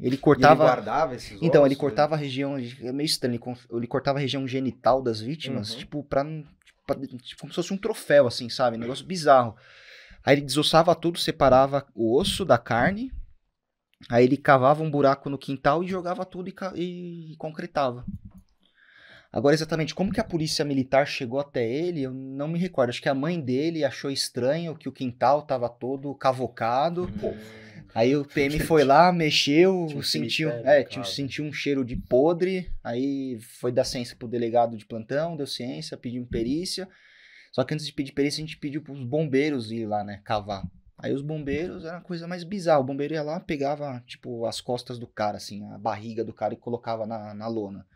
Ele E ele cortava. guardava esses Então, ele ossos? cortava a região. É meio estranho. Ele, ele cortava a região genital das vítimas, Uhum. tipo, pra, não- pra- tipo, como se fosse um troféu, assim, sabe? Um negócio bizarro. Aí ele desossava tudo, separava o osso da carne. Aí ele cavava um buraco no quintal e jogava tudo e, e concretava. Agora, exatamente como que a polícia militar chegou até ele, eu não me recordo. Acho que a mãe dele achou estranho que o quintal tava todo cavocado. Aí o [LAUGHS] PM foi lá, mexeu, Tinha um sentiu, é, tinha- sentiu um cheiro de podre, aí foi dar ciência pro delegado de plantão, deu ciência, pediu perícia. Só que antes de pedir perícia, a gente pediu pros bombeiros ir lá, né, cavar. Aí os bombeiros era uma coisa mais bizarra. O bombeiro ia lá, pegava, tipo, as costas do cara, assim, a barriga do cara e colocava na, na lona.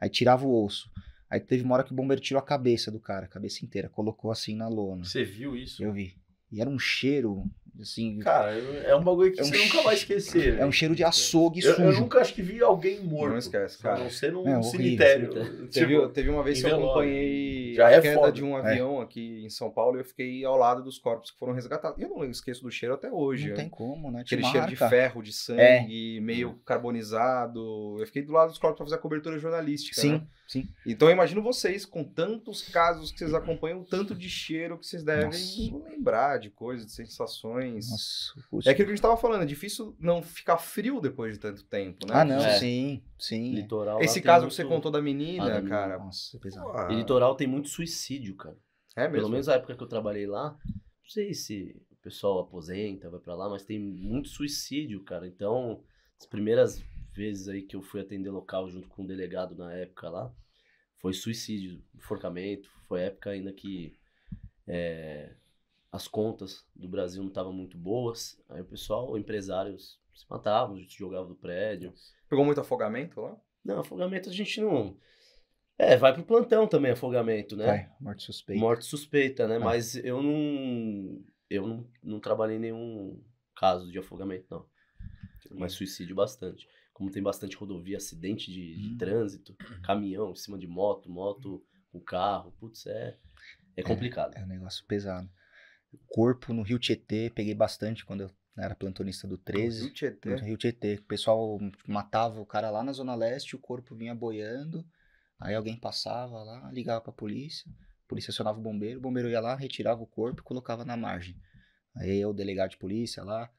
Aí tirava o osso. Aí teve uma hora que o bombeiro tirou a cabeça do cara, a cabeça inteira, colocou assim na lona. Você viu isso? Eu vi. E era um cheiro, assim, Cara, é um bagulho que É um você nunca vai esquecer. é um cheiro de açougue Eu, sujo. eu nunca acho que vi alguém morto. Não esquece, A cara. não ser num É, horrível. cemitério. Cemitério. Teve, Tipo, teve uma vez que eu acompanhei Já a é queda foda. de um avião aqui em São Paulo e eu fiquei ao lado dos corpos que foram resgatados. E eu não esqueço do cheiro até hoje. Não é. tem como, né? Te Aquele cheiro de marca. ferro, de sangue, meio carbonizado. Eu fiquei do lado dos corpos pra fazer a cobertura jornalística. Sim, né? sim. Então eu imagino vocês, com tantos casos que vocês acompanham, o tanto de cheiro que vocês devem Nossa. lembrar de coisas, de sensações. Nossa, o- É aquilo que a gente tava falando, é difícil não ficar frio depois de tanto tempo, né? Ah, não, É. sim, sim. Litoral. Esse tem caso muito- que você contou da menina, Ah, da cara. Nossa, é pesado. pô, E litoral tem muito suicídio, cara. É mesmo. Pelo menos na época que eu trabalhei lá, não sei se o pessoal aposenta, vai pra lá, mas tem muito suicídio, cara. Então, as primeiras vezes aí que eu fui atender local junto com o delegado na época lá, foi suicídio, enforcamento. Foi época ainda que é, as contas do Brasil não estavam muito boas. Aí o pessoal, empresários, se matavam, se jogavam do prédio. Pegou muito afogamento lá? Não, afogamento a gente não. É, vai pro plantão também, afogamento, né? Vai, morte suspeita. Morte suspeita, né? Ah. Mas eu não. Eu não, não trabalhei em nenhum caso de afogamento, não. Mas suicídio bastante. Como tem bastante rodovia, acidente de, de Hum. trânsito, caminhão em cima de moto, moto com carro, putz, é, é complicado. É um negócio pesado. Corpo no Rio Tietê, peguei bastante quando eu era plantonista do 13. Rio Tietê. No Rio Tietê. O pessoal matava o cara lá na Zona Leste, o corpo vinha boiando. Aí alguém passava lá, ligava pra polícia. A polícia acionava o bombeiro, o bombeiro ia lá, retirava o corpo e colocava na margem. Aí eu, o delegado de polícia lá,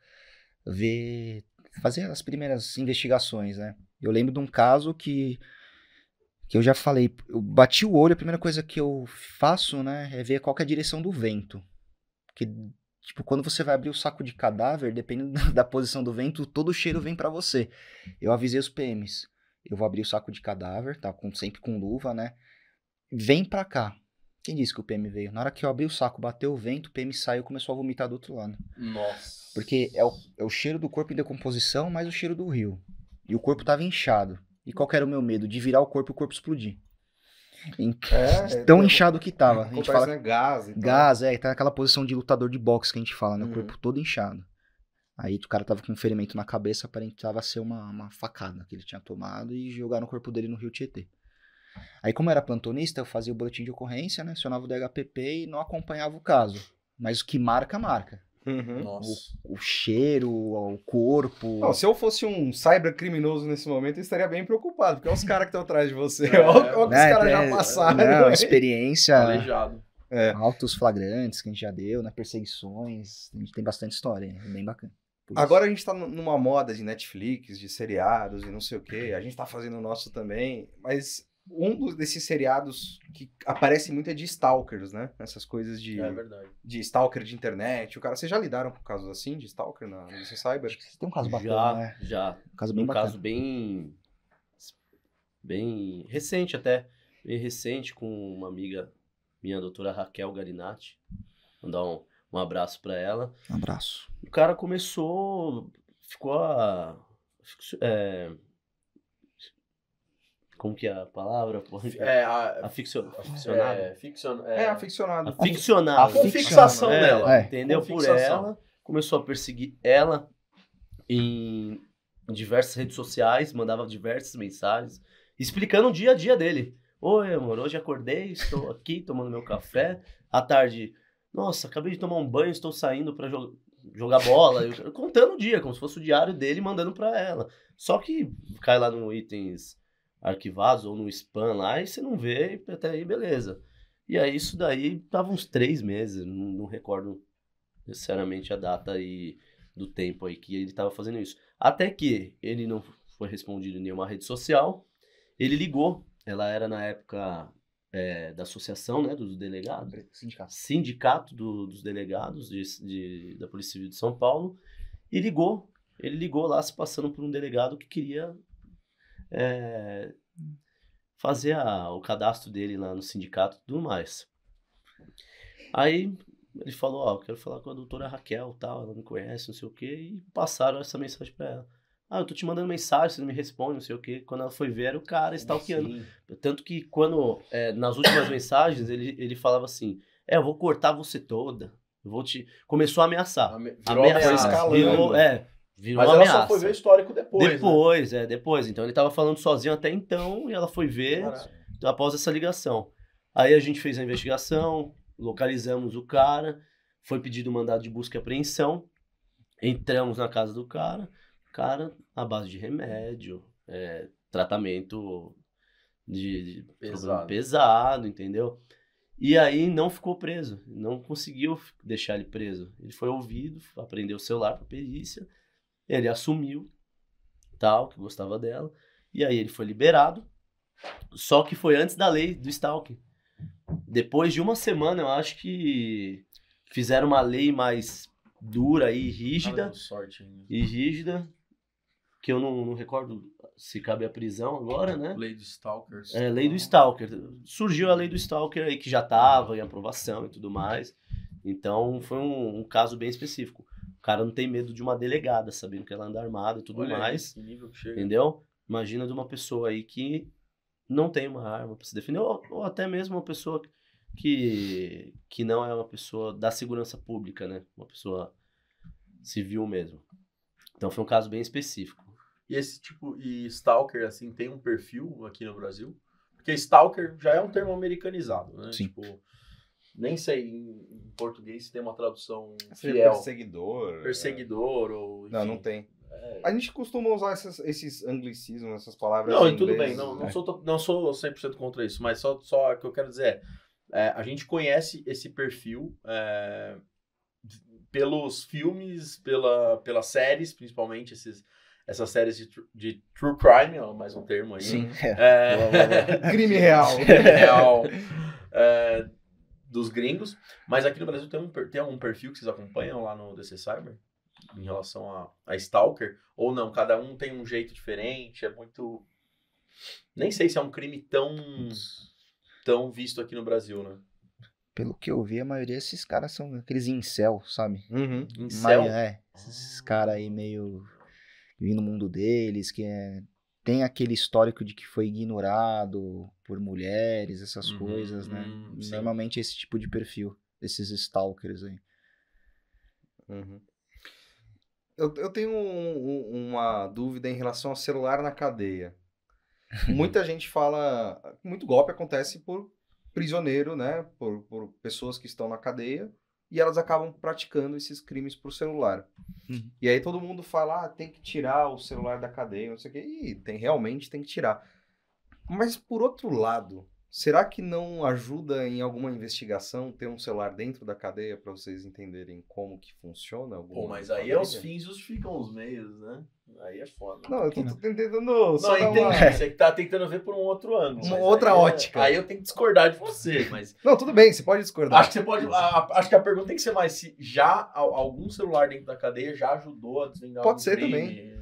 ver. fazer as primeiras investigações, né? Eu lembro de um caso que. que eu já falei. Eu bati o olho, a primeira coisa que eu faço, né, é ver qual é a direção do vento. Porque Tipo, quando você vai abrir o saco de cadáver, dependendo [LAUGHS] da, posição do vento, todo o cheiro vem pra você. Eu avisei os PMs. Eu vou abrir o saco de cadáver, tá? Com, sempre com luva, né? Vem pra cá. Quem disse que o PM veio? Na hora que eu abri o saco, bateu o vento, o PM saiu e começou a vomitar do outro lado. Nossa. Porque é o, é o cheiro do corpo em decomposição, mais o cheiro do rio. E o corpo tava inchado. E qual que era o meu medo? De virar o corpo e o corpo explodir. Em- É, tão é, inchado que tava. A gente fala né? Gás. Então. Gás, é, tá naquela posição de lutador de boxe que a gente fala, né? O Uhum. corpo todo inchado. Aí o cara tava com um ferimento na cabeça, aparentava ser uma, uma facada que ele tinha tomado e jogaram o corpo dele no rio Tietê. Aí, como era plantonista, eu fazia o boletim de ocorrência, né? Acionava o DHPP e não acompanhava o caso. Mas o que marca, marca. Uhum. Nossa. O cheiro, o corpo. Não, se eu fosse um cybercriminoso nesse momento, eu estaria bem preocupado, porque olha os [LAUGHS] caras que estão atrás de você. É, olha, o que os né, caras tem- já passaram. Não, experiência, Aleijado. É. altos flagrantes que a gente já deu, né? Perseguições. A gente tem bastante história, é bem bacana. Agora a gente tá nu- numa moda de Netflix, de seriados e não sei o quê. A gente tá fazendo o nosso também. Mas um dos- desses seriados que aparece muito é de stalkers, né? Essas coisas de, É verdade. de stalker de internet. O cara, vocês já lidaram com casos assim de stalker na, no DC Cyber? Acho que você tem um caso bacana, já, né? já. Um caso bem um bacana. caso bem bem recente até bem recente com uma amiga minha a doutora Raquel Garinatti mandar um, um abraço para ela Um abraço. o cara começou ficou a é, como que é a palavra? [LAUGHS] É, a, Aficio- aficionado é, ficcion, É, é, aficionado. aficionado a fixação É, dela. é. entendeu? Com Por fixação. ela, começou a perseguir ela em diversas redes sociais, mandava diversas mensagens, explicando o dia a dia dele. Oi, amor, hoje acordei, estou aqui tomando meu café. À tarde, nossa, acabei de tomar um banho, estou saindo para jogar bola. Eu- contando o dia, como se fosse o diário dele, mandando para ela. Só que cai lá no itens arquivados ou no spam lá e você não vê, e até aí beleza. E aí isso daí tava uns três meses, não, não recordo necessariamente a data e do tempo aí que ele tava fazendo isso. Até que ele não foi respondido em nenhuma rede social, ele ligou, ela era na época é, da associação, né, dos delegados, Sindicato. sindicato do- dos delegados de, de- da Polícia Civil de São Paulo e ligou. Ele ligou lá se passando por um delegado que queria é, fazer a- o cadastro dele lá no sindicato e tudo mais. Aí ele falou, ó, eu quero falar com a doutora Raquel, tal, ela me conhece, não sei o quê, e passaram essa mensagem pra ela. Ah, eu tô te mandando mensagem, você não me responde, não sei o quê. Quando ela foi ver, era o cara stalkeando. Sim. Tanto que quando, é, nas últimas mensagens, ele, ele falava assim, é, eu vou cortar você toda. Eu vou te... Começou a ameaçar. Ame- Virou Ameaça. ameaça. escalando. Virou, é, virou Mas ela ameaça. só foi ver o histórico depois. né? Depois, é, depois. Então ele tava falando sozinho até então, e ela foi ver Caralho. após essa ligação. Aí a gente fez a investigação, localizamos o cara, foi pedido mandado de busca e apreensão, entramos na casa do cara, cara, à base de remédio, é, tratamento de, de Pesado. pesado, entendeu? E aí não ficou preso, não conseguiu deixar ele preso. Ele foi ouvido, aprendeu o celular para perícia, ele assumiu, tal, que gostava dela, e aí ele foi liberado. Só que foi antes da lei do stalking. Depois de uma semana, eu acho que fizeram uma lei mais dura e rígida, deu sorte e rígida, que eu não, não recordo se cabe a prisão agora, né? Lei de Stalkers. É, lei do Stalker. Surgiu a lei do Stalker aí que já estava em aprovação e tudo mais. Então foi um, um caso bem específico. O cara não tem medo de uma delegada, sabendo que ela anda armada e tudo Olha mais. que nível que chega. Entendeu? Imagina de uma pessoa aí que não tem uma arma para se defender, ou, ou até mesmo uma pessoa que, que não é uma pessoa da segurança pública, né? Uma pessoa civil mesmo. Então foi um caso bem específico. E esse tipo, e Stalker, assim, tem um perfil aqui no Brasil? Porque Stalker já é um termo americanizado, né? Sim. Tipo, nem sei em, português se tem uma tradução Seria fiel. perseguidor. Perseguidor ou. é. Não, enfim. não tem. É. A gente costuma usar essas- esses anglicismos, essas palavras. Não, e tudo bem, não, não, né? sou, não sou 100% contra isso, mas só, só o que eu quero dizer é, é, a gente conhece esse perfil é, pelos filmes, pela, pelas séries, principalmente esses, essas séries de, de true crime, ó, mais um termo aí. Sim. É, boa. [LAUGHS] Crime real. real [LAUGHS] é, dos gringos. Mas aqui no Brasil tem, um, tem algum perfil que vocês acompanham lá no DC Cyber? Em relação a, a Stalker? Ou não? Cada um tem um jeito diferente? É muito. Nem sei se é um crime tão. tão visto aqui no Brasil, né? Pelo que eu vi, a maioria desses caras são aqueles incel, sabe? Uhum. Incel. Mas, é, esses caras aí meio vivendo no mundo deles, que é, tem aquele histórico de que foi ignorado por mulheres, essas Uhum, coisas, né? hum, sim. Normalmente é esse tipo de perfil, desses stalkers aí. Uhum. Eu, eu tenho um- um- uma dúvida em relação ao celular na cadeia. [LAUGHS] Muita gente fala. Muito golpe acontece por prisioneiro, né? Por, por pessoas que estão na cadeia e elas acabam praticando esses crimes por celular. Uhum. E aí todo mundo fala, ah, tem que tirar o celular da cadeia, não sei o quê. E tem, realmente tem que tirar. Mas por outro lado, será que não ajuda em alguma investigação ter um celular dentro da cadeia para vocês entenderem como que funciona? Pô, mas aí é os fins justificam os meios, né? Aí é foda. Não, eu tô, tô tentando Não, só entendi. uma... Você que tá tentando ver por um outro ângulo. Uma outra aí é- ótica. Aí eu tenho que discordar de você, [LAUGHS] mas. Não, tudo bem, você pode discordar. Acho que você pode. a- acho que a pergunta tem que ser mais se já al- algum celular dentro da cadeia já ajudou a desvendar Pode ser crime.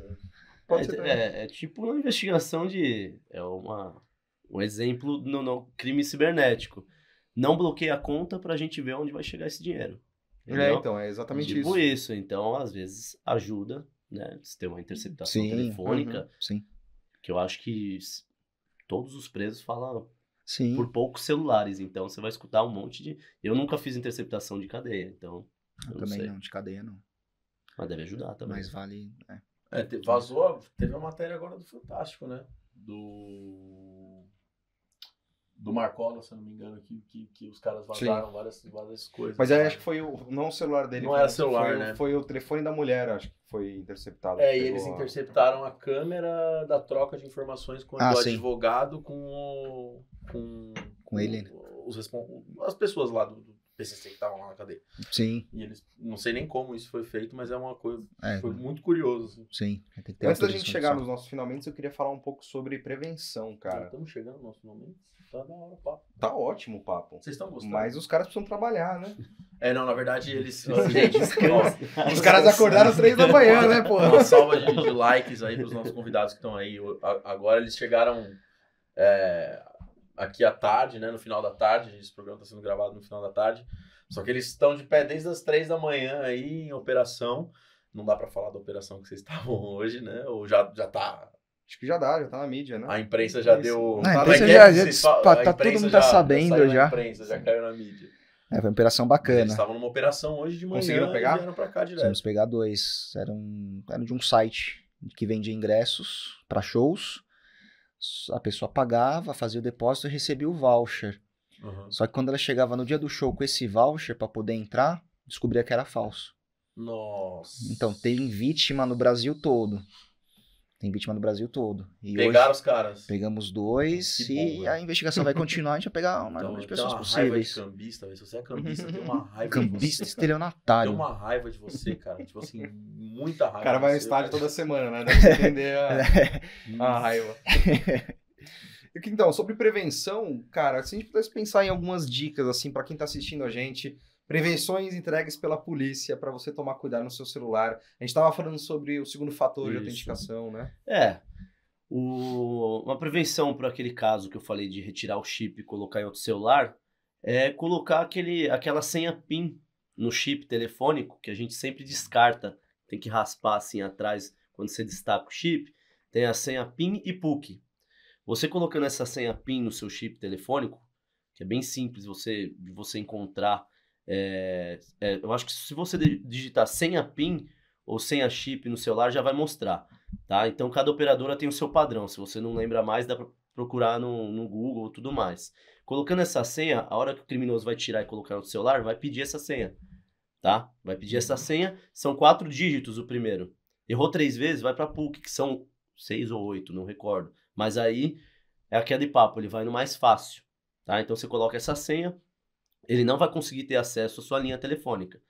Pode é, ser também. é, é tipo uma investigação de. É uma, um exemplo no, no crime cibernético. Não bloqueia a conta pra gente ver onde vai chegar esse dinheiro. É, entendeu? então, é exatamente tipo isso. isso. Então, às vezes, ajuda, né? Se tem uma interceptação Sim, telefônica, Sim. que eu acho que todos os presos falam Sim. por poucos celulares. Então, você vai escutar um monte de. Eu nunca fiz interceptação de cadeia, então. Eu Eu não também sei. não, de cadeia não. Mas deve ajudar também. Mas vale. é. É, te- vazou, teve uma matéria agora do Fantástico, né? Do. Do Marcola, se eu não me engano, que, que, que os caras vazaram várias, várias coisas. Mas aí acho que foi o. Não o celular dele. Não foi- era celular, foi, o- né? Foi o telefone da mulher, acho que foi interceptado. É, e eles a- interceptaram a câmera da troca de informações com Ah, o sim. advogado com o. Com, Com ele, né? Os respon- as pessoas lá do, do PCC que estavam lá na cadeia. Sim, E eles. Não sei nem como isso foi feito, mas é uma coisa. é, Foi muito curioso. Assim. sim. Antes da gente chegar nos nossos finalmente, eu queria falar um pouco sobre prevenção, cara. Estamos chegando no nosso momento. Tá da hora o papo. Tá ótimo o papo. Vocês estão gostando? Mas os caras precisam trabalhar, né? É, não, na verdade eles. [LAUGHS] Gente, Os caras acordaram três da manhã, né, porra? Uma salva de, de likes aí pros nossos convidados que estão aí. Agora eles chegaram é, aqui à tarde, né? No final da tarde. Esse programa está sendo gravado no final da tarde. Só que eles estão de pé desde as três da manhã aí em operação. Não dá para falar da operação que vocês estavam hoje, né? Ou já, já tá. Acho que já dá, já tá na mídia, né? A imprensa já deu. Ah, a é imprensa já- já tá- A todo mundo tá sabendo na já. imprensa, já caiu na mídia. É, foi uma operação Eles bacana. estavam numa operação hoje de manhã Conseguiram pegar? e vieram pra cá direto. Precisamos pegar dois. Era, um, era de um site que vendia ingressos para shows. A pessoa pagava, fazia o depósito e recebia o voucher. Uhum. Só que quando ela chegava no dia do show com esse voucher para poder entrar, descobria que era falso. Nossa. Então tem vítima no Brasil todo. Tem vítima no Brasil todo. E Pegaram hoje os caras. pegamos dois Que e bom, a investigação vai continuar. A gente vai pegar o maior Então, número de tem pessoas uma raiva de possíveis. cambista. Se você é cambista, tem uma raiva Cambista de você. Tem estelionatário. uma raiva de você, cara. Tipo assim, muita raiva. O cara vai no de estádio toda semana, né? Deve entender a, [LAUGHS] a raiva. [LAUGHS] Então, sobre prevenção, cara, se a gente pudesse pensar em algumas dicas, assim, pra quem tá assistindo a gente, prevenções entregues pela polícia pra você tomar cuidado no seu celular. A gente tava falando sobre o segundo fator de Isso. autenticação, né? É. O- uma prevenção para aquele caso que eu falei de retirar o chip e colocar em outro celular é colocar aquele, aquela senha PIN no chip telefônico que a gente sempre descarta. Tem que raspar assim atrás quando você destaca o chip. Tem a senha PIN e PUC. Você colocando essa senha PIN no seu chip telefônico, que é bem simples você, de você encontrar. É, é, eu acho que se você digitar senha PIN ou senha chip no celular, já vai mostrar. Tá? Então cada operadora tem o seu padrão. Se você não lembra mais, dá para procurar no, no Google e tudo mais. Colocando essa senha, a hora que o criminoso vai tirar e colocar no celular, vai pedir essa senha. Tá? Vai pedir essa senha. São quatro dígitos o primeiro. Errou três vezes, vai para PUC, que são seis ou oito, não recordo. Mas aí é a queda de papo, ele vai no mais fácil. Tá? Então você coloca essa senha, ele não vai conseguir ter acesso à sua linha telefônica.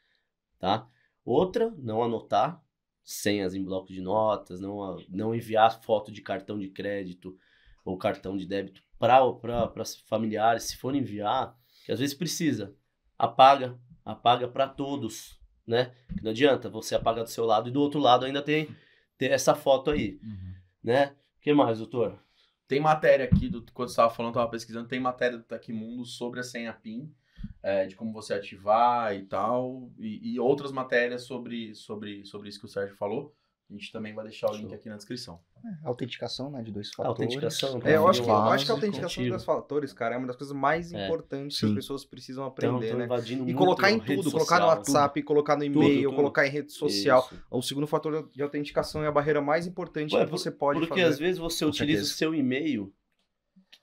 Tá? Outra, não anotar senhas em bloco de notas, não, não enviar foto de cartão de crédito ou cartão de débito para familiares, se for enviar, que às vezes precisa, apaga, apaga para todos, né? Que não adianta você apagar do seu lado e do outro lado ainda tem, tem essa foto aí, né? O que mais, doutor? Tem matéria aqui, do, quando você estava falando, estava pesquisando, tem matéria do Tecmundo sobre a senha PIN, é, de como você ativar e tal, e, e outras matérias sobre, sobre, sobre isso que o Sérgio falou. A gente também vai deixar o link aqui na descrição. Autenticação, né? De dois A fatores. autenticação. É, eu acho que, eu acho que a autenticação contigo. dos fatores, cara, é uma das coisas mais É. importantes que as Sim. pessoas precisam Então, aprender, estão né? E colocar em tudo, colocar no social, WhatsApp, colocar no e-mail, tudo. colocar em rede social. Isso. O segundo fator de autenticação é a barreira mais importante Ué, que você pode Porque fazer. às vezes você Com utiliza certeza. o seu e-mail,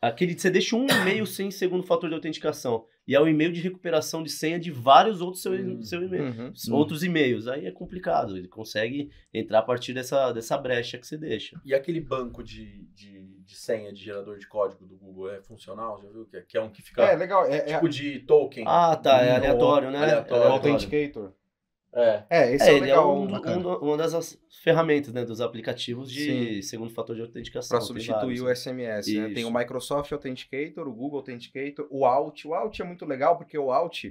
aquele você deixa um e-mail sem segundo fator de autenticação e é o e-mail de recuperação de senha de vários outros seu, Hum. seu e-mail, Uhum. outros e-mails. Aí é complicado. Ele consegue entrar a partir dessa, dessa brecha que você deixa. E aquele banco de, de, de senha de gerador de código do Google é funcional? Já viu? Que é, que é um que fica É, legal. É, é tipo de token. Ah, tá. É Hum, aleatório, né? aleatório. é o É aleatório. Authenticator. É. É, esse É, é, o ele legal. é um, um do- uma das as ferramentas né, dos aplicativos de Sim. segundo fator de autenticação. Para substituir vários, o né? SMS, né? Tem o. Microsoft Authenticator, o Google Authenticator, o Alt. O Alt é muito legal porque o Alt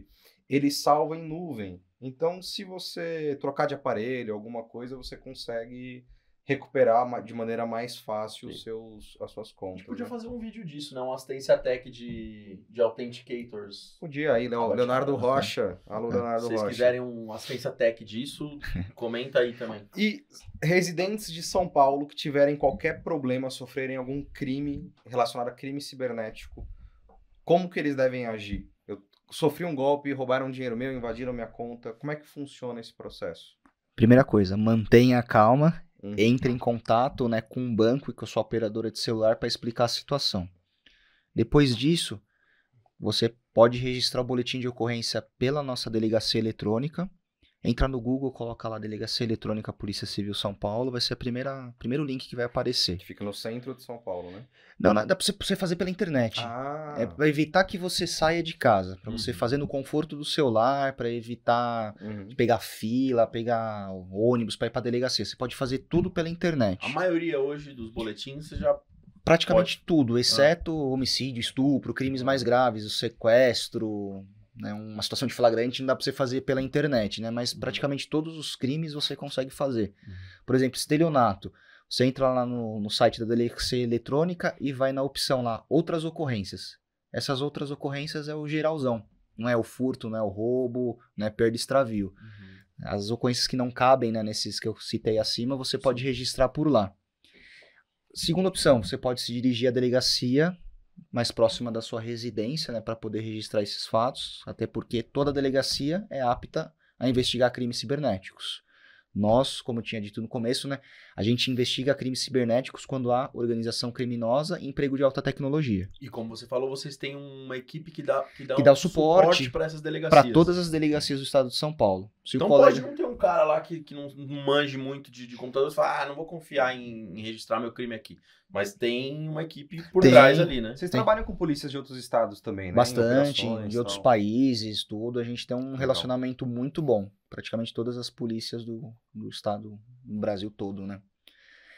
ele salva em nuvem. Então, se você trocar de aparelho, alguma coisa, você consegue recuperar de maneira mais fácil os Sim. seus, as suas A contas. gente podia né? fazer um vídeo disso, né? Uma assistência tech de, de authenticators. Podia aí, Leo- Ótimo, Leonardo né? Rocha. Alô, Se Leonardo vocês Rocha. quiserem uma assistência tech disso, [LAUGHS] comenta aí também. E residentes de São Paulo que tiverem qualquer problema, sofrerem algum crime relacionado a crime cibernético, como que eles devem agir? Eu sofri um golpe, roubaram dinheiro meu, invadiram minha conta. Como é que funciona esse processo? Primeira coisa, mantenha a calma, Uhum. entre em contato né, com o banco e com a sua operadora de celular para explicar a situação. Depois disso, você pode registrar o boletim de ocorrência pela nossa delegacia eletrônica. Entra no Google, coloca lá Delegacia Eletrônica Polícia Civil São Paulo, vai ser o primeiro link que vai aparecer. Que fica no centro de São Paulo, né? Não, dá para você fazer pela internet. Ah, É para evitar que você saia de casa, para você Uhum. fazer no conforto do celular, para evitar uhum. pegar fila, pegar ônibus para ir para delegacia. Você pode fazer tudo pela internet. A maioria hoje dos boletins você já. Praticamente tudo, exceto homicídio, estupro, crimes mais graves, o sequestro, né, uma situação de flagrante não dá para você fazer pela internet, né? Mas praticamente todos os crimes você consegue fazer. Por exemplo, estelionato. Você entra lá no, no site da delegacia eletrônica e vai na opção lá, outras ocorrências. Essas outras ocorrências é o geralzão. Não é o furto, não é o roubo, não é perda e extravio. As ocorrências que não cabem né, nesses que eu citei acima, você pode registrar por lá. Segunda opção, você pode se dirigir à delegacia mais próxima da sua residência, né, para poder registrar esses fatos, até porque toda delegacia é apta a investigar crimes cibernéticos. Nós, como eu tinha dito no começo, né, a gente investiga crimes cibernéticos quando há organização criminosa e emprego de alta tecnologia. E como você falou, vocês têm uma equipe que dá, que dá, Que dá um o suporte para essas delegacias. Para todas as delegacias do estado de São Paulo. Se Então o colega... pode não ter um cara lá que, que não, não manje muito de, de computador e fala, ah, não vou confiar em, em registrar meu crime aqui. Mas tem uma equipe por Tem. trás ali, né? Vocês Tem. trabalham com polícias de outros estados também, né? Bastante, de e outros tal. países, tudo. A gente tem um Legal. relacionamento muito bom. Praticamente todas as polícias do, do estado, do Brasil todo, né?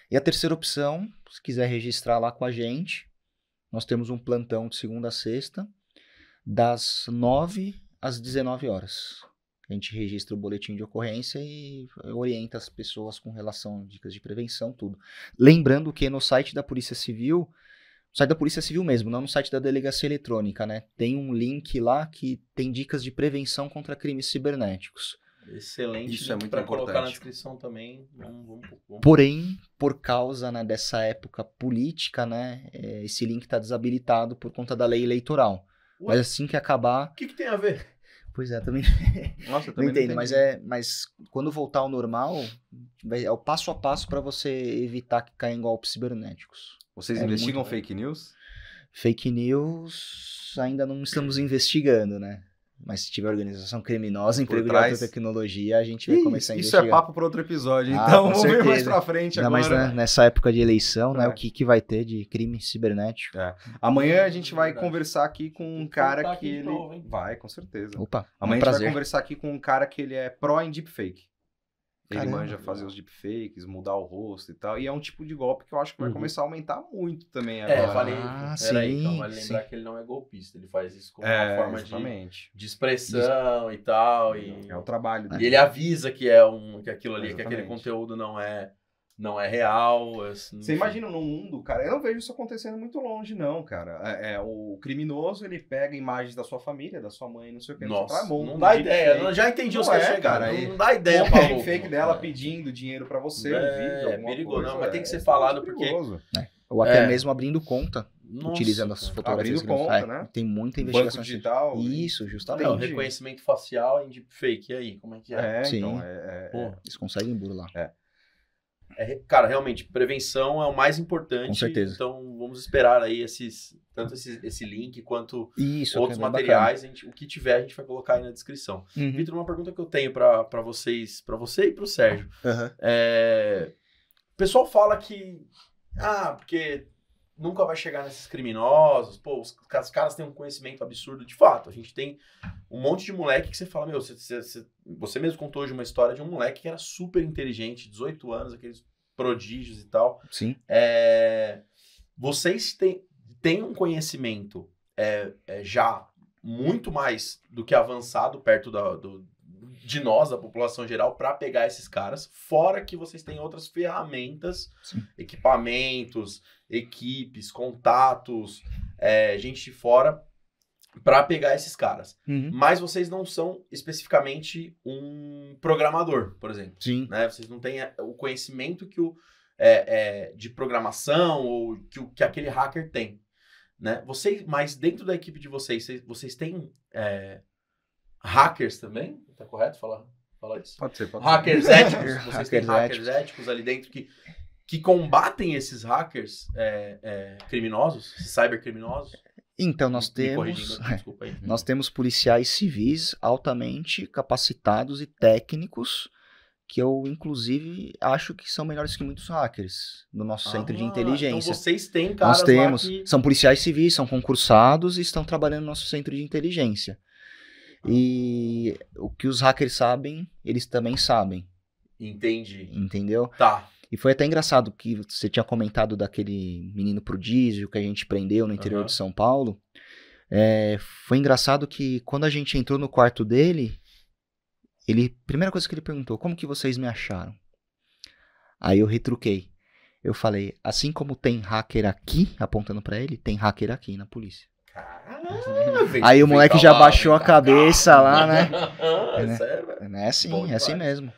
E a terceira opção, se quiser registrar lá com a gente, nós temos um plantão de segunda a sexta, das 9 às 19 horas. A gente registra o boletim de ocorrência e orienta as pessoas com relação a dicas de prevenção, tudo. Lembrando que no site da Polícia Civil, no site da Polícia Civil mesmo, não no site da Delegacia Eletrônica, né? Tem um link lá que tem dicas de prevenção contra crimes cibernéticos. Excelente. Isso é muito para colocar na importante. descrição também. Vamos, vamos, vamos. Porém, por causa né, dessa época política, né, é, esse link está desabilitado por conta da lei eleitoral. Ué? Mas assim que acabar. O que, que tem a ver? Pois é, também [LAUGHS] Nossa, eu não também entendo, mas entendi. é. Mas quando voltar ao normal, vai- é o passo a passo para você evitar que caia em golpes cibernéticos. Vocês é investigam muito- fake news? Fake news ainda não estamos investigando, né? Mas se tiver organização criminosa, emprego de alta tecnologia, a gente vai Ih, começar a isso investigar. é papo para outro episódio, Ah, então vamos ver mais certeza. pra frente Ainda mais agora. né, nessa época de eleição, né? É. O que, que vai ter de crime cibernético? Amanhã a gente vai Verdade. conversar aqui com um cara que ele... novo? Vai, com certeza. Opa, Amanhã é um a gente vai conversar aqui com um cara que ele é pró em deepfake. Ele Caramba. manja fazer os deepfakes, mudar o rosto e tal. E é um tipo de golpe que eu acho que vai Uhum. começar a aumentar muito também É, agora. vale, Ah, peraí, então sim, vale sim. lembrar que ele não é golpista. Ele faz isso como É, uma forma de, exatamente. de expressão e tal. E, É o trabalho e dele. ele avisa que é um que aquilo ali, que aquele Exatamente. conteúdo não é não é real. assim, Você imagina num mundo, cara, eu não vejo isso acontecendo muito longe, não, cara. É, é, o criminoso, ele pega imagens da sua família, da sua mãe, não sei o que. Nossa, monta não um dá ideia. Eu já entendi Não os que é, chegar. cara, Não, aí- não dá ideia, Paulo. um fake dela pedindo dinheiro pra você, É, no vídeo, é perigoso, coisa, não, mas tem que ser é falado porque- perigoso. Ou até É. mesmo abrindo conta, Nossa, utilizando as fotografias. Abrindo não- conta, é, né? Tem muita Banco investigação. digital. Isso, É, o justamente. Entendi. reconhecimento facial em deepfake. E aí, como é que é? É, Sim. então, é, é- Pô, Eles conseguem burlar. é re- cara, realmente, prevenção é o mais importante. Com certeza. Então, vamos esperar aí esses, tanto esse, esse link quanto Isso, outros é materiais. Gente- o que tiver, a gente vai colocar aí na descrição. Uhum. Vitor, uma pergunta que eu tenho pra vocês, para você e pro Sérgio. Aham. É, O pessoal fala que. Ah, porque nunca vai chegar nesses criminosos. Pô, os, os caras têm um conhecimento absurdo. De fato, a gente tem um monte de moleque que você fala, meu, você, você, você mesmo contou hoje uma história de um moleque que era super inteligente, 18 anos, aqueles prodígios e tal. Sim. É, vocês têm, têm um conhecimento é, é, já muito mais do que avançado perto da, do, de nós, da população geral, para pegar esses caras, fora que vocês têm outras ferramentas, Sim. equipamentos, equipes, contatos, é, gente de fora, para pegar esses caras. Uhum. Mas vocês não são especificamente um programador, por exemplo Sim. né? Vocês não têm é, o conhecimento que o é, é, de programação ou que, o, que aquele hacker tem, né? Vocês, mas dentro da equipe de vocês, vocês, vocês têm é, hackers também? Tá correto falar, falar isso? Pode ser, pode Hackers [LAUGHS] éticos. Vocês Hackers têm hackers éticos. ali dentro que que combatem esses hackers é, é, criminosos, cybercriminosos. Então, nós temos. aqui, desculpa aí. [LAUGHS] Nós temos policiais civis altamente capacitados e técnicos que eu, inclusive, acho que são melhores que muitos hackers no nosso centro de Ah, inteligência. Então vocês têm caras Nós temos. que... São policiais civis, são concursados e estão trabalhando no nosso centro de inteligência. E o que os hackers sabem, eles também sabem, Entendi. entendeu? Tá. E foi até engraçado que você tinha comentado daquele menino prodígio que a gente prendeu no interior Aham. de São Paulo. É, foi engraçado que quando a gente entrou no quarto dele, ele, primeira coisa que ele perguntou, como que vocês me acharam? Aí eu retruquei. Eu falei, assim como tem hacker aqui, apontando pra ele, tem hacker aqui na polícia. Caralho, vem- Aí o moleque já lá, baixou a cabeça cá. lá, né? [LAUGHS] É, né? sério, velho. É assim, Bom é assim demais. mesmo.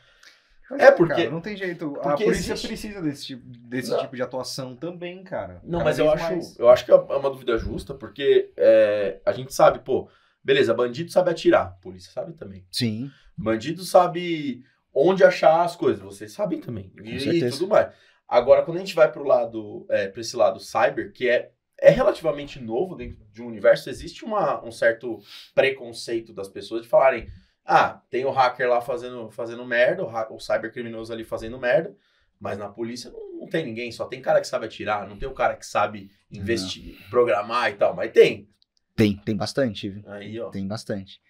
Mas É, porque- cara, não tem jeito. a polícia existe- precisa desse, tipo, desse Não. tipo de atuação também, cara. Não, Cada mas eu acho, mais. eu acho que é uma dúvida justa, porque é, a gente sabe, pô, beleza, bandido sabe atirar, polícia sabe também. Sim, Bandido sabe onde achar as coisas, vocês sabem também. E, certeza. tudo mais. Agora, quando a gente vai pro lado, é, pra esse lado cyber, que é, é relativamente novo dentro de um universo, existe uma, um certo preconceito das pessoas de falarem, ah, tem o hacker lá fazendo, fazendo merda, o, o cybercriminoso ali fazendo merda, mas na polícia não, não tem ninguém, só tem cara que sabe atirar, não tem o cara que sabe investir, programar e tal, mas tem. tem, tem bastante, viu? Aí, ó, Tem bastante.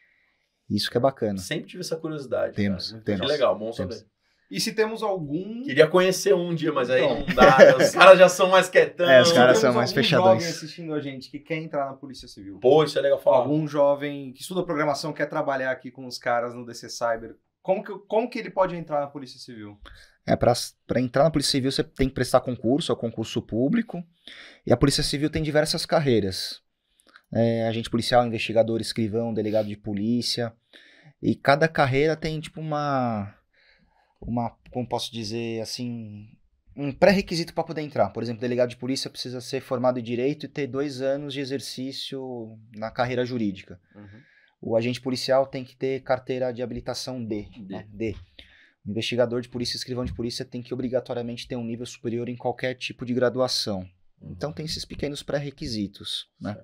Isso que é bacana. sempre tive essa curiosidade. Temos, cara. temos. Que legal, bom Temos. saber. E se temos algum. Queria conhecer um dia, mas aí Então. não dá. né? Os caras já são mais quietão. É, os caras são mais algum fechadões. jovem assistindo a gente que quer entrar na Polícia Civil. Pô, isso é legal falar. Algum jovem que estuda programação quer trabalhar aqui com os caras no DC Cyber. Como que, como que ele pode entrar na Polícia Civil? É, para entrar na Polícia Civil você tem que prestar concurso, é o concurso público. E a Polícia Civil tem diversas carreiras. É, agente policial, investigador, escrivão, delegado de polícia. E cada carreira tem tipo uma. Uma. Como posso dizer assim. Um pré-requisito para poder entrar. Por exemplo, delegado de polícia precisa ser formado em direito e ter dois anos de exercício na carreira jurídica. O agente policial tem que ter carteira de habilitação D. D. né? D. O investigador de polícia, escrivão de polícia tem que obrigatoriamente ter um nível superior em qualquer tipo de graduação. Então tem esses pequenos pré-requisitos, né?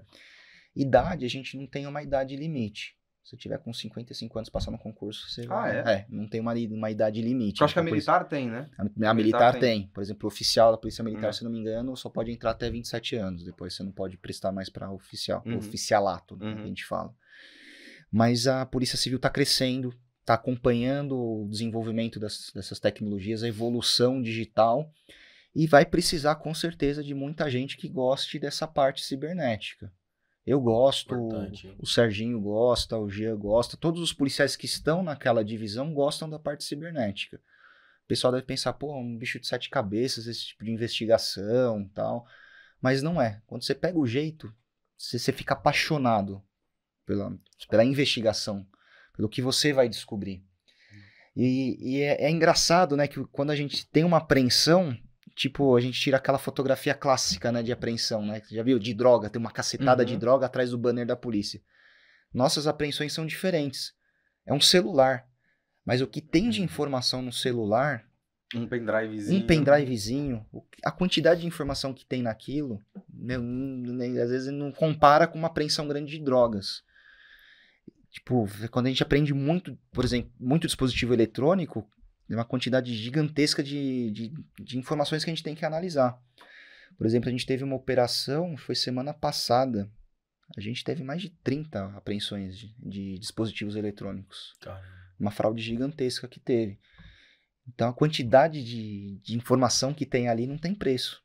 Idade, a gente não tem uma idade limite. Se você tiver com 55 anos passando no concurso, você Ah, vai- é? não tem uma, uma idade limite. Eu acho que a Então, militar tem, né? a, a Militar militar tem. tem. Por exemplo, o oficial da Polícia Militar, Uhum. se não me engano, só pode entrar até 27 anos. Depois você não pode prestar mais para oficial, Uhum. oficialato, né, Uhum. que a gente fala. Mas a Polícia Civil está crescendo, está acompanhando o desenvolvimento das- dessas tecnologias, a evolução digital, e vai precisar com certeza de muita gente que goste dessa parte cibernética. Eu gosto, Importante, o Serginho gosta, o Gia gosta, todos os policiais que estão naquela divisão gostam da parte cibernética. O pessoal deve pensar, pô, um bicho de sete cabeças, esse tipo de investigação e tal. Mas não é. Quando você pega o jeito, você, você fica apaixonado pela, pela investigação, pelo que você vai descobrir. E, e é, é engraçado, né, que quando a gente tem uma apreensão, tipo, a gente tira aquela fotografia clássica, né, de apreensão, né? Você já viu? De droga, tem uma cacetada de Uhum. droga atrás do banner da polícia. Nossas apreensões são diferentes. É um celular. Mas o que tem de informação no celular, Um pendrivezinho. um pendrivezinho, a quantidade de informação que tem naquilo, né, não- nem- às vezes não compara com uma apreensão grande de drogas. Tipo, quando a gente aprende muito, por exemplo, muito dispositivo eletrônico, é uma quantidade gigantesca de, de, de informações que a gente tem que analisar. Por exemplo, a gente teve uma operação, foi semana passada. A gente teve mais de 30 apreensões de, de dispositivos eletrônicos. Uma fraude gigantesca que teve. Então a quantidade de, de informação que tem ali não tem preço.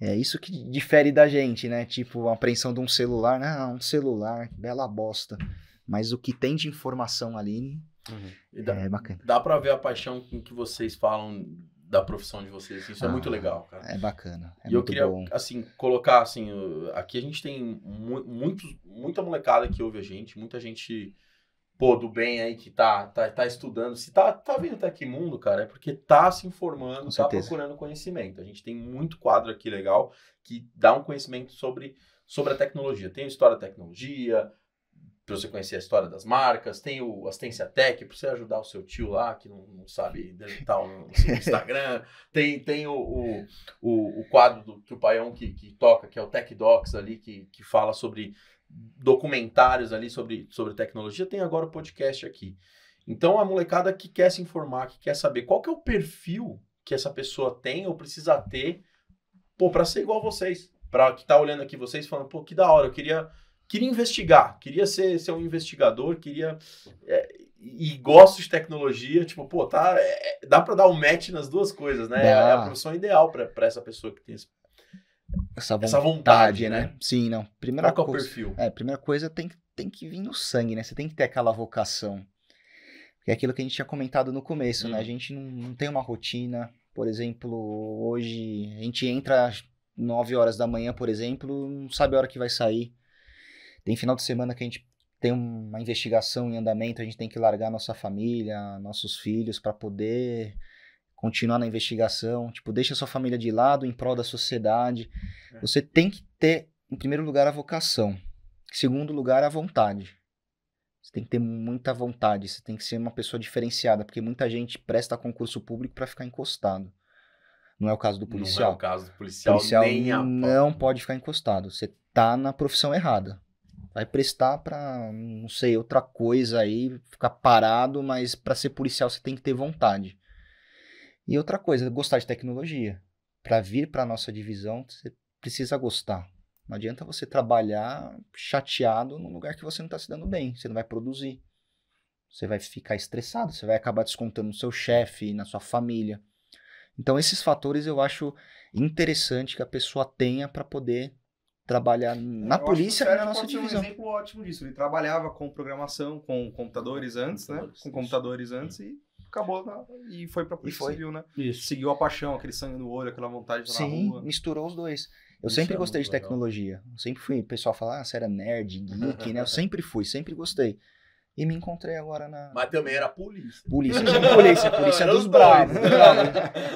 É isso que difere da gente, né? Tipo, a apreensão de um celular, não, um celular, bela bosta. Mas o que tem de informação ali E dá, é bacana. dá pra ver a paixão com que vocês falam da profissão de vocês. Isso é Ah, muito legal, cara. É bacana. É e eu queria, bom. assim, colocar, assim, aqui a gente tem mu muitos, muita molecada que ouve a gente, muita gente, pô, do bem aí que tá, tá, tá estudando. Se tá, tá vindo até aqui mundo, cara, é porque tá se informando, Com tá certeza. procurando conhecimento. A gente tem muito quadro aqui legal que dá um conhecimento sobre, sobre a tecnologia. Tem a história da tecnologia, pra você conhecer a história das marcas, tem o Assistência Tech, pra você ajudar o seu tio lá, que não, não sabe deletar o no [LAUGHS] Instagram, tem, tem o, o, o, o quadro do, que o Paião que, que toca, que é o Tech Docs ali, que, que fala sobre documentários ali sobre, sobre tecnologia, tem agora o podcast aqui. Então a molecada que quer se informar, que quer saber qual que é o perfil que essa pessoa tem ou precisa ter, pô, para ser igual a vocês, para que tá olhando aqui vocês falando, pô, que da hora, eu queria queria investigar, queria ser, ser um investigador, queria é, e gosto de tecnologia, tipo, pô, tá, é, dá para dar um match nas duas coisas, né? É a Dá. profissão ideal para essa pessoa que tem esse, Essa vontade, essa vontade, né? né? Sim, não. Primeira qual que é o coisa. perfil. É, primeira coisa tem, que- tem que vir no sangue, né? Você tem que ter aquela vocação. Que é aquilo que a gente tinha comentado no começo, né? Hum. A gente não, não tem uma rotina. Por exemplo, hoje a gente entra às 9 horas da manhã, por exemplo, não sabe a hora que vai sair. Tem final de semana que a gente tem uma investigação em andamento, a gente tem que largar nossa família, nossos filhos para poder continuar na investigação. Tipo, deixa sua família de lado em prol da sociedade. É. Você tem que ter, em primeiro lugar, a vocação. Em segundo lugar, a vontade. Você tem que ter muita vontade, você tem que ser uma pessoa diferenciada, porque muita gente presta concurso público para ficar encostado. Não é o caso do Não é policial. o caso do O policial, policial nem a não pode ficar encostado. Você tá na profissão errada. Vai prestar pra, não sei, outra coisa aí, ficar parado, mas pra ser policial você tem que ter vontade. E outra coisa, gostar de tecnologia. Pra vir pra nossa divisão, você precisa gostar. Não adianta você trabalhar chateado num lugar que você não tá se dando bem, você não vai produzir. Você vai ficar estressado, você vai acabar descontando no seu chefe, na sua família. Então esses fatores eu acho interessante que a pessoa tenha para poder trabalhar na Eu polícia e na Sérgio nossa pode ser divisão. um exemplo ótimo disso. Ele trabalhava com programação, com computadores antes, né? Computadores, Com computadores antes e acabou na- e foi pra polícia foi. civil, né? Isso. Seguiu a paixão, aquele sangue no olho, aquela vontade de na Sim, rua. misturou os dois. Eu Isso sempre é gostei de legal. tecnologia. Eu sempre fui, o pessoal fala, ah, você era nerd, geek, né? Eu sempre fui, sempre gostei. E me encontrei agora na Mas também era polícia. polícia. [LAUGHS] Sou polícia, polícia Era dos os bravos.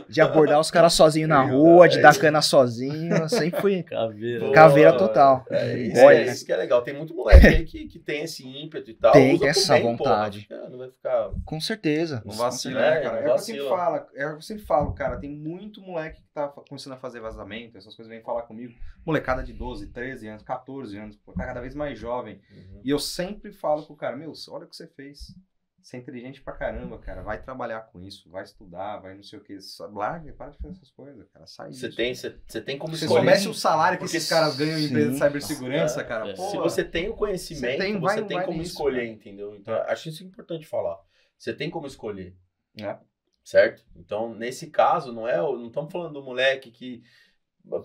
De abordar os caras sozinho na rua, de dar cana sozinho. Eu sempre fui Caveira. Caveira total. É isso, Olha. é isso que é legal. Tem muito moleque aí que, que tem esse ímpeto e tal. Tem usa essa bem, pô, vontade. não vai ficar- não vai ficar. Com certeza. Não vacila, É, né, cara? não É o que eu sempre vacila. falo, é o que eu sempre falo, cara. Tem muito moleque que tá começando a fazer vazamento, essas coisas vêm falar comigo. Molecada de 12, 13 anos, 14 anos, tá cada vez mais jovem. E eu sempre falo pro cara, meu, olha o que você fez. Você é inteligente pra caramba, cara. Vai trabalhar com isso, vai estudar, vai não sei o que. Larga, para de fazer essas coisas, cara. Sai Você disso. tem, você, você tem como você escolher. soubesse o salário que esses caras ganham em empresa de cibersegurança, É, cara, é. pô, Se você tem o conhecimento, Você tem, você vai- tem vai como nisso, escolher, cara. entendeu? Então, acho isso importante falar. Você tem como escolher. É. Certo? Então, nesse caso, não é. Não estamos falando do moleque que.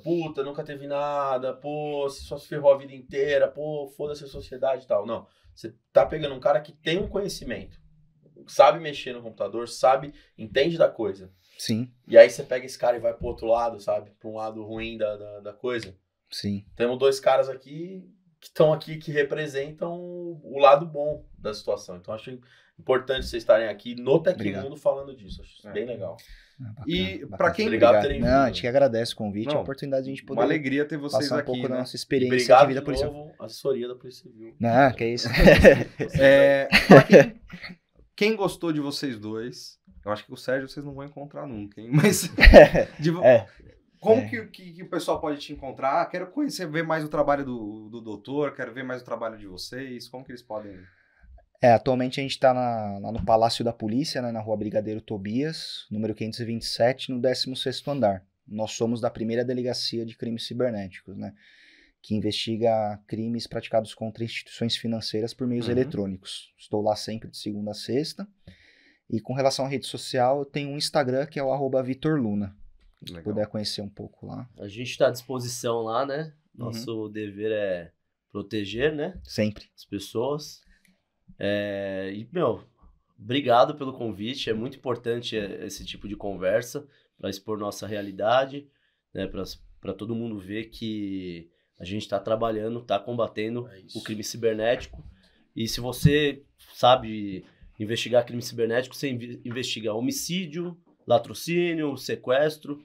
Puta, nunca teve nada, pô, só se ferrou a vida inteira, pô, foda-se a sociedade e tal. Não. Você tá pegando um cara que tem um conhecimento, sabe mexer no computador, sabe, entende da coisa. Sim, E aí você pega esse cara e vai pro outro lado, sabe? Pra um lado ruim da, da, da coisa. sim. Temos dois caras aqui que estão aqui que representam o lado bom da situação. Então acho importante vocês estarem aqui no Tecmundo falando disso. Acho isso É. bem legal. Ah, bacana, E pra quem- Obrigado por Obrigado. terem Não, vindo. a gente que agradece o convite e a Não, oportunidade de a gente uma poder alegria ter vocês passar um aqui, pouco da né? nossa E experiência obrigado de vida policial. novo, assessoria da Polícia Civil. Não, que é isso. [LAUGHS] É, quem, quem gostou de vocês dois, eu acho que o Sérgio vocês não vão encontrar nunca, hein? Mas [LAUGHS] de É. como É. Que, que, que o pessoal pode te encontrar? Ah, quero conhecer, ver mais o trabalho do, do doutor, quero ver mais o trabalho de vocês. Como que eles podem. É, atualmente a gente está lá no Palácio da Polícia, né, na rua Brigadeiro Tobias, número 527, no 16º andar. Nós somos da primeira delegacia de crimes cibernéticos, né? Que investiga crimes praticados contra instituições financeiras por meios Uhum. eletrônicos. Estou lá sempre de segunda a sexta. E com relação à rede social, eu tenho um Instagram que é o arroba Vitor Luna. Se Legal. puder conhecer um pouco lá. A gente está à disposição lá, né? Nosso dever é proteger, né? Sempre. As pessoas. É, E, meu, obrigado pelo convite. É muito importante é, esse tipo de conversa para expor nossa realidade, né? Para todo mundo ver que a gente está trabalhando, está combatendo É o crime cibernético. E se você sabe investigar crime cibernético, você inve- investiga homicídio, latrocínio, sequestro.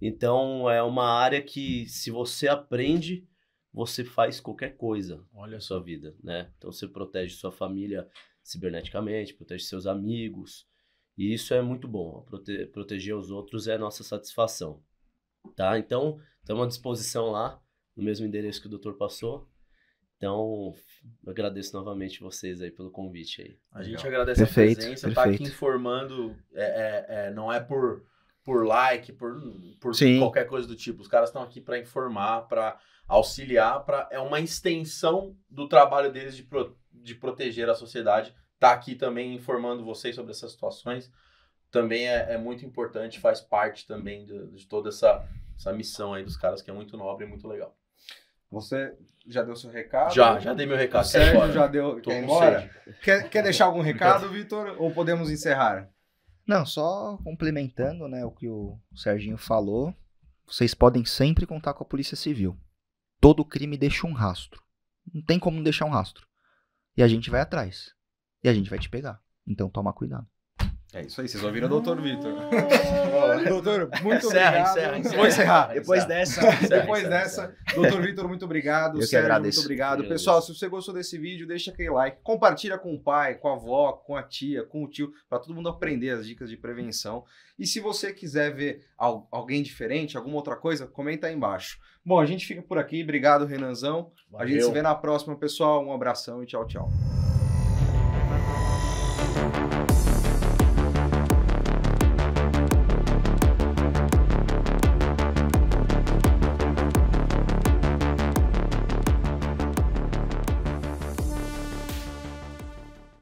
Então é uma área que se você aprende, você faz qualquer coisa Olha na sua vida, né? Então você protege sua família ciberneticamente, protege seus amigos. E isso é muito bom. Prote- proteger os outros é a nossa satisfação. Tá? Então, estamos à disposição lá, no mesmo endereço que o doutor passou. Então, eu agradeço novamente vocês aí pelo convite aí. A gente Legal. agradece Perfeito, a presença, tá aqui perfeito. informando, é, é, é, não é por, por like, por, por Sim. qualquer coisa do tipo. Os caras estão aqui para informar, para auxiliar, pra, é uma extensão do trabalho deles de, pro- de proteger a sociedade. Tá aqui também informando vocês sobre essas situações. Também é, é muito importante, faz parte também de, de toda essa, essa missão aí dos caras, que é muito nobre e muito legal. Você já deu seu recado? Já, já dei meu recado. Sérgio já deu. Tô Quer ir com embora? sede. Quer, quer deixar algum recado, Vitor? Ou podemos encerrar? Não, só complementando né, o que o Serginho falou, vocês podem sempre contar com a Polícia Civil. Todo crime deixa um rastro. Não tem como não deixar um rastro. E a gente vai atrás. E a gente vai te pegar. Então toma cuidado. É isso aí, vocês ouviram o doutor Vitor. [LAUGHS] doutor, muito Encerra, obrigado. encerra, encerra. Vou encerrar. Depois dessa. Depois dessa, doutor Vitor, muito obrigado. Eu Sérgio, muito obrigado. Eu Pessoal, agradeço. se você gostou desse vídeo, deixa aquele like. Compartilha com o pai, com a avó, com a tia, com o tio, para todo mundo aprender as dicas de prevenção. E se você quiser ver al- alguém diferente, alguma outra coisa, comenta aí embaixo. Bom, a gente fica por aqui. Obrigado, Renanzão. A gente Valeu. se vê na próxima, pessoal. Um abração e tchau, tchau.